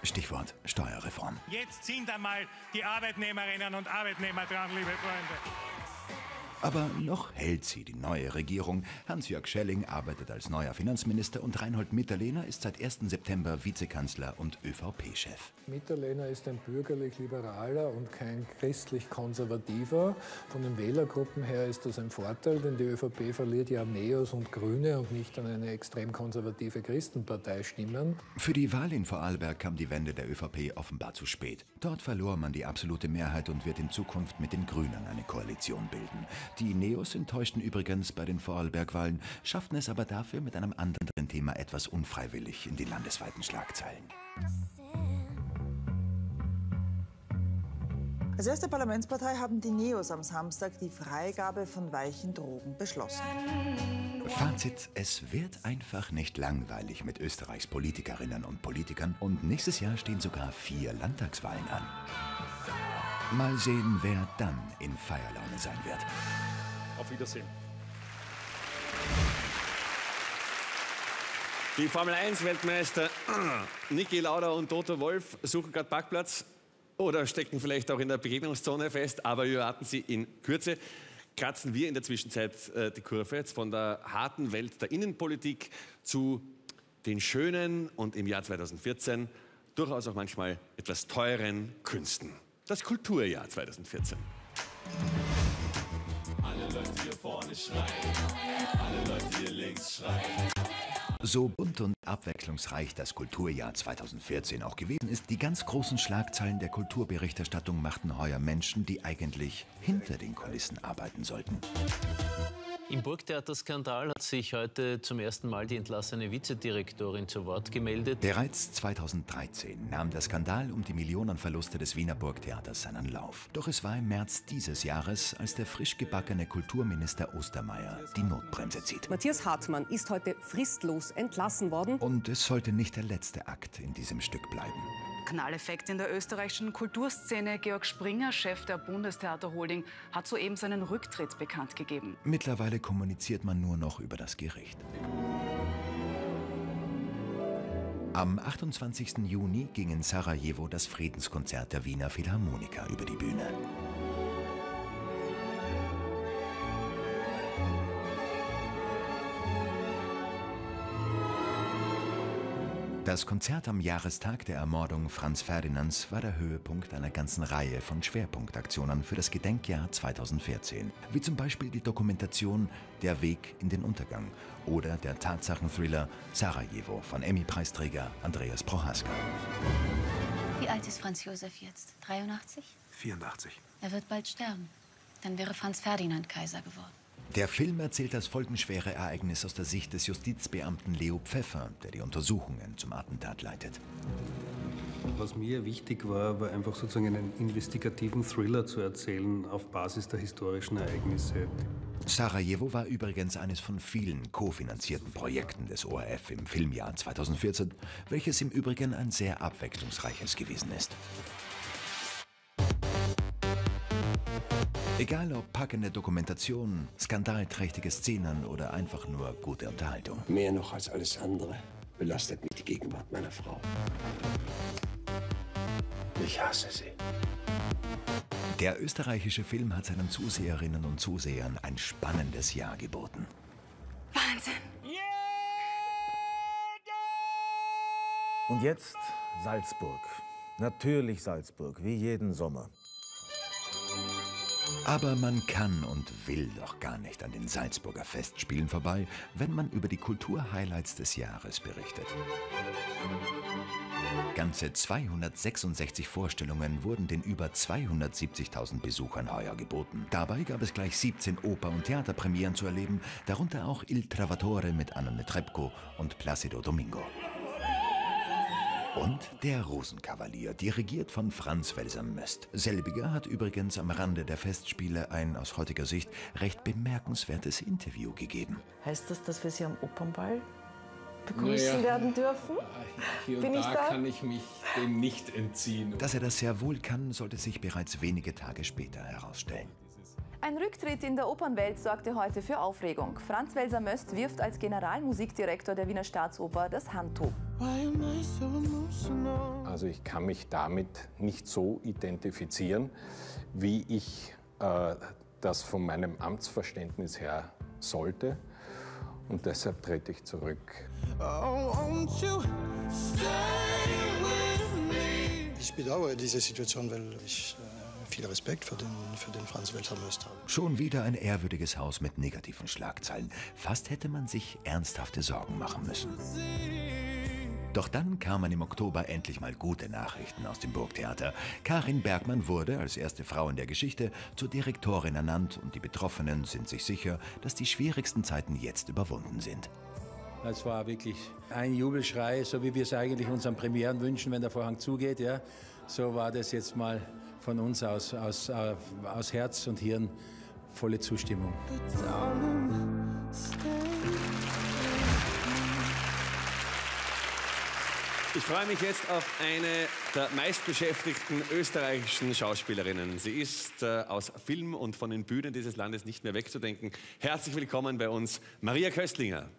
Stichwort Steuerreform. Jetzt sind einmal die Arbeitnehmerinnen und Arbeitnehmer dran, liebe Freunde. Yeah. Aber noch hält sie die neue Regierung. Hans-Jörg Schelling arbeitet als neuer Finanzminister und Reinhold Mitterlehner ist seit 1. September Vizekanzler und ÖVP-Chef. Mitterlehner ist ein bürgerlich-liberaler und kein christlich-konservativer. Von den Wählergruppen her ist das ein Vorteil, denn die ÖVP verliert ja Neos und Grüne und nicht an eine extrem konservative Christenpartei stimmen. Für die Wahl in Vorarlberg kam die Wende der ÖVP offenbar zu spät. Dort verlor man die absolute Mehrheit und wird in Zukunft mit den Grünen eine Koalition bilden. Die Neos enttäuschten übrigens bei den Vorarlberg-Wahlen, schafften es aber dafür mit einem anderen Thema etwas unfreiwillig in die landesweiten Schlagzeilen. Als erste Parlamentspartei haben die Neos am Samstag die Freigabe von weichen Drogen beschlossen. Fazit, es wird einfach nicht langweilig mit Österreichs Politikerinnen und Politikern und nächstes Jahr stehen sogar vier Landtagswahlen an. Mal sehen, wer dann in Feierlaune sein wird. Auf Wiedersehen. Die Formel 1 Weltmeister [CLEARS THROAT] Niki Lauda und Toto Wolf suchen gerade Parkplatz oder stecken vielleicht auch in der Begegnungszone fest, aber wir warten sie in Kürze. Kratzen wir in der Zwischenzeit äh, die Kurve jetzt von der harten Welt der Innenpolitik zu den schönen und im Jahr 2014 durchaus auch manchmal etwas teuren Künsten. Das Kulturjahr 2014. Alle Leute hier vorne schreien, alle Leute hier links schreien. So bunt und abwechslungsreich das Kulturjahr 2014 auch gewesen ist, die ganz großen Schlagzeilen der Kulturberichterstattung machten heuer Menschen, die eigentlich hinter den Kulissen arbeiten sollten. Im Burgtheaterskandal hat sich heute zum ersten Mal die entlassene Vizedirektorin zu Wort gemeldet. Bereits 2013 nahm der Skandal um die Millionenverluste des Wiener Burgtheaters seinen Lauf. Doch es war im März dieses Jahres, als der frisch gebackene Kulturminister Ostermeier die Notbremse zieht. Matthias Hartmann ist heute fristlos entlassen worden. Und es sollte nicht der letzte Akt in diesem Stück bleiben. Knalleffekt in der österreichischen Kulturszene. Georg Springer, Chef der Bundestheater Holding, hat soeben seinen Rücktritt bekannt gegeben. Mittlerweile kommuniziert man nur noch über das Gericht. Am 28. Juni ging in Sarajevo das Friedenskonzert der Wiener Philharmoniker über die Bühne. Das Konzert am Jahrestag der Ermordung Franz Ferdinands war der Höhepunkt einer ganzen Reihe von Schwerpunktaktionen für das Gedenkjahr 2014, wie zum Beispiel die Dokumentation Der Weg in den Untergang oder der Tatsachenthriller Sarajevo von Emmy-Preisträger Andreas Prohaska. Wie alt ist Franz Josef jetzt? 83? 84. Er wird bald sterben. Dann wäre Franz Ferdinand Kaiser geworden. Der Film erzählt das folgenschwere Ereignis aus der Sicht des Justizbeamten Leo Pfeffer, der die Untersuchungen zum Attentat leitet. Was mir wichtig war, war einfach sozusagen einen investigativen Thriller zu erzählen auf Basis der historischen Ereignisse. Sarajevo war übrigens eines von vielen kofinanzierten Projekten des ORF im Filmjahr 2014, welches im Übrigen ein sehr abwechslungsreiches gewesen ist. Egal ob packende Dokumentation, skandalträchtige Szenen oder einfach nur gute Unterhaltung. Mehr noch als alles andere belastet mich die Gegenwart meiner Frau. Ich hasse sie. Der österreichische Film hat seinen Zuseherinnen und Zusehern ein spannendes Jahr geboten. Wahnsinn! Und jetzt Salzburg. Natürlich Salzburg, wie jeden Sommer. Aber man kann und will doch gar nicht an den Salzburger Festspielen vorbei, wenn man über die Kulturhighlights des Jahres berichtet. Ganze 266 Vorstellungen wurden den über 270.000 Besuchern heuer geboten. Dabei gab es gleich 17 Oper- und Theaterpremieren zu erleben, darunter auch Il Travatore mit Anna Netrebko und Placido Domingo. Und der Rosenkavalier, dirigiert von Franz Welser-Möst. Selbiger hat übrigens am Rande der Festspiele ein aus heutiger Sicht recht bemerkenswertes Interview gegeben. Heißt das, dass wir Sie am Opernball begrüßen Naja. werden dürfen? Hier und Bin ich da, da? kann ich mich dem nicht entziehen. Dass er das sehr wohl kann, sollte sich bereits wenige Tage später herausstellen. Ein Rücktritt in der Opernwelt sorgte heute für Aufregung. Franz Welser-Möst wirft als Generalmusikdirektor der Wiener Staatsoper das Handtuch. Also ich kann mich damit nicht so identifizieren, wie ich äh, das von meinem Amtsverständnis her sollte. Und deshalb trete ich zurück. Ich bedauere diese Situation, weil ich viel Respekt für den, für den Franz habe. Schon wieder ein ehrwürdiges Haus mit negativen Schlagzeilen. Fast hätte man sich ernsthafte Sorgen machen müssen. Doch dann kamen im Oktober endlich mal gute Nachrichten aus dem Burgtheater. Karin Bergmann wurde, als erste Frau in der Geschichte, zur Direktorin ernannt und die Betroffenen sind sich sicher, dass die schwierigsten Zeiten jetzt überwunden sind. Es war wirklich ein Jubelschrei, so wie wir es eigentlich unseren Premieren wünschen, wenn der Vorhang zugeht. Ja. So war das jetzt mal von uns aus, aus, äh, aus Herz und Hirn volle Zustimmung. Ich freue mich jetzt auf eine der meistbeschäftigten österreichischen Schauspielerinnen. Sie ist äh, aus Film und von den Bühnen dieses Landes nicht mehr wegzudenken. Herzlich willkommen bei uns, Maria Köstlinger.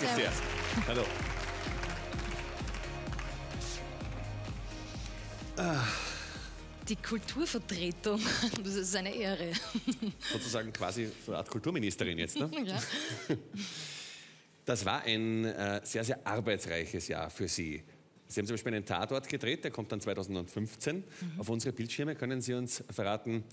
Mich sehr. Hallo. Die Kulturvertretung, [LAUGHS] das ist eine Ehre. [LAUGHS] Sozusagen quasi so eine Art Kulturministerin jetzt. Ne? Ja. [LAUGHS] Das war ein äh, sehr, sehr arbeitsreiches Jahr für Sie. Sie haben zum Beispiel einen Tatort gedreht, der kommt dann 2015 Mhm. auf unsere Bildschirme. Können Sie uns verraten,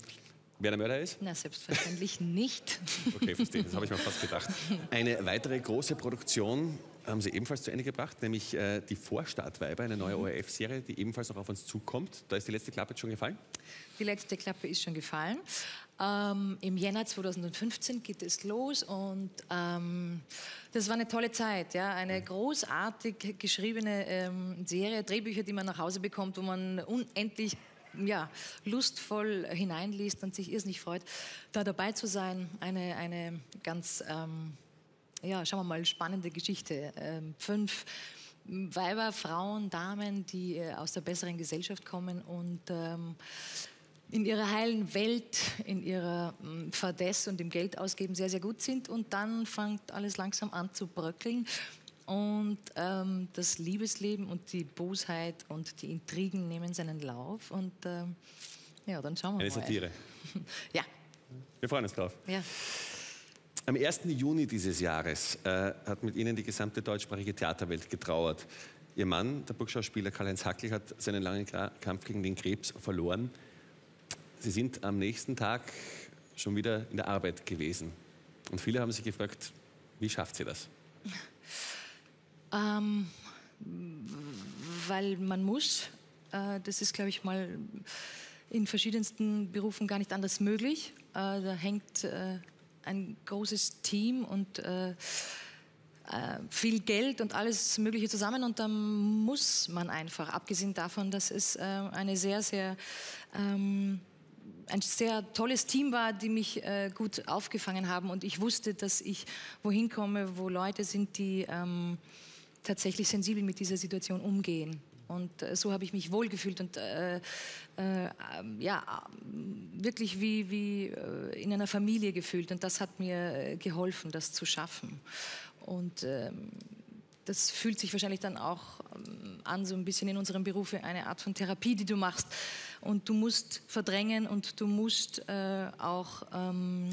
wer der Mörder ist? Na, selbstverständlich nicht. [LAUGHS] Okay, verstehe, das habe ich mir fast gedacht. [LAUGHS] Eine weitere große Produktion haben Sie ebenfalls zu Ende gebracht, nämlich äh, die Vorstadtweiber, eine neue Mhm. ORF-Serie, die ebenfalls noch auf uns zukommt. Da ist die letzte Klappe jetzt schon gefallen. Die letzte Klappe ist schon gefallen. Ähm, Im Jänner 2015 geht es los und ähm, das war eine tolle Zeit. Ja? Eine großartig geschriebene ähm, Serie, Drehbücher, die man nach Hause bekommt, wo man unendlich ja, lustvoll hineinliest und sich irrsinnig freut, da dabei zu sein. Eine, eine ganz, ähm, ja, schauen wir mal, spannende Geschichte. Ähm, fünf Weiber, Frauen, Damen, die äh, aus der besseren Gesellschaft kommen und ähm, in ihrer heilen Welt, in ihrer mm, Fadess und im Geld ausgeben sehr, sehr gut sind. Und dann fängt alles langsam an zu bröckeln. Und ähm, das Liebesleben und die Bosheit und die Intrigen nehmen seinen Lauf. Und ähm, ja, dann schauen wir Eine mal. Satire. [LAUGHS] Ja, Wir freuen uns drauf. ja. Am 1. Juni dieses Jahres äh, hat mit Ihnen die gesamte deutschsprachige Theaterwelt getrauert. Ihr Mann, der Burgschauspieler Karl-Heinz Hackel, hat seinen langen Kampf gegen den Krebs verloren. Sie sind am nächsten Tag schon wieder in der Arbeit gewesen. Und viele haben sich gefragt, wie schafft sie das? [LAUGHS] Ähm, weil man muss. Äh, das ist, glaube ich, mal in verschiedensten Berufen gar nicht anders möglich. Äh, da hängt äh, ein großes Team und äh, äh, viel Geld und alles Mögliche zusammen und dann muss man einfach, abgesehen davon, dass es äh, eine sehr, sehr ähm, ein sehr tolles Team war, die mich gut aufgefangen haben und ich wusste, dass ich wohin komme, wo Leute sind, die ähm, tatsächlich sensibel mit dieser Situation umgehen. Und äh, so habe ich mich wohlgefühlt und äh, äh, ja, wirklich wie, wie äh, in einer Familie gefühlt. Und das hat mir äh, geholfen, das zu schaffen. Und ähm, das fühlt sich wahrscheinlich dann auch ähm, an, so ein bisschen in unserem Beruf, eine Art von Therapie, die du machst. Und du musst verdrängen und du musst äh, auch ähm,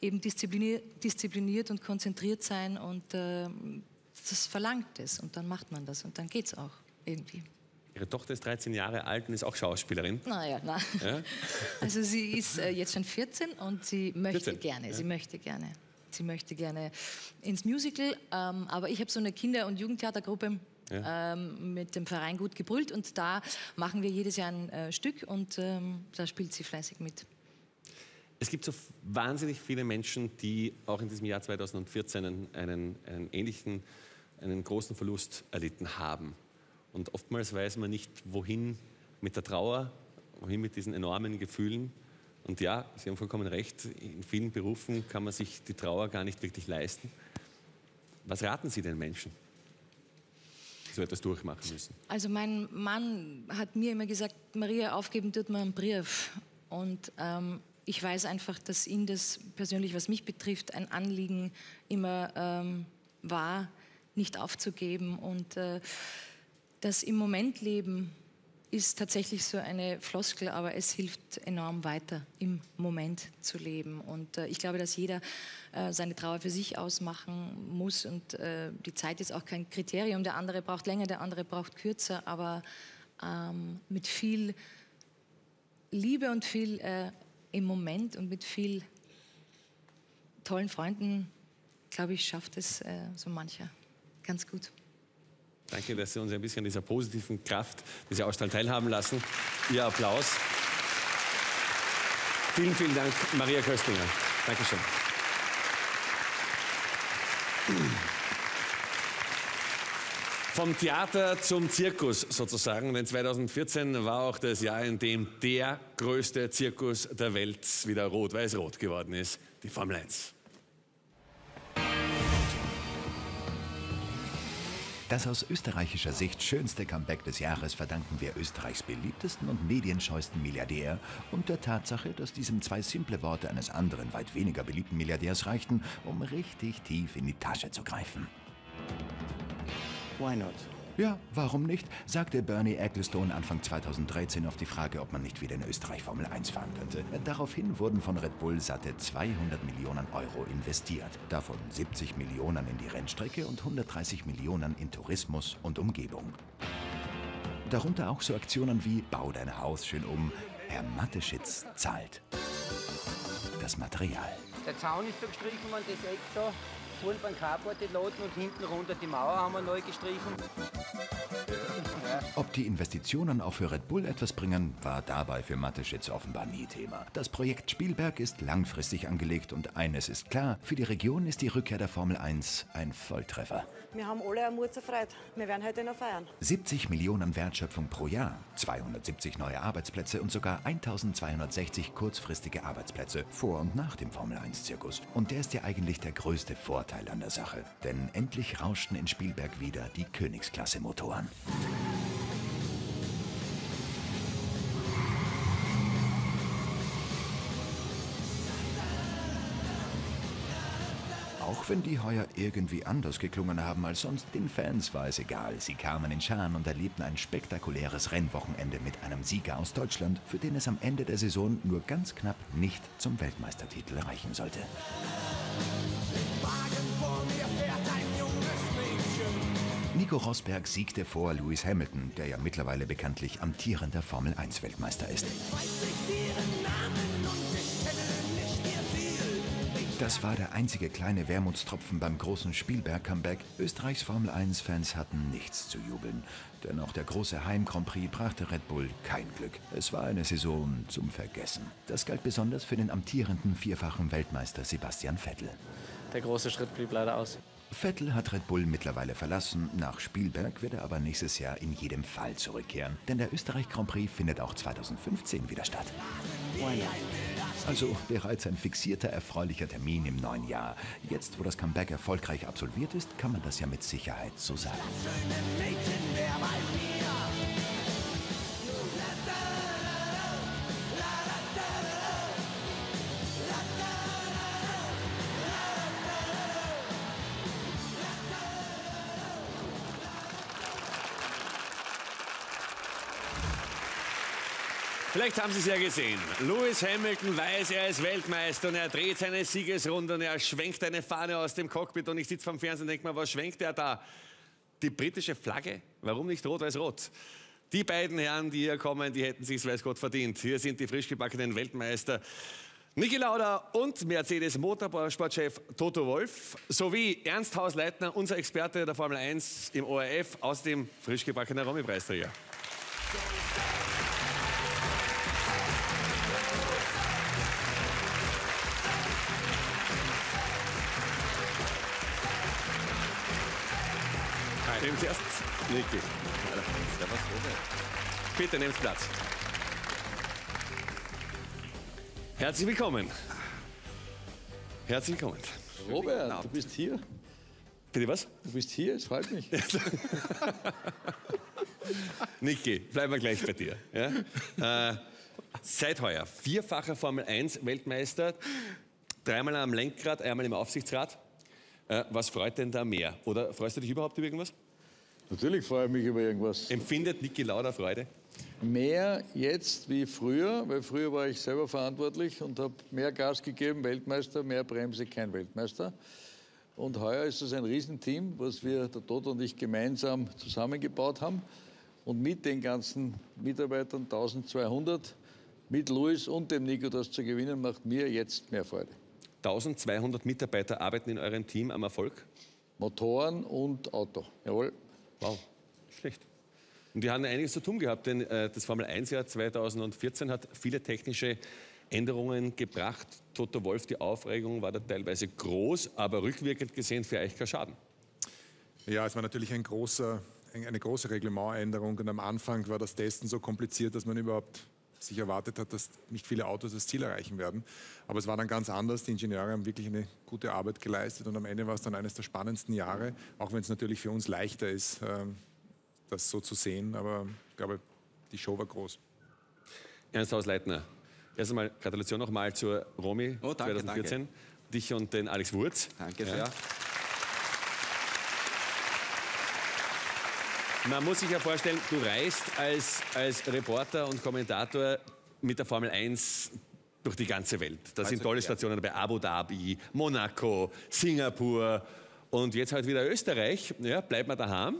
eben diszipliniert, diszipliniert und konzentriert sein. Und ähm, das verlangt es. Und dann macht man das. Und dann geht es auch irgendwie. Ihre Tochter ist 13 Jahre alt und ist auch Schauspielerin. Naja, na. Ja? [LAUGHS] Also sie ist äh, jetzt schon 14 und sie möchte 14, gerne, ja. sie möchte gerne. Sie möchte gerne ins Musical, ähm, aber ich habe so eine Kinder- und Jugendtheatergruppe Ja. ähm, mit dem Verein Gut gebrüllt und da machen wir jedes Jahr ein äh, Stück und ähm, da spielt sie fleißig mit. Es gibt so wahnsinnig viele Menschen, die auch in diesem Jahr 2014 einen, einen, einen ähnlichen, einen großen Verlust erlitten haben. Und oftmals weiß man nicht, wohin mit der Trauer, wohin mit diesen enormen Gefühlen. Und ja, Sie haben vollkommen recht, in vielen Berufen kann man sich die Trauer gar nicht wirklich leisten. Was raten Sie den Menschen, die so etwas durchmachen müssen? Also mein Mann hat mir immer gesagt, Maria, aufgeben tut man einen Brief. Und ähm, ich weiß einfach, dass Ihnen das persönlich, was mich betrifft, ein Anliegen immer ähm, war, nicht aufzugeben und äh, das im Moment leben ist tatsächlich so eine Floskel, aber es hilft enorm weiter, im Moment zu leben. Und äh, ich glaube, dass jeder äh, seine Trauer für sich ausmachen muss. Und äh, die Zeit ist auch kein Kriterium. Der andere braucht länger, der andere braucht kürzer, aber ähm, mit viel Liebe und viel äh, im Moment und mit viel tollen Freunden, glaube ich, schafft es äh, so mancher ganz gut. Danke, dass Sie uns ein bisschen dieser positiven Kraft, dieser Ausstrahlung teilhaben lassen. Ihr Applaus. Vielen, vielen Dank, Maria Köstinger. Dankeschön. Vom Theater zum Zirkus sozusagen, denn 2014 war auch das Jahr, in dem der größte Zirkus der Welt wieder rot-weiß-rot geworden ist, die Formel 1. Das aus österreichischer Sicht schönste Comeback des Jahres verdanken wir Österreichs beliebtesten und medienscheuesten Milliardär und der Tatsache, dass diesem zwei simple Worte eines anderen, weit weniger beliebten Milliardärs reichten, um richtig tief in die Tasche zu greifen. Why not? Ja, warum nicht? sagte Bernie Ecclestone Anfang 2013 auf die Frage, ob man nicht wieder in Österreich Formel 1 fahren könnte. Daraufhin wurden von Red Bull satte 200 Millionen Euro investiert. Davon 70 Millionen in die Rennstrecke und 130 Millionen in Tourismus und Umgebung. Darunter auch so Aktionen wie Bau dein Haus schön um, Herr Matteschitz zahlt. Das Material. Der Zaun ist da gestrichen worden, das Eck da. Vorne beim Carport die Loten und hinten runter die Mauer haben wir neu gestrichen. Ob die Investitionen auch für Red Bull etwas bringen, war dabei für Mateschitz offenbar nie Thema. Das Projekt Spielberg ist langfristig angelegt und eines ist klar, für die Region ist die Rückkehr der Formel 1 ein Volltreffer. Wir haben alle eine Murzerfreude. Wir werden heute noch feiern. 70 Millionen Wertschöpfung pro Jahr, 270 neue Arbeitsplätze und sogar 1260 kurzfristige Arbeitsplätze vor und nach dem Formel 1-Zirkus. Und der ist ja eigentlich der größte Vorteil an der Sache. Denn endlich rauschten in Spielberg wieder die Königsklasse-Motoren. Auch wenn die heuer irgendwie anders geklungen haben als sonst, den Fans war es egal. Sie kamen in Scharen und erlebten ein spektakuläres Rennwochenende mit einem Sieger aus Deutschland, für den es am Ende der Saison nur ganz knapp nicht zum Weltmeistertitel reichen sollte. Nico Rosberg siegte vor Lewis Hamilton, der ja mittlerweile bekanntlich amtierender Formel 1 Weltmeister ist. Das war der einzige kleine Wermutstropfen beim großen Spielberg-Comeback. Österreichs Formel 1-Fans hatten nichts zu jubeln. Denn auch der große Heim-Grand Prix brachte Red Bull kein Glück. Es war eine Saison zum Vergessen. Das galt besonders für den amtierenden vierfachen Weltmeister Sebastian Vettel. Der große Schritt blieb leider aus. Vettel hat Red Bull mittlerweile verlassen. Nach Spielberg wird er aber nächstes Jahr in jedem Fall zurückkehren. Denn der Österreich Grand Prix findet auch 2015 wieder statt. Also bereits ein fixierter, erfreulicher Termin im neuen Jahr. Jetzt, wo das Comeback erfolgreich absolviert ist, kann man das ja mit Sicherheit so sagen. Vielleicht haben Sie es ja gesehen. Lewis Hamilton weiß, er ist Weltmeister und er dreht seine Siegesrunde und er schwenkt eine Fahne aus dem Cockpit und ich sitze vom Fernsehen und denke mir, was schwenkt er da? Die britische Flagge? Warum nicht rot-weiß-rot? Die beiden Herren, die hier kommen, die hätten sich weiß Gott verdient. Hier sind die frisch gebackenen Weltmeister. Niki Lauda und Mercedes Motorsportchef Toto Wolf sowie Ernst Hausleitner, unser Experte der Formel 1 im ORF, außerdem frisch gebackener Romy-Preisträger. Sie erst Niki. Bitte Sie Platz. Herzlich willkommen. Herzlich willkommen. Robert, du bist hier. Bitte was? Du bist hier, es freut mich. [LAUGHS] Niki, bleiben wir gleich bei dir. Ja? Äh, Seit heuer vierfacher Formel 1 Weltmeister, dreimal am Lenkrad, einmal im Aufsichtsrat. Äh, was freut denn da mehr? Oder freust du dich überhaupt über irgendwas? Natürlich freue ich mich über irgendwas. Empfindet Niki Lauda Freude? Mehr jetzt wie früher, weil früher war ich selber verantwortlich und habe mehr Gas gegeben, Weltmeister, mehr Bremse, kein Weltmeister. Und heuer ist es ein Riesenteam, was wir, der Toto und ich, gemeinsam zusammengebaut haben. Und mit den ganzen Mitarbeitern, 1200, mit Luis und dem Nico das zu gewinnen, macht mir jetzt mehr Freude. 1200 Mitarbeiter arbeiten in eurem Team am Erfolg? Motoren und Auto, jawohl. Wow, schlecht. Und die haben einiges zu tun gehabt, denn äh, das Formel 1-Jahr 2014 hat viele technische Änderungen gebracht. Toto Wolf, die Aufregung war da teilweise groß, aber rückwirkend gesehen für euch kein Schaden. Ja, es war natürlich ein großer, eine große Reglementänderung und am Anfang war das Testen so kompliziert, dass man überhaupt sich erwartet hat, dass nicht viele Autos das Ziel erreichen werden. Aber es war dann ganz anders. Die Ingenieure haben wirklich eine gute Arbeit geleistet und am Ende war es dann eines der spannendsten Jahre, auch wenn es natürlich für uns leichter ist, ähm, das so zu sehen. Aber ich glaube, die Show war groß. Ernst Hausleitner, erst einmal Gratulation nochmal zur Romy Oh, danke, 2014. danke. Dich und den Alex Wurz. Danke sehr. Man muss sich ja vorstellen, du reist als, als Reporter und Kommentator mit der Formel 1 durch die ganze Welt. Da sind Also, tolle. Stationen dabei, Abu Dhabi, Monaco, Singapur und jetzt halt wieder Österreich. Ja, bleib mal daheim.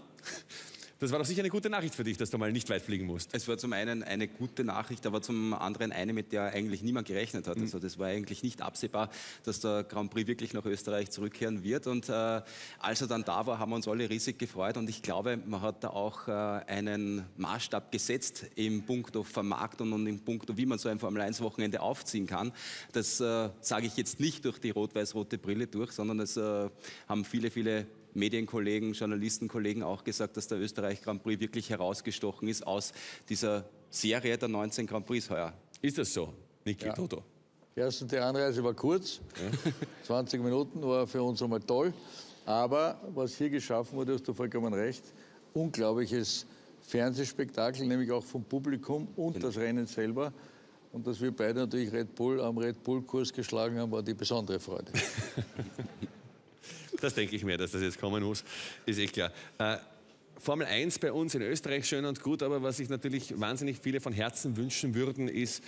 Das war doch sicher eine gute Nachricht für dich, dass du mal nicht weit fliegen musst. Es war zum einen eine gute Nachricht, aber zum anderen eine, mit der eigentlich niemand gerechnet Mhm. hat. Also das war eigentlich nicht absehbar, dass der Grand Prix wirklich nach Österreich zurückkehren wird. Und äh, als er dann da war, haben wir uns alle riesig gefreut. Und ich glaube, man hat da auch äh, einen Maßstab gesetzt im Punkto Vermarktung und im Punkto, wie man so ein Formel-1-Wochenende aufziehen kann. Das äh, sage ich jetzt nicht durch die rot-weiß-rote Brille durch, sondern es äh, haben viele, viele Medienkollegen, Journalistenkollegen auch gesagt, dass der Österreich Grand Prix wirklich herausgestochen ist aus dieser Serie der 19 Grand Prix heuer. Ist das so, Niki Ja. Toto? Erstens, die Anreise war kurz, 20 [LAUGHS] Minuten war für uns einmal toll. Aber was hier geschaffen wurde, hast du vollkommen recht, unglaubliches Fernsehspektakel, nämlich auch vom Publikum und das Rennen selber. Und dass wir beide natürlich Red Bull am Red Bull-Kurs geschlagen haben, war die besondere Freude. [LAUGHS] Das denke ich mir, dass das jetzt kommen muss, ist eh klar. Äh, Formel 1 bei uns in Österreich schön und gut, aber was sich natürlich wahnsinnig viele von Herzen wünschen würden, ist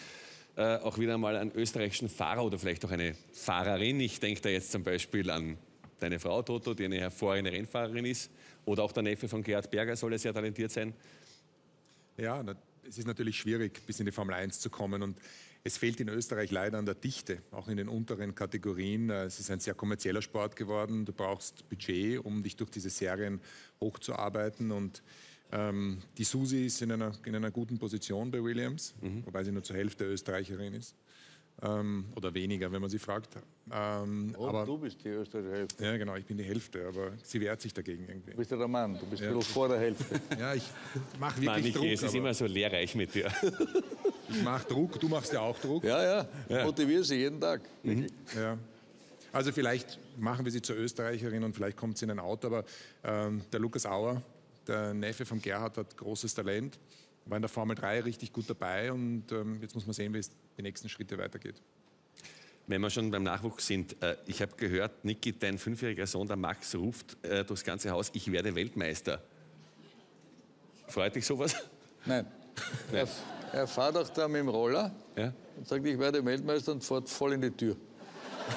äh, auch wieder mal einen österreichischen Fahrer oder vielleicht auch eine Fahrerin. Ich denke da jetzt zum Beispiel an deine Frau Toto, die eine hervorragende Rennfahrerin ist, oder auch der Neffe von Gerhard Berger soll ja sehr talentiert sein. Ja, es ist natürlich schwierig, bis in die Formel 1 zu kommen. Und es fehlt in Österreich leider an der Dichte, auch in den unteren Kategorien. Äh, Es ist ein sehr kommerzieller Sport geworden. Du brauchst Budget, um dich durch diese Serien hochzuarbeiten. Und ähm, die Susi ist in einer, in einer guten Position bei Williams, wobei sie nur zur Hälfte Österreicherin ist. Ähm, oder weniger, wenn man sie fragt. Ähm, Und aber du bist die österreichische Hälfte. ja, genau, ich bin die Hälfte, aber sie wehrt sich dagegen irgendwie. Du bist ja der Mann, du bist Ja. vor der Hälfte. [LAUGHS] Ja, ich mache Mann, wirklich Niki, Druck. es ist immer so lehrreich mit dir. [LAUGHS] Ich mache Druck, du machst ja auch Druck. Ja, ja, Ja. motiviere sie jeden Tag. Ja. Also vielleicht machen wir sie zur Österreicherin und vielleicht kommt sie in ein Auto, aber ähm, der Lukas Auer, der Neffe von Gerhard, hat großes Talent, war in der Formel 3 richtig gut dabei und ähm, jetzt muss man sehen, wie es die nächsten Schritte weitergeht. Wenn wir schon beim Nachwuchs sind, äh, ich habe gehört, Niki, dein fünfjähriger Sohn, der Max, ruft äh, durchs ganze Haus, ich werde Weltmeister. Freut dich sowas? Nein. [LAUGHS] Er, er fährt auch da mit dem Roller Ja? und sagt, ich werde Weltmeister und fährt voll in die Tür.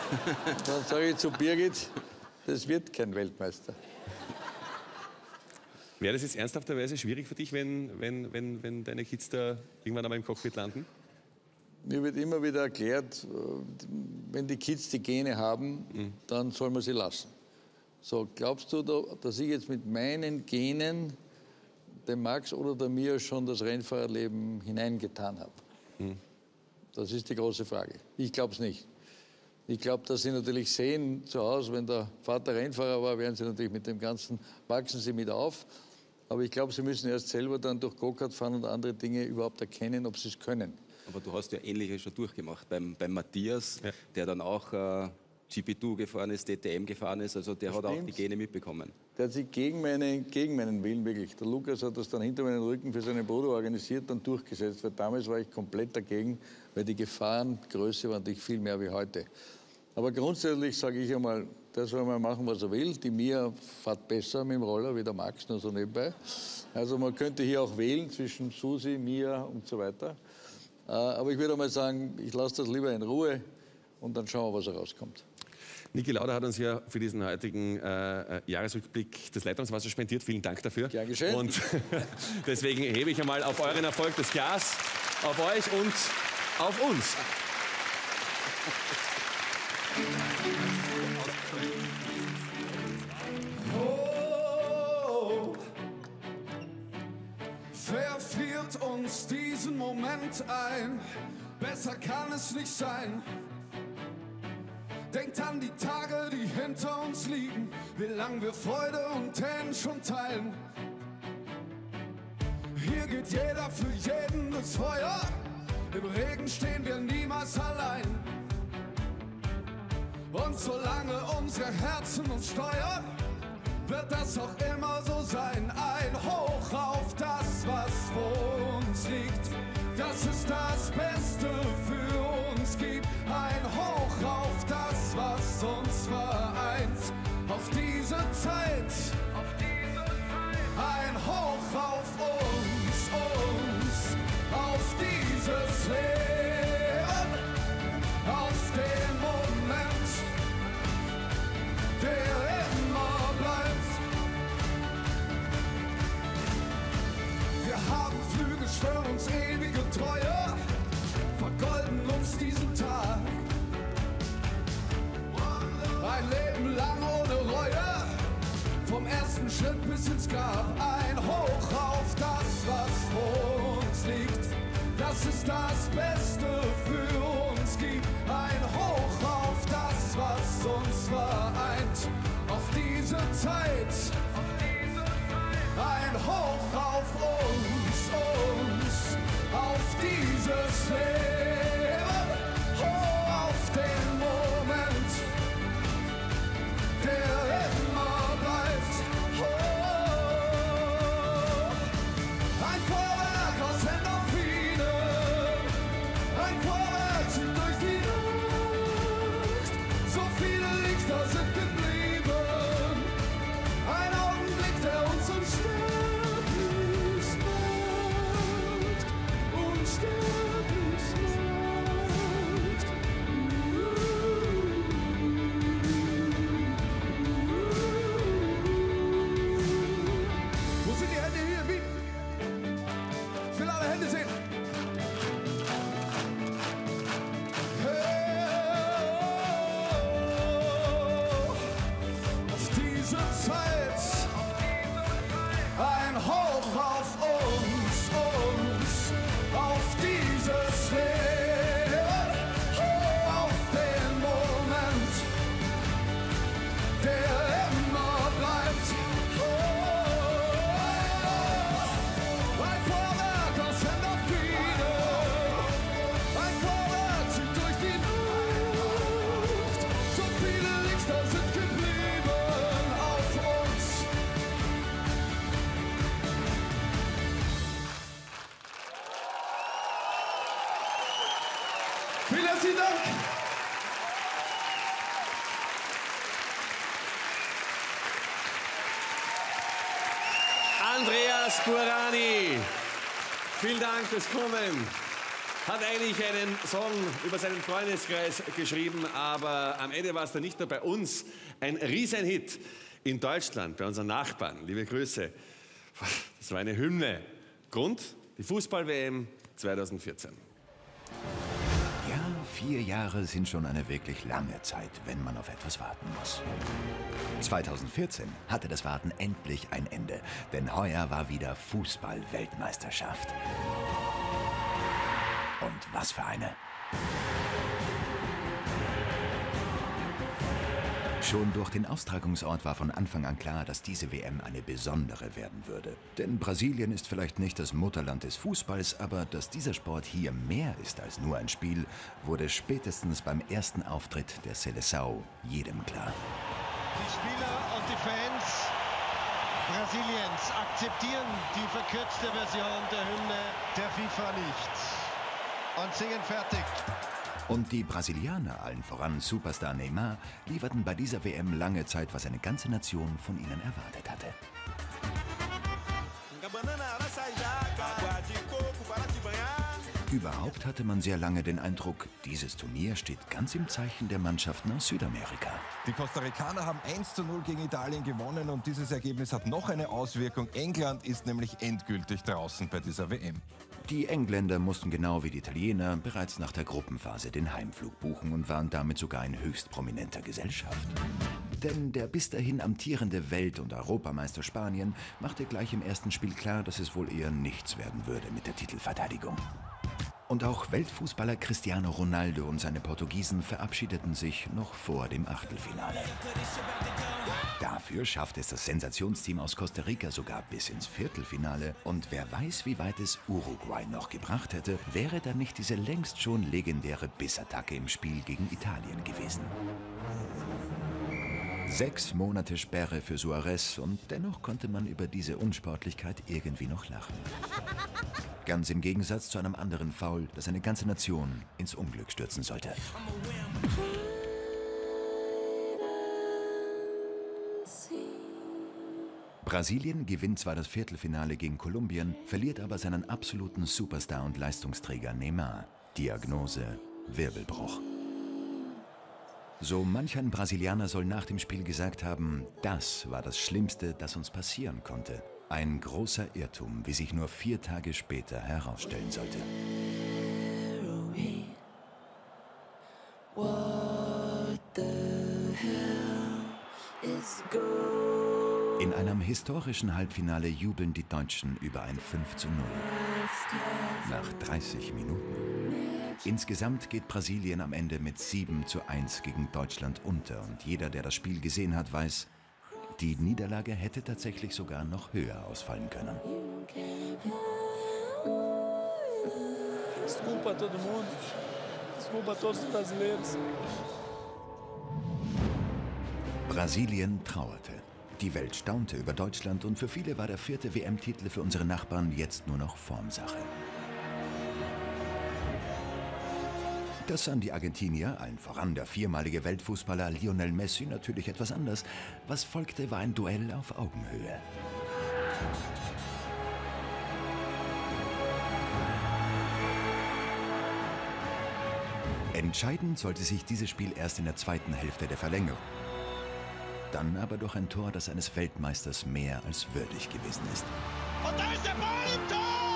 [LAUGHS] Dann sage ich zu Birgit, das wird kein Weltmeister. Wäre das jetzt ernsthafterweise schwierig für dich, wenn, wenn, wenn, wenn deine Kids da irgendwann einmal im Cockpit landen? Mir wird immer wieder erklärt, äh, wenn die Kids die Gene haben, dann soll man sie lassen. So, glaubst du, da- dass ich jetzt mit meinen Genen dem Max oder der mir schon das Rennfahrerleben hineingetan habe? Das ist die große Frage. Ich glaube es nicht. Ich glaube, dass Sie natürlich sehen zu Hause, wenn der Vater Rennfahrer war, werden Sie natürlich mit dem Ganzen, wachsen Sie mit auf. Aber ich glaube, Sie müssen erst selber dann durch Go-Kart fahren und andere Dinge überhaupt erkennen, ob Sie es können. Aber du hast ja Ähnliches schon durchgemacht. Beim, beim Matthias, der dann auch äh, GP2 gefahren ist, DTM gefahren ist. Also der hat auch die Gene mitbekommen. Der hat sich gegen, meine, gegen meinen Willen wirklich, der Lukas hat das dann hinter meinen Rücken für seinen Bruder organisiert und durchgesetzt, weil damals war ich komplett dagegen, weil die Gefahrengröße war natürlich viel mehr wie heute. Aber grundsätzlich sage ich einmal, der soll mal machen, was er will. Die Mia fährt besser mit dem Roller wie der Max, nur so nebenbei. Also man könnte hier auch wählen zwischen Susi, Mia und so weiter. Äh, aber ich würde mal sagen, ich lasse das lieber in Ruhe und dann schauen wir, was herauskommt. Niki Lauda hat uns ja für diesen heutigen äh, Jahresrückblick das Leitungswasser spendiert. Vielen Dank dafür. Gern geschehen. Und [LAUGHS] deswegen hebe ich einmal auf euren Erfolg das Glas, auf euch und auf uns. Uns diesen Moment ein? Besser kann es nicht sein. Denkt an die Tage, die hinter uns liegen, wie lang wir Freude und Tränen schon teilen. Hier geht jeder für jeden durchs Feuer. Im Regen stehen wir niemals allein. Und solange unsere Herzen uns steuern, wird das auch immer so sein. Ein Hoch auf das, was vor liegt. Das ist das Beste für uns gibt. Ein Hoch auf das, was uns vereint. Auf diese Zeit. Ein Hoch auf uns, uns. Auf dieses Leben. Auf den Moment, der immer bleibt. Wir haben Schwören uns ewige Treue, vergolden uns diesen Tag. Ein Leben lang ohne Reue, vom ersten Schritt bis ins Grab. Ein Hoch auf das, was vor uns liegt. Das ist das Beste für uns gibt. Ein Hoch auf das, was uns vereint. Auf diese Zeit. Ein Hoch auf uns, uns. Auf dieses Dank fürs Kommen. Hat eigentlich einen Song über seinen Freundeskreis geschrieben, aber am Ende war es dann nicht nur bei uns ein Riesenhit in Deutschland, bei unseren Nachbarn. Liebe Grüße. Das war eine Hymne. Grund? Die Fußball-WM 2014. Vier Jahre sind schon eine wirklich lange Zeit, wenn man auf etwas warten muss. 2014 hatte das Warten endlich ein Ende, denn heuer war wieder Fußball-Weltmeisterschaft. Und was für eine. Schon durch den Austragungsort war von Anfang an klar, dass diese WM eine besondere werden würde. Denn Brasilien ist vielleicht nicht das Mutterland des Fußballs, aber dass dieser Sport hier mehr ist als nur ein Spiel, wurde spätestens beim ersten Auftritt der Seleção jedem klar. Die Spieler und die Fans Brasiliens akzeptieren die verkürzte Version der Hymne der FIFA nicht und singen fertig. Und die Brasilianer, allen voran Superstar Neymar, lieferten bei dieser WM lange Zeit, was eine ganze Nation von ihnen erwartet hatte. Überhaupt hatte man sehr lange den Eindruck, dieses Turnier steht ganz im Zeichen der Mannschaften aus Südamerika. Die Costa Ricaner haben 1 zu 0 gegen Italien gewonnen und dieses Ergebnis hat noch eine Auswirkung. England ist nämlich endgültig draußen bei dieser WM. Die Engländer mussten genau wie die Italiener bereits nach der Gruppenphase den Heimflug buchen und waren damit sogar in höchst prominenter Gesellschaft. Denn der bis dahin amtierende Welt- und Europameister Spanien machte gleich im ersten Spiel klar, dass es wohl eher nichts werden würde mit der Titelverteidigung. Und auch Weltfußballer Cristiano Ronaldo und seine Portugiesen verabschiedeten sich noch vor dem Achtelfinale. Dafür schaffte es das Sensationsteam aus Costa Rica sogar bis ins Viertelfinale. Und wer weiß, wie weit es Uruguay noch gebracht hätte, wäre da nicht diese längst schon legendäre Bissattacke im Spiel gegen Italien gewesen. Sechs Monate Sperre für Suarez und dennoch konnte man über diese Unsportlichkeit irgendwie noch lachen. Ganz im Gegensatz zu einem anderen Foul, das eine ganze Nation ins Unglück stürzen sollte. Brasilien gewinnt zwar das Viertelfinale gegen Kolumbien, verliert aber seinen absoluten Superstar und Leistungsträger Neymar. Diagnose Wirbelbruch. So manch ein Brasilianer soll nach dem Spiel gesagt haben, das war das Schlimmste, das uns passieren konnte. Ein großer Irrtum, wie sich nur vier Tage später herausstellen sollte. In einem historischen Halbfinale jubeln die Deutschen über ein 5 zu 0. Nach 30 Minuten. Insgesamt geht Brasilien am Ende mit 7 zu 1 gegen Deutschland unter. Und jeder, der das Spiel gesehen hat, weiß, die Niederlage hätte tatsächlich sogar noch höher ausfallen können. Desculpa a todo mundo. Desculpa a todos os brasileiros. Brasilien trauerte. Die Welt staunte über Deutschland und für viele war der vierte WM-Titel für unsere Nachbarn jetzt nur noch Formsache. Das sahen die Argentinier, allen voran der viermalige Weltfußballer Lionel Messi, natürlich etwas anders. Was folgte, war ein Duell auf Augenhöhe. Entscheidend sollte sich dieses Spiel erst in der zweiten Hälfte der Verlängerung. Dann aber durch ein Tor, das eines Weltmeisters mehr als würdig gewesen ist. Und da ist der Ball im Tor!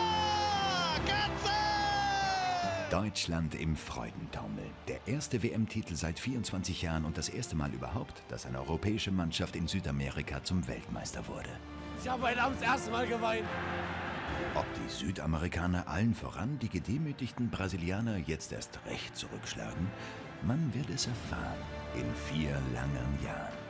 Deutschland im Freudentaumel. Der erste WM-Titel seit 24 Jahren und das erste Mal überhaupt, dass eine europäische Mannschaft in Südamerika zum Weltmeister wurde. Ich habe heute Abend das erste Mal geweint. Ob die Südamerikaner allen voran die gedemütigten Brasilianer jetzt erst recht zurückschlagen, man wird es erfahren in vier langen Jahren.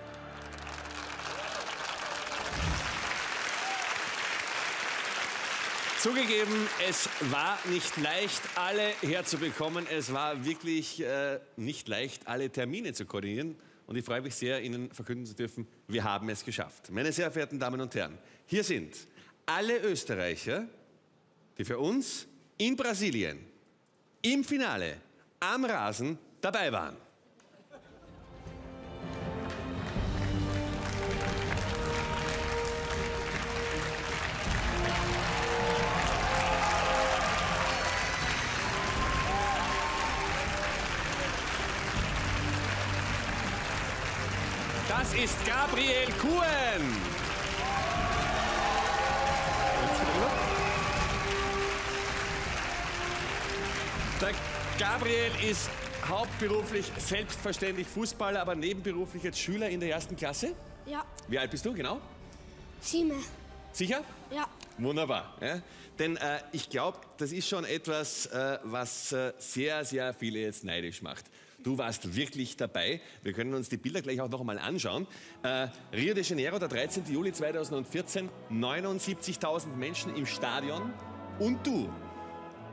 Zugegeben, es war nicht leicht, alle herzubekommen. Es war wirklich äh, nicht leicht, alle Termine zu koordinieren. Und ich freue mich sehr, Ihnen verkünden zu dürfen, wir haben es geschafft. Meine sehr verehrten Damen und Herren, hier sind alle Österreicher, die für uns in Brasilien im Finale am Rasen dabei waren. Das ist Gabriel Kuhn. Der Gabriel ist hauptberuflich selbstverständlich Fußballer, aber nebenberuflich jetzt Schüler in der ersten Klasse. Ja. Wie alt bist du genau? Sieben. Sicher? Ja. Wunderbar. Ja? Denn äh, ich glaube, das ist schon etwas, äh, was äh, sehr, sehr viele jetzt neidisch macht. Du warst wirklich dabei. Wir können uns die Bilder gleich auch noch einmal anschauen. Äh, Rio de Janeiro, der 13. Juli 2014, 79.000 Menschen im Stadion und du.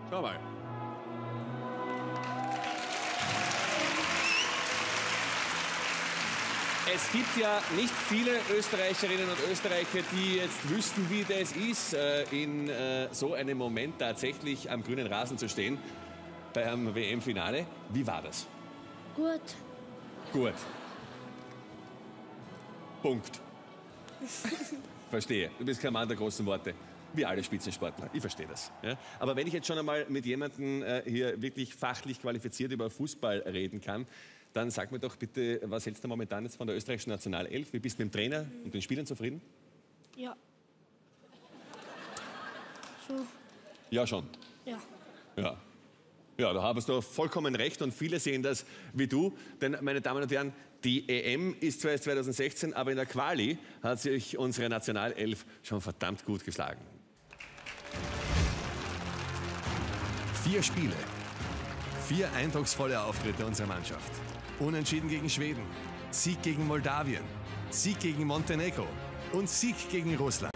Schau mal. Es gibt ja nicht viele Österreicherinnen und Österreicher, die jetzt wüssten, wie das ist, äh, in äh, so einem Moment tatsächlich am grünen Rasen zu stehen beim WM-Finale. Wie war das? Gut. Gut. Punkt. [LAUGHS] Verstehe. Du bist kein Mann der großen Worte. Wie alle Spitzensportler. Ich verstehe das. Ja? Aber wenn ich jetzt schon einmal mit jemandem äh, hier wirklich fachlich qualifiziert über Fußball reden kann, dann sag mir doch bitte, was hältst du momentan jetzt von der österreichischen Nationalelf? Wie bist du mit dem Trainer und den Spielern zufrieden? Ja. So. Ja, schon. Ja. Ja. Ja, da hast du vollkommen recht und viele sehen das wie du. Denn, meine Damen und Herren, die EM ist zwar erst 2016, aber in der Quali hat sich unsere Nationalelf schon verdammt gut geschlagen. Vier Spiele. Vier eindrucksvolle Auftritte unserer Mannschaft. Unentschieden gegen Schweden, Sieg gegen Moldawien, Sieg gegen Montenegro und Sieg gegen Russland.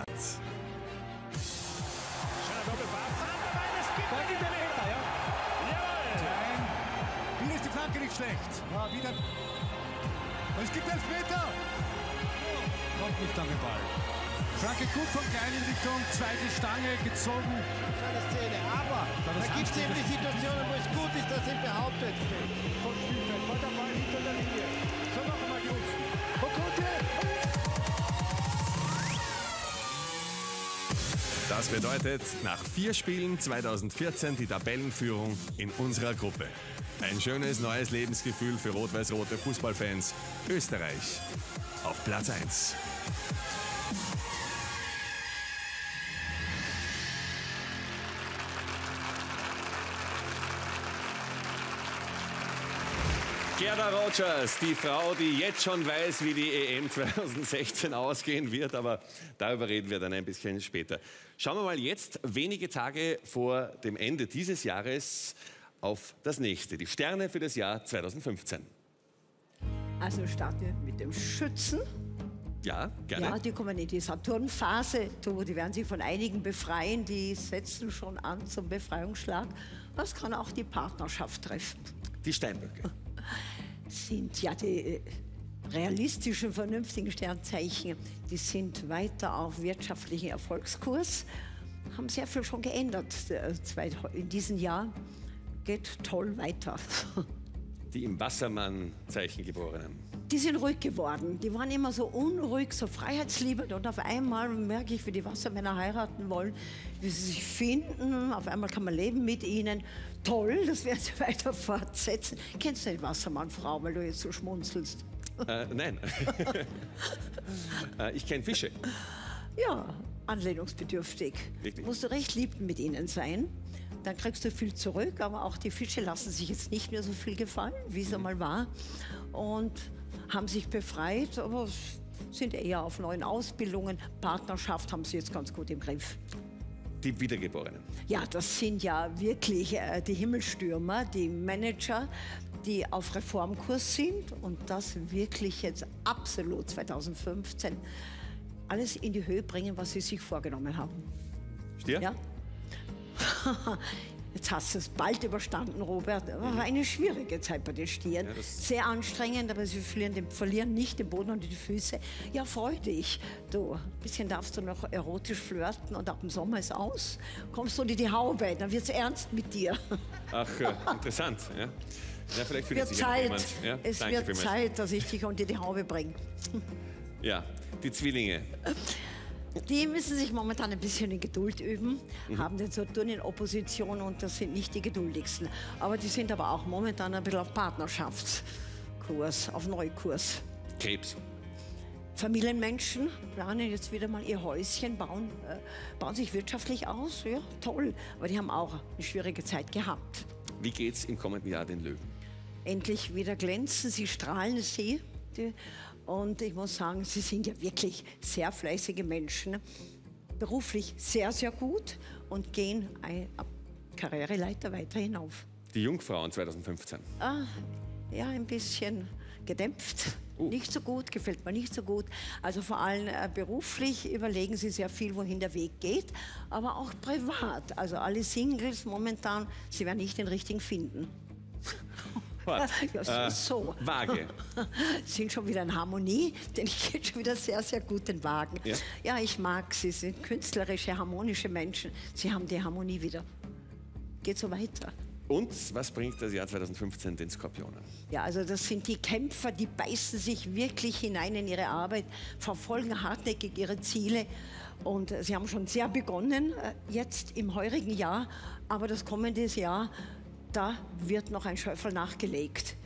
Schlecht. Ja, wieder. Es gibt Elfmeter. Kommt nicht an den Ball. Flanke gut vom Klein in Richtung zweite Stange gezogen. Seine Szene. Aber da gibt es eben die Situationen, wo es gut ist, dass er behauptet. Vom Spielfeld. Das bedeutet nach vier Spielen 2014 die Tabellenführung in unserer Gruppe. Ein schönes neues Lebensgefühl für rot-weiß-rote Fußballfans. Österreich auf Platz 1. Gerda Rogers, die Frau, die jetzt schon weiß, wie die EM 2016 ausgehen wird, aber darüber reden wir dann ein bisschen später. Schauen wir mal jetzt, wenige Tage vor dem Ende dieses Jahres, auf das nächste, die Sterne für das Jahr 2015. Also starten wir mit dem Schützen. Ja, gerne. Ja, die kommen in die Saturnphase. Die werden sich von einigen befreien. Die setzen schon an zum Befreiungsschlag. Das kann auch die Partnerschaft treffen. Die Steinböcke. Sind ja die äh, realistischen, vernünftigen Sternzeichen. Die sind weiter auf wirtschaftlichen Erfolgskurs. Haben sehr viel schon geändert äh, in diesem Jahr. Geht toll weiter. [LAUGHS] Die im Wassermann-Zeichen geborenen. Die sind ruhig geworden. Die waren immer so unruhig, so freiheitsliebend. Und auf einmal merke ich, wie die Wassermänner heiraten wollen, wie sie sich finden. Auf einmal kann man leben mit ihnen. Toll, das werden sie weiter fortsetzen. Kennst du die Wassermannfrau, weil du jetzt so schmunzelst? Äh, nein. [LAUGHS] äh, ich kenne Fische. Ja, anlehnungsbedürftig. Wirklich? Musst du recht lieb mit ihnen sein. Dann kriegst du viel zurück, aber auch die Fische lassen sich jetzt nicht mehr so viel gefallen, wie es einmal war. Und haben sich befreit, aber sind eher auf neuen Ausbildungen. Partnerschaft haben sie jetzt ganz gut im Griff. Die Wiedergeborenen. Ja, das sind ja wirklich äh, die Himmelstürmer, die Manager, die auf Reformkurs sind und das wirklich jetzt absolut 2015 alles in die Höhe bringen, was sie sich vorgenommen haben. Stier? Ja. [LAUGHS] Jetzt hast du es bald überstanden, Robert. War eine schwierige Zeit bei den Stieren. Ja, Sehr anstrengend, aber sie verlieren, den, verlieren nicht den Boden unter die Füße. Ja, freu dich. Du, ein bisschen darfst du noch erotisch flirten und ab dem Sommer ist aus. Kommst du unter die Haube, dann wird es ernst mit dir. Ach, äh, interessant. Ja, ja vielleicht wird sich Zeit, jemand. Ja, es danke wird vielmals. Zeit, dass ich dich unter die Haube bringe. Ja, die Zwillinge. [LAUGHS] Die müssen sich momentan ein bisschen in Geduld üben, Mhm. haben den Saturn in Opposition und das sind nicht die geduldigsten. Aber die sind aber auch momentan ein bisschen auf Partnerschaftskurs, auf Neukurs. Krebs. Familienmenschen planen jetzt wieder mal ihr Häuschen, bauen, äh, bauen sich wirtschaftlich aus. Ja, toll. Aber die haben auch eine schwierige Zeit gehabt. Wie geht's im kommenden Jahr den Löwen? endlich wieder glänzen. Sie strahlen sie. Die, und ich muss sagen, sie sind ja wirklich sehr fleißige Menschen. Beruflich sehr, sehr gut und gehen eine Karriereleiter weiter hinauf. Die Jungfrauen 2015. Ah, ja, ein bisschen gedämpft. Oh. Nicht so gut, gefällt mir nicht so gut. Also vor allem äh, beruflich überlegen sie sehr viel, wohin der Weg geht, aber auch privat. Also alle Singles momentan, sie werden nicht den richtigen finden. [LAUGHS] Was? [LAUGHS] Ja, so, Äh. Waage. [LAUGHS] sind schon wieder in Harmonie, [LAUGHS] denn ich gehe schon wieder sehr, sehr gut den Wagen. Ja. ja, ich mag sie, sie sind künstlerische, harmonische Menschen. Sie haben die Harmonie wieder. Geht so weiter. Und was bringt das Jahr 2015 den Skorpionen? Ja, also das sind die Kämpfer, die beißen sich wirklich hinein in ihre Arbeit, verfolgen hartnäckig ihre Ziele. Und äh, sie haben schon sehr begonnen, äh, jetzt im heurigen Jahr. Aber das kommende Jahr, da wird noch ein Schöffel nachgelegt.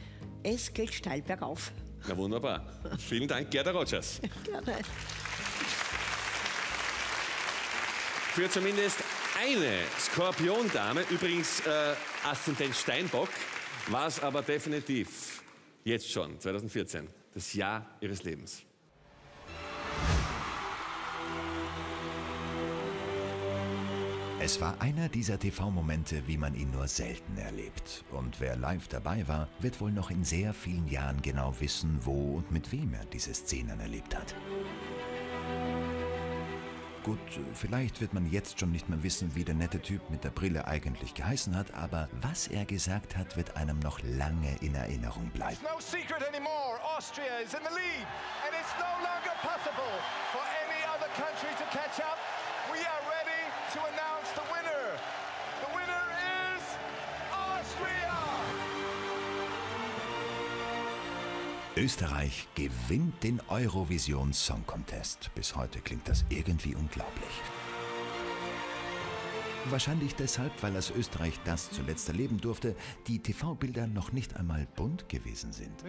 Es geht steil bergauf. Na wunderbar. Vielen Dank, Gerda Rogers. [LAUGHS] Gerne. Für zumindest eine Skorpiondame, übrigens äh, Aszendent Steinbock, war es aber definitiv jetzt schon, 2014, das Jahr ihres Lebens. Es war einer dieser TV-Momente, wie man ihn nur selten erlebt. Und wer live dabei war, wird wohl noch in sehr vielen Jahren genau wissen, wo und mit wem er diese Szenen erlebt hat. Gut, vielleicht wird man jetzt schon nicht mehr wissen, wie der nette Typ mit der Brille eigentlich geheißen hat, aber was er gesagt hat, wird einem noch lange in Erinnerung bleiben. No secret anymore. Austria is in the lead, and it's no longer possible for any other country to catch up. Österreich gewinnt den Eurovision Song Contest. Bis heute klingt das irgendwie unglaublich. Wahrscheinlich deshalb, weil das Österreich das zuletzt erleben durfte, die TV-Bilder noch nicht einmal bunt gewesen sind.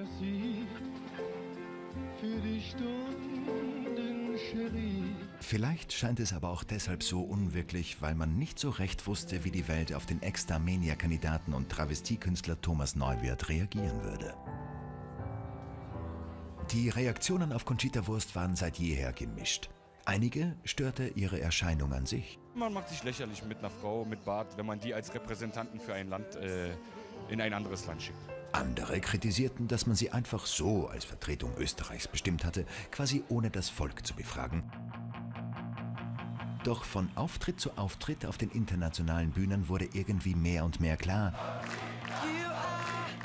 Vielleicht scheint es aber auch deshalb so unwirklich, weil man nicht so recht wusste, wie die Welt auf den Ex-Starmania-Kandidaten und Travestiekünstler Thomas Neuwirth reagieren würde. Die Reaktionen auf Conchita Wurst waren seit jeher gemischt. Einige störte ihre Erscheinung an sich. Man macht sich lächerlich mit einer Frau mit Bart, wenn man die als Repräsentanten für ein Land äh, in ein anderes Land schickt. Andere kritisierten, dass man sie einfach so als Vertretung Österreichs bestimmt hatte, quasi ohne das Volk zu befragen. Doch von Auftritt zu Auftritt auf den internationalen Bühnen wurde irgendwie mehr und mehr klar,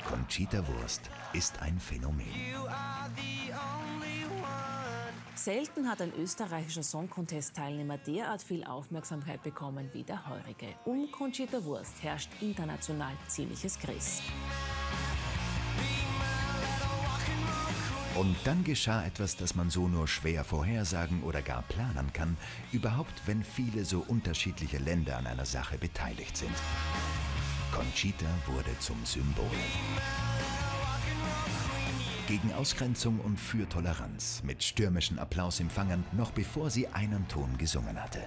Conchita Wurst ist ein Phänomen. Selten hat ein österreichischer Song Contest Teilnehmer derart viel Aufmerksamkeit bekommen wie der heurige. Um Conchita Wurst herrscht international ziemliches Gris. Und dann geschah etwas, das man so nur schwer vorhersagen oder gar planen kann, überhaupt wenn viele so unterschiedliche Länder an einer Sache beteiligt sind. Conchita wurde zum Symbol. Gegen Ausgrenzung und für Toleranz, mit stürmischen Applaus empfangen, noch bevor sie einen Ton gesungen hatte.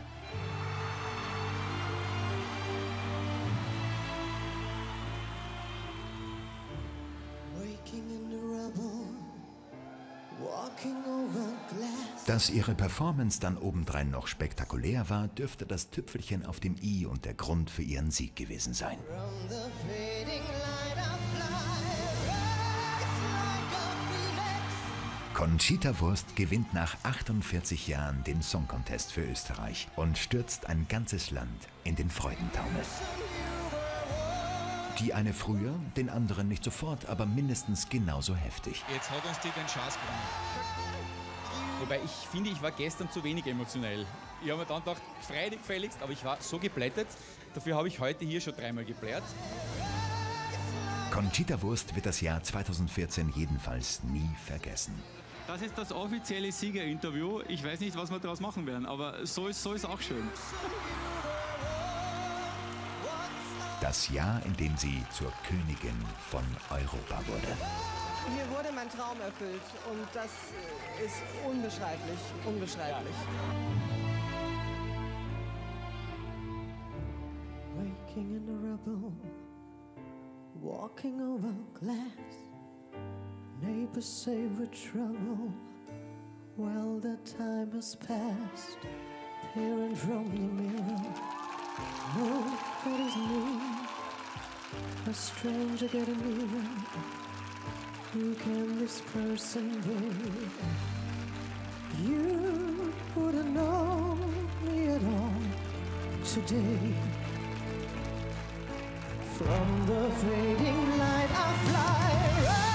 Dass ihre Performance dann obendrein noch spektakulär war, dürfte das Tüpfelchen auf dem i und der Grund für ihren Sieg gewesen sein. Conchita Wurst gewinnt nach 48 Jahren den Song Contest für Österreich und stürzt ein ganzes Land in den Freudentaumel. Die eine früher, den anderen nicht sofort, aber mindestens genauso heftig. Jetzt hat uns die den Chance gewonnen. Wobei ich finde, ich war gestern zu wenig emotionell. Ich habe mir dann gedacht, Freitag gefälligst, aber ich war so geplättet. Dafür habe ich heute hier schon dreimal geplärt. Conchita Wurst wird das Jahr 2014 jedenfalls nie vergessen. Das ist das offizielle Siegerinterview. Ich weiß nicht, was wir daraus machen werden, aber so ist, so ist auch schön. Das Jahr, in dem sie zur Königin von Europa wurde. Mir wurde mein Traum erfüllt und das ist unbeschreiblich, unbeschreiblich. Waking in the rubble, walking over glass. Neighbors say we're trouble. Well, the time has passed. Peering from the mirror, nobody's near. A stranger getting nearer. Who can this person be? You wouldn't know me at all today. From the fading light I fly,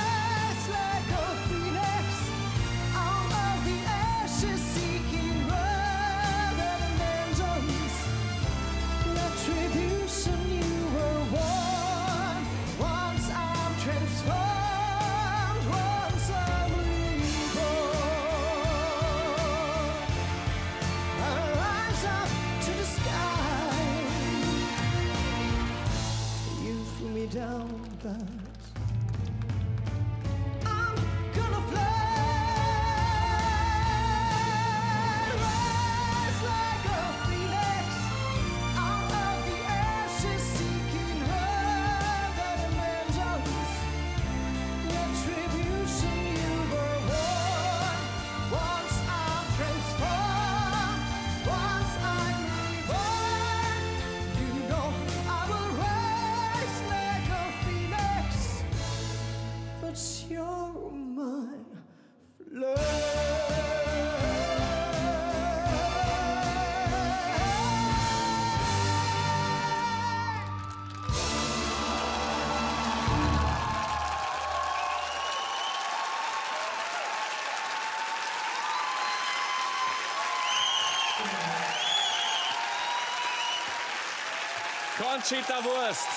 Conchita Wurst.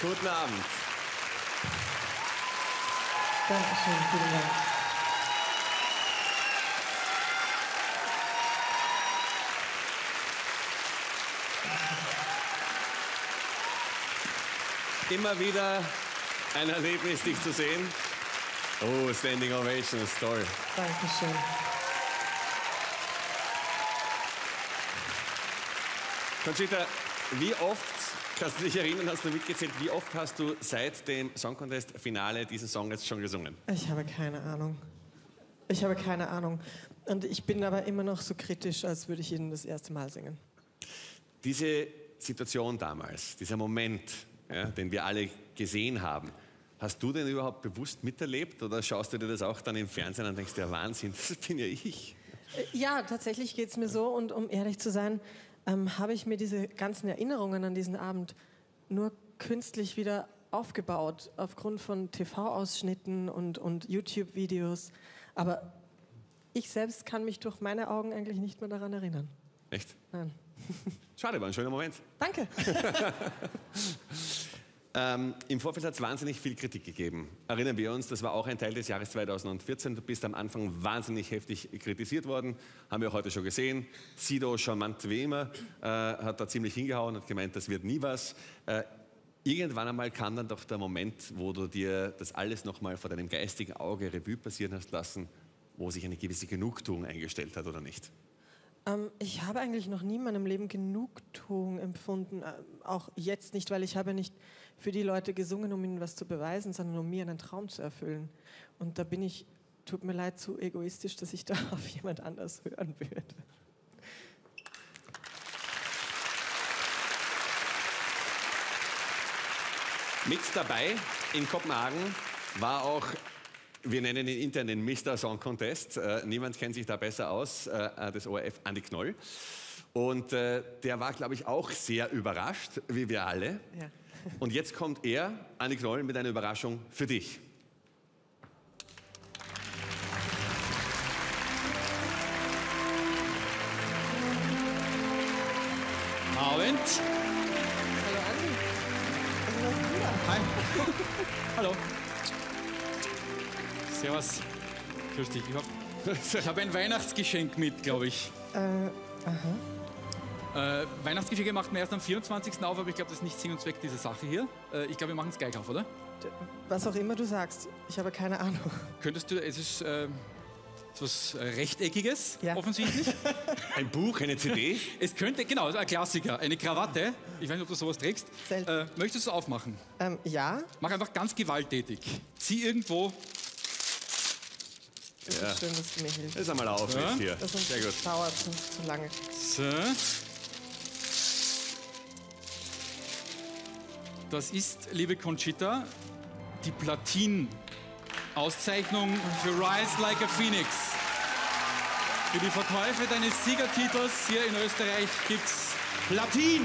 Guten Abend. Dankeschön, vielen Dank. Immer wieder ein Erlebnis, dich zu sehen. Oh, Standing Ovation ist toll. Dankeschön. Conchita, wie oft, kannst du dich erinnern, hast du mitgezählt, wie oft hast du seit dem Song Contest Finale diesen Song jetzt schon gesungen? Ich habe keine Ahnung. Ich habe keine Ahnung. Und ich bin aber immer noch so kritisch, als würde ich ihn das erste Mal singen. Diese Situation damals, dieser Moment, ja, den wir alle gesehen haben, hast du den überhaupt bewusst miterlebt oder schaust du dir das auch dann im Fernsehen an und denkst, der Wahnsinn, [LAUGHS] das bin ja ich? Äh, Ja, tatsächlich geht es mir so. Und um ehrlich zu sein, ähm, habe ich mir diese ganzen Erinnerungen an diesen Abend nur künstlich wieder aufgebaut, aufgrund von TV-Ausschnitten und, und YouTube-Videos. Aber ich selbst kann mich durch meine Augen eigentlich nicht mehr daran erinnern. Echt? Nein. Schade, war ein schöner Moment. Danke. [LAUGHS] Ähm, Im Vorfeld hat es wahnsinnig viel Kritik gegeben. Erinnern wir uns, das war auch ein Teil des Jahres 2014. Du bist am Anfang wahnsinnig heftig kritisiert worden. Haben wir heute schon gesehen. Sido, charmant wie immer, äh, hat da ziemlich hingehauen, hat gemeint, das wird nie was. Äh, irgendwann einmal kam dann doch der Moment, wo du dir das alles nochmal vor deinem geistigen Auge Revue passieren hast lassen, wo sich eine gewisse Genugtuung eingestellt hat oder nicht. Ähm, ich habe eigentlich noch nie in meinem Leben Genugtuung empfunden. Äh, auch jetzt nicht, weil ich habe nicht für die Leute gesungen, um ihnen was zu beweisen, sondern um mir einen Traum zu erfüllen. Und da bin ich, tut mir leid, zu egoistisch, dass ich da [LAUGHS] auf jemand anders hören würde. Mit dabei in Kopenhagen war auch, wir nennen ihn intern den Mr. Song Contest. Äh, niemand kennt sich da besser aus, äh, des ORF Andi Knoll. Und äh, der war, glaube ich, auch sehr überrascht, wie wir alle. Ja. Und jetzt kommt er, Andi Knoll, mit einer Überraschung für dich. Abend. Hallo Andi. Hi. [LAUGHS] Hallo. Servus. Grüß dich. Ich habe ich hab ein Weihnachtsgeschenk mit, glaube ich. Äh, aha. Äh, Weihnachtsgeschenke macht man erst am 24. auf, aber ich glaube, das ist nicht Sinn und Zweck dieser Sache hier. Äh, ich glaube, wir machen es gleich auf, oder? Was auch immer du sagst, ich habe keine Ahnung. Könntest du, es ist äh, etwas Rechteckiges, offensichtlich. [LAUGHS] Ein Buch, eine CD? [LAUGHS] Es könnte, genau, ein Klassiker, eine Krawatte. Ich weiß nicht, ob du sowas trägst. Äh, möchtest du es aufmachen? Ähm, ja. Mach einfach ganz gewalttätig. Zieh irgendwo. Das Ja. ist schön, dass du mir hilfst. Das einmal auf Ja. jetzt hier. Das Sehr gut. dauert sonst zu lange. So. Das ist, liebe Conchita, die Platin-Auszeichnung für Rise Like a Phoenix. Für die Verkäufe deines Siegertitels hier in Österreich gibt's Platin.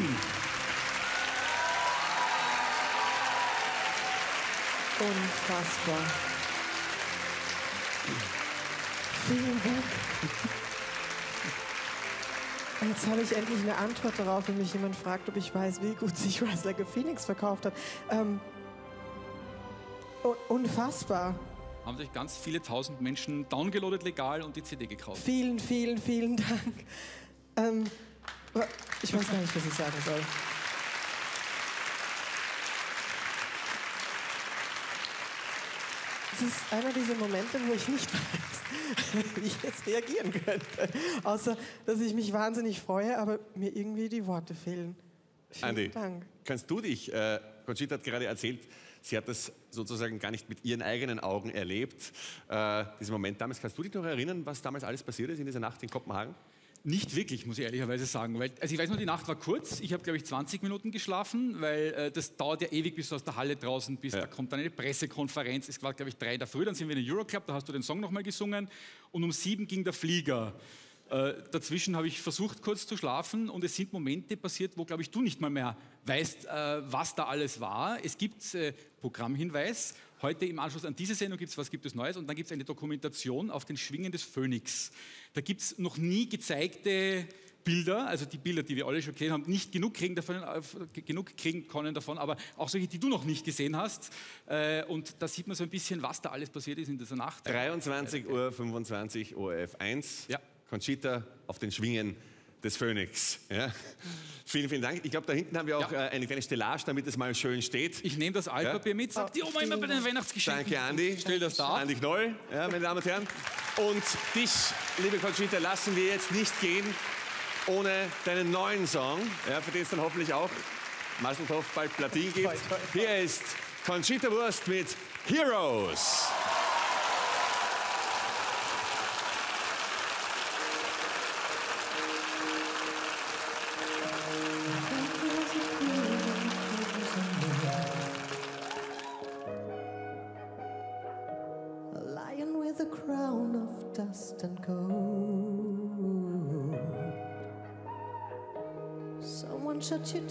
Unfassbar. Vielen Dank. Jetzt habe ich endlich eine Antwort darauf, wenn mich jemand fragt, ob ich weiß, wie gut sich Rise Like a Phoenix verkauft hat. Ähm, un- unfassbar. Haben sich ganz viele tausend Menschen downgeloadet legal und die CD gekauft. Vielen, vielen, vielen Dank. Ähm, ich weiß gar nicht, was ich sagen soll. Es ist einer dieser Momente, wo ich nicht [LAUGHS] weiß, wie ich jetzt reagieren könnte. Außer, dass ich mich wahnsinnig freue, aber mir irgendwie die Worte fehlen. Vielen Andi, Dank. kannst du dich, äh, Conchita hat gerade erzählt, sie hat das sozusagen gar nicht mit ihren eigenen Augen erlebt, äh, diesen Moment damals. Kannst du dich noch erinnern, was damals alles passiert ist in dieser Nacht in Kopenhagen? Nicht wirklich, muss ich ehrlicherweise sagen. Weil, also ich weiß nur, die Nacht war kurz. Ich habe, glaube ich, 20 Minuten geschlafen, weil äh, das dauert ja ewig bis du aus der Halle draußen bist. Da kommt dann eine Pressekonferenz. Es war, glaube ich, drei in der Früh. Dann sind wir in den Euroclub, da hast du den Song nochmal gesungen. Und um sieben ging der Flieger. Äh, dazwischen habe ich versucht, kurz zu schlafen. Und es sind Momente passiert, wo, glaube ich, du nicht mal mehr weißt, äh, was da alles war. Es gibt äh, Programmhinweis. Heute im Anschluss an diese Sendung gibt es Was gibt es Neues? Und dann gibt es eine Dokumentation auf den Schwingen des Phönix. Da gibt es noch nie gezeigte Bilder, also die Bilder, die wir alle schon gesehen haben, nicht genug kriegen, davon, genug kriegen können davon, aber auch solche, die du noch nicht gesehen hast. Äh, und da sieht man so ein bisschen, was da alles passiert ist in dieser Nacht. 23 Uhr 25 ORF 1. Ja. Conchita auf den Schwingen des Phönix. Ja. Vielen, vielen Dank. Ich glaube, da hinten haben wir auch äh, eine kleine Stellage, damit es mal schön steht. Ich nehme das Altpapier mit, sagt die Oma immer bei den Weihnachtsgeschenken. Danke, Andi. Stell das da. Andi Knoll, ja, meine Damen und Herren. Und dich, liebe Conchita, lassen wir jetzt nicht gehen ohne deinen neuen Song, ja, für den es dann hoffentlich auch Maseltoff bald Platin gibt. Hier ist Conchita Wurst mit Heroes.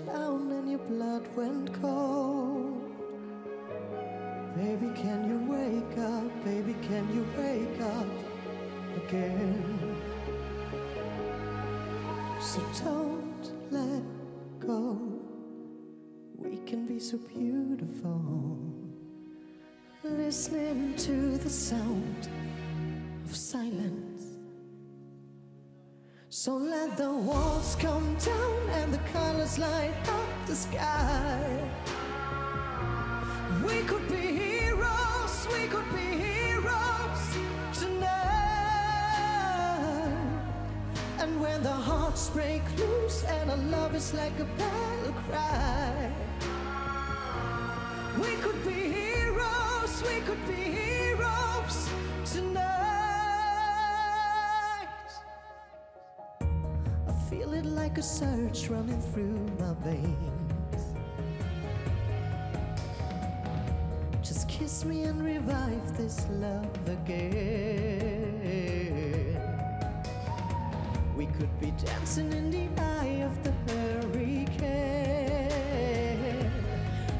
Down and your blood went cold. Baby, can you wake up? Baby, can you wake up again? So don't let go. We can be so beautiful listening to the sound of silence. So let the walls come down and the colors light up the sky. We could be heroes, we could be heroes tonight. And when the hearts break loose and our love is like a battle cry. We could be heroes, we could be heroes tonight. Feel it like a surge running through my veins. Just kiss me and revive this love again. We could be dancing in the eye of the hurricane.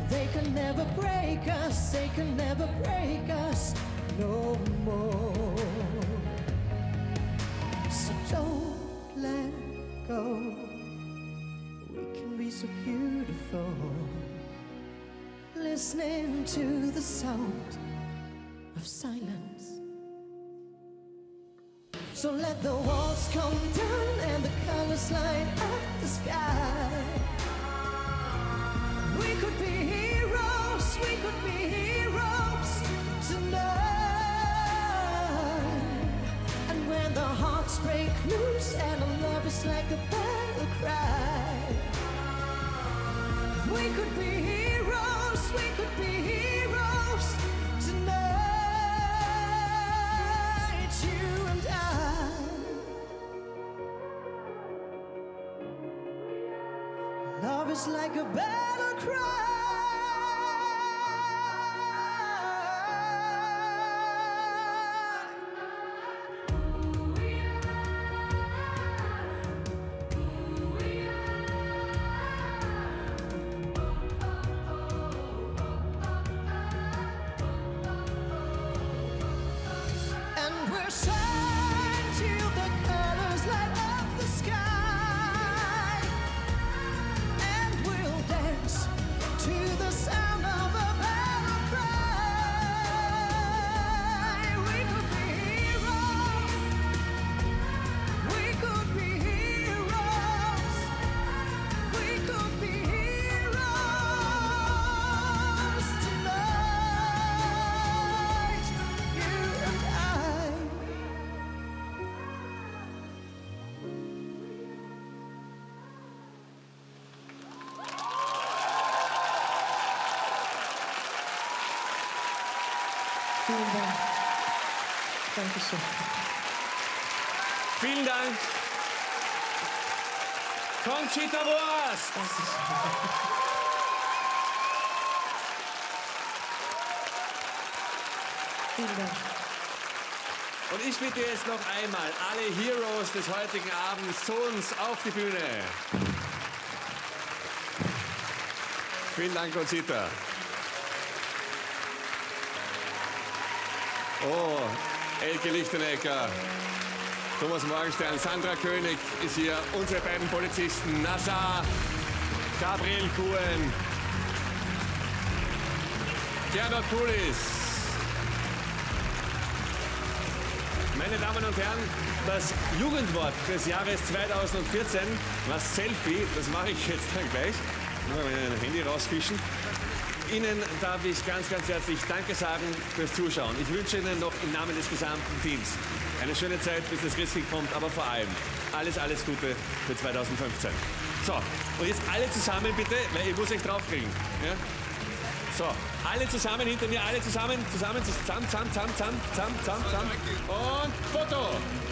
They can never break us, they can never break us no more. So don't let go. We can be so beautiful. Listening to the sound of silence. So let the walls come down and the colors light up the sky. We could be heroes, we could be heroes tonight. The hearts break loose and our love is like a battle cry. We could be heroes, we could be heroes tonight, you and I. Love is like a battle cry. Vielen Dank. Dankeschön. Vielen Dank. Conchita Wurst. Vielen Dank. Und ich bitte jetzt noch einmal alle Heroes des heutigen Abends zu uns auf die Bühne. Vielen Dank, Conchita. Oh, Elke Lichtenecker, Thomas Morgenstern, Sandra König ist hier, unsere beiden Polizisten, Nassar, Gabriel Kuhn, Gernot Pulis. Meine Damen und Herren, das Jugendwort des Jahres 2014 war Selfie. Das mache ich jetzt dann gleich. Mal mein Handy rausfischen. Ihnen darf ich ganz, ganz herzlich Danke sagen fürs Zuschauen. Ich wünsche Ihnen noch im Namen des gesamten Teams eine schöne Zeit, bis das Christkind kommt, aber vor allem alles, alles Gute für 2015. So, und jetzt alle zusammen bitte, weil ich muss euch draufkriegen. Ja? So, alle zusammen hinter mir, alle zusammen, zusammen, zusammen, zusammen, zusammen, zusammen, zusammen, zusammen. Und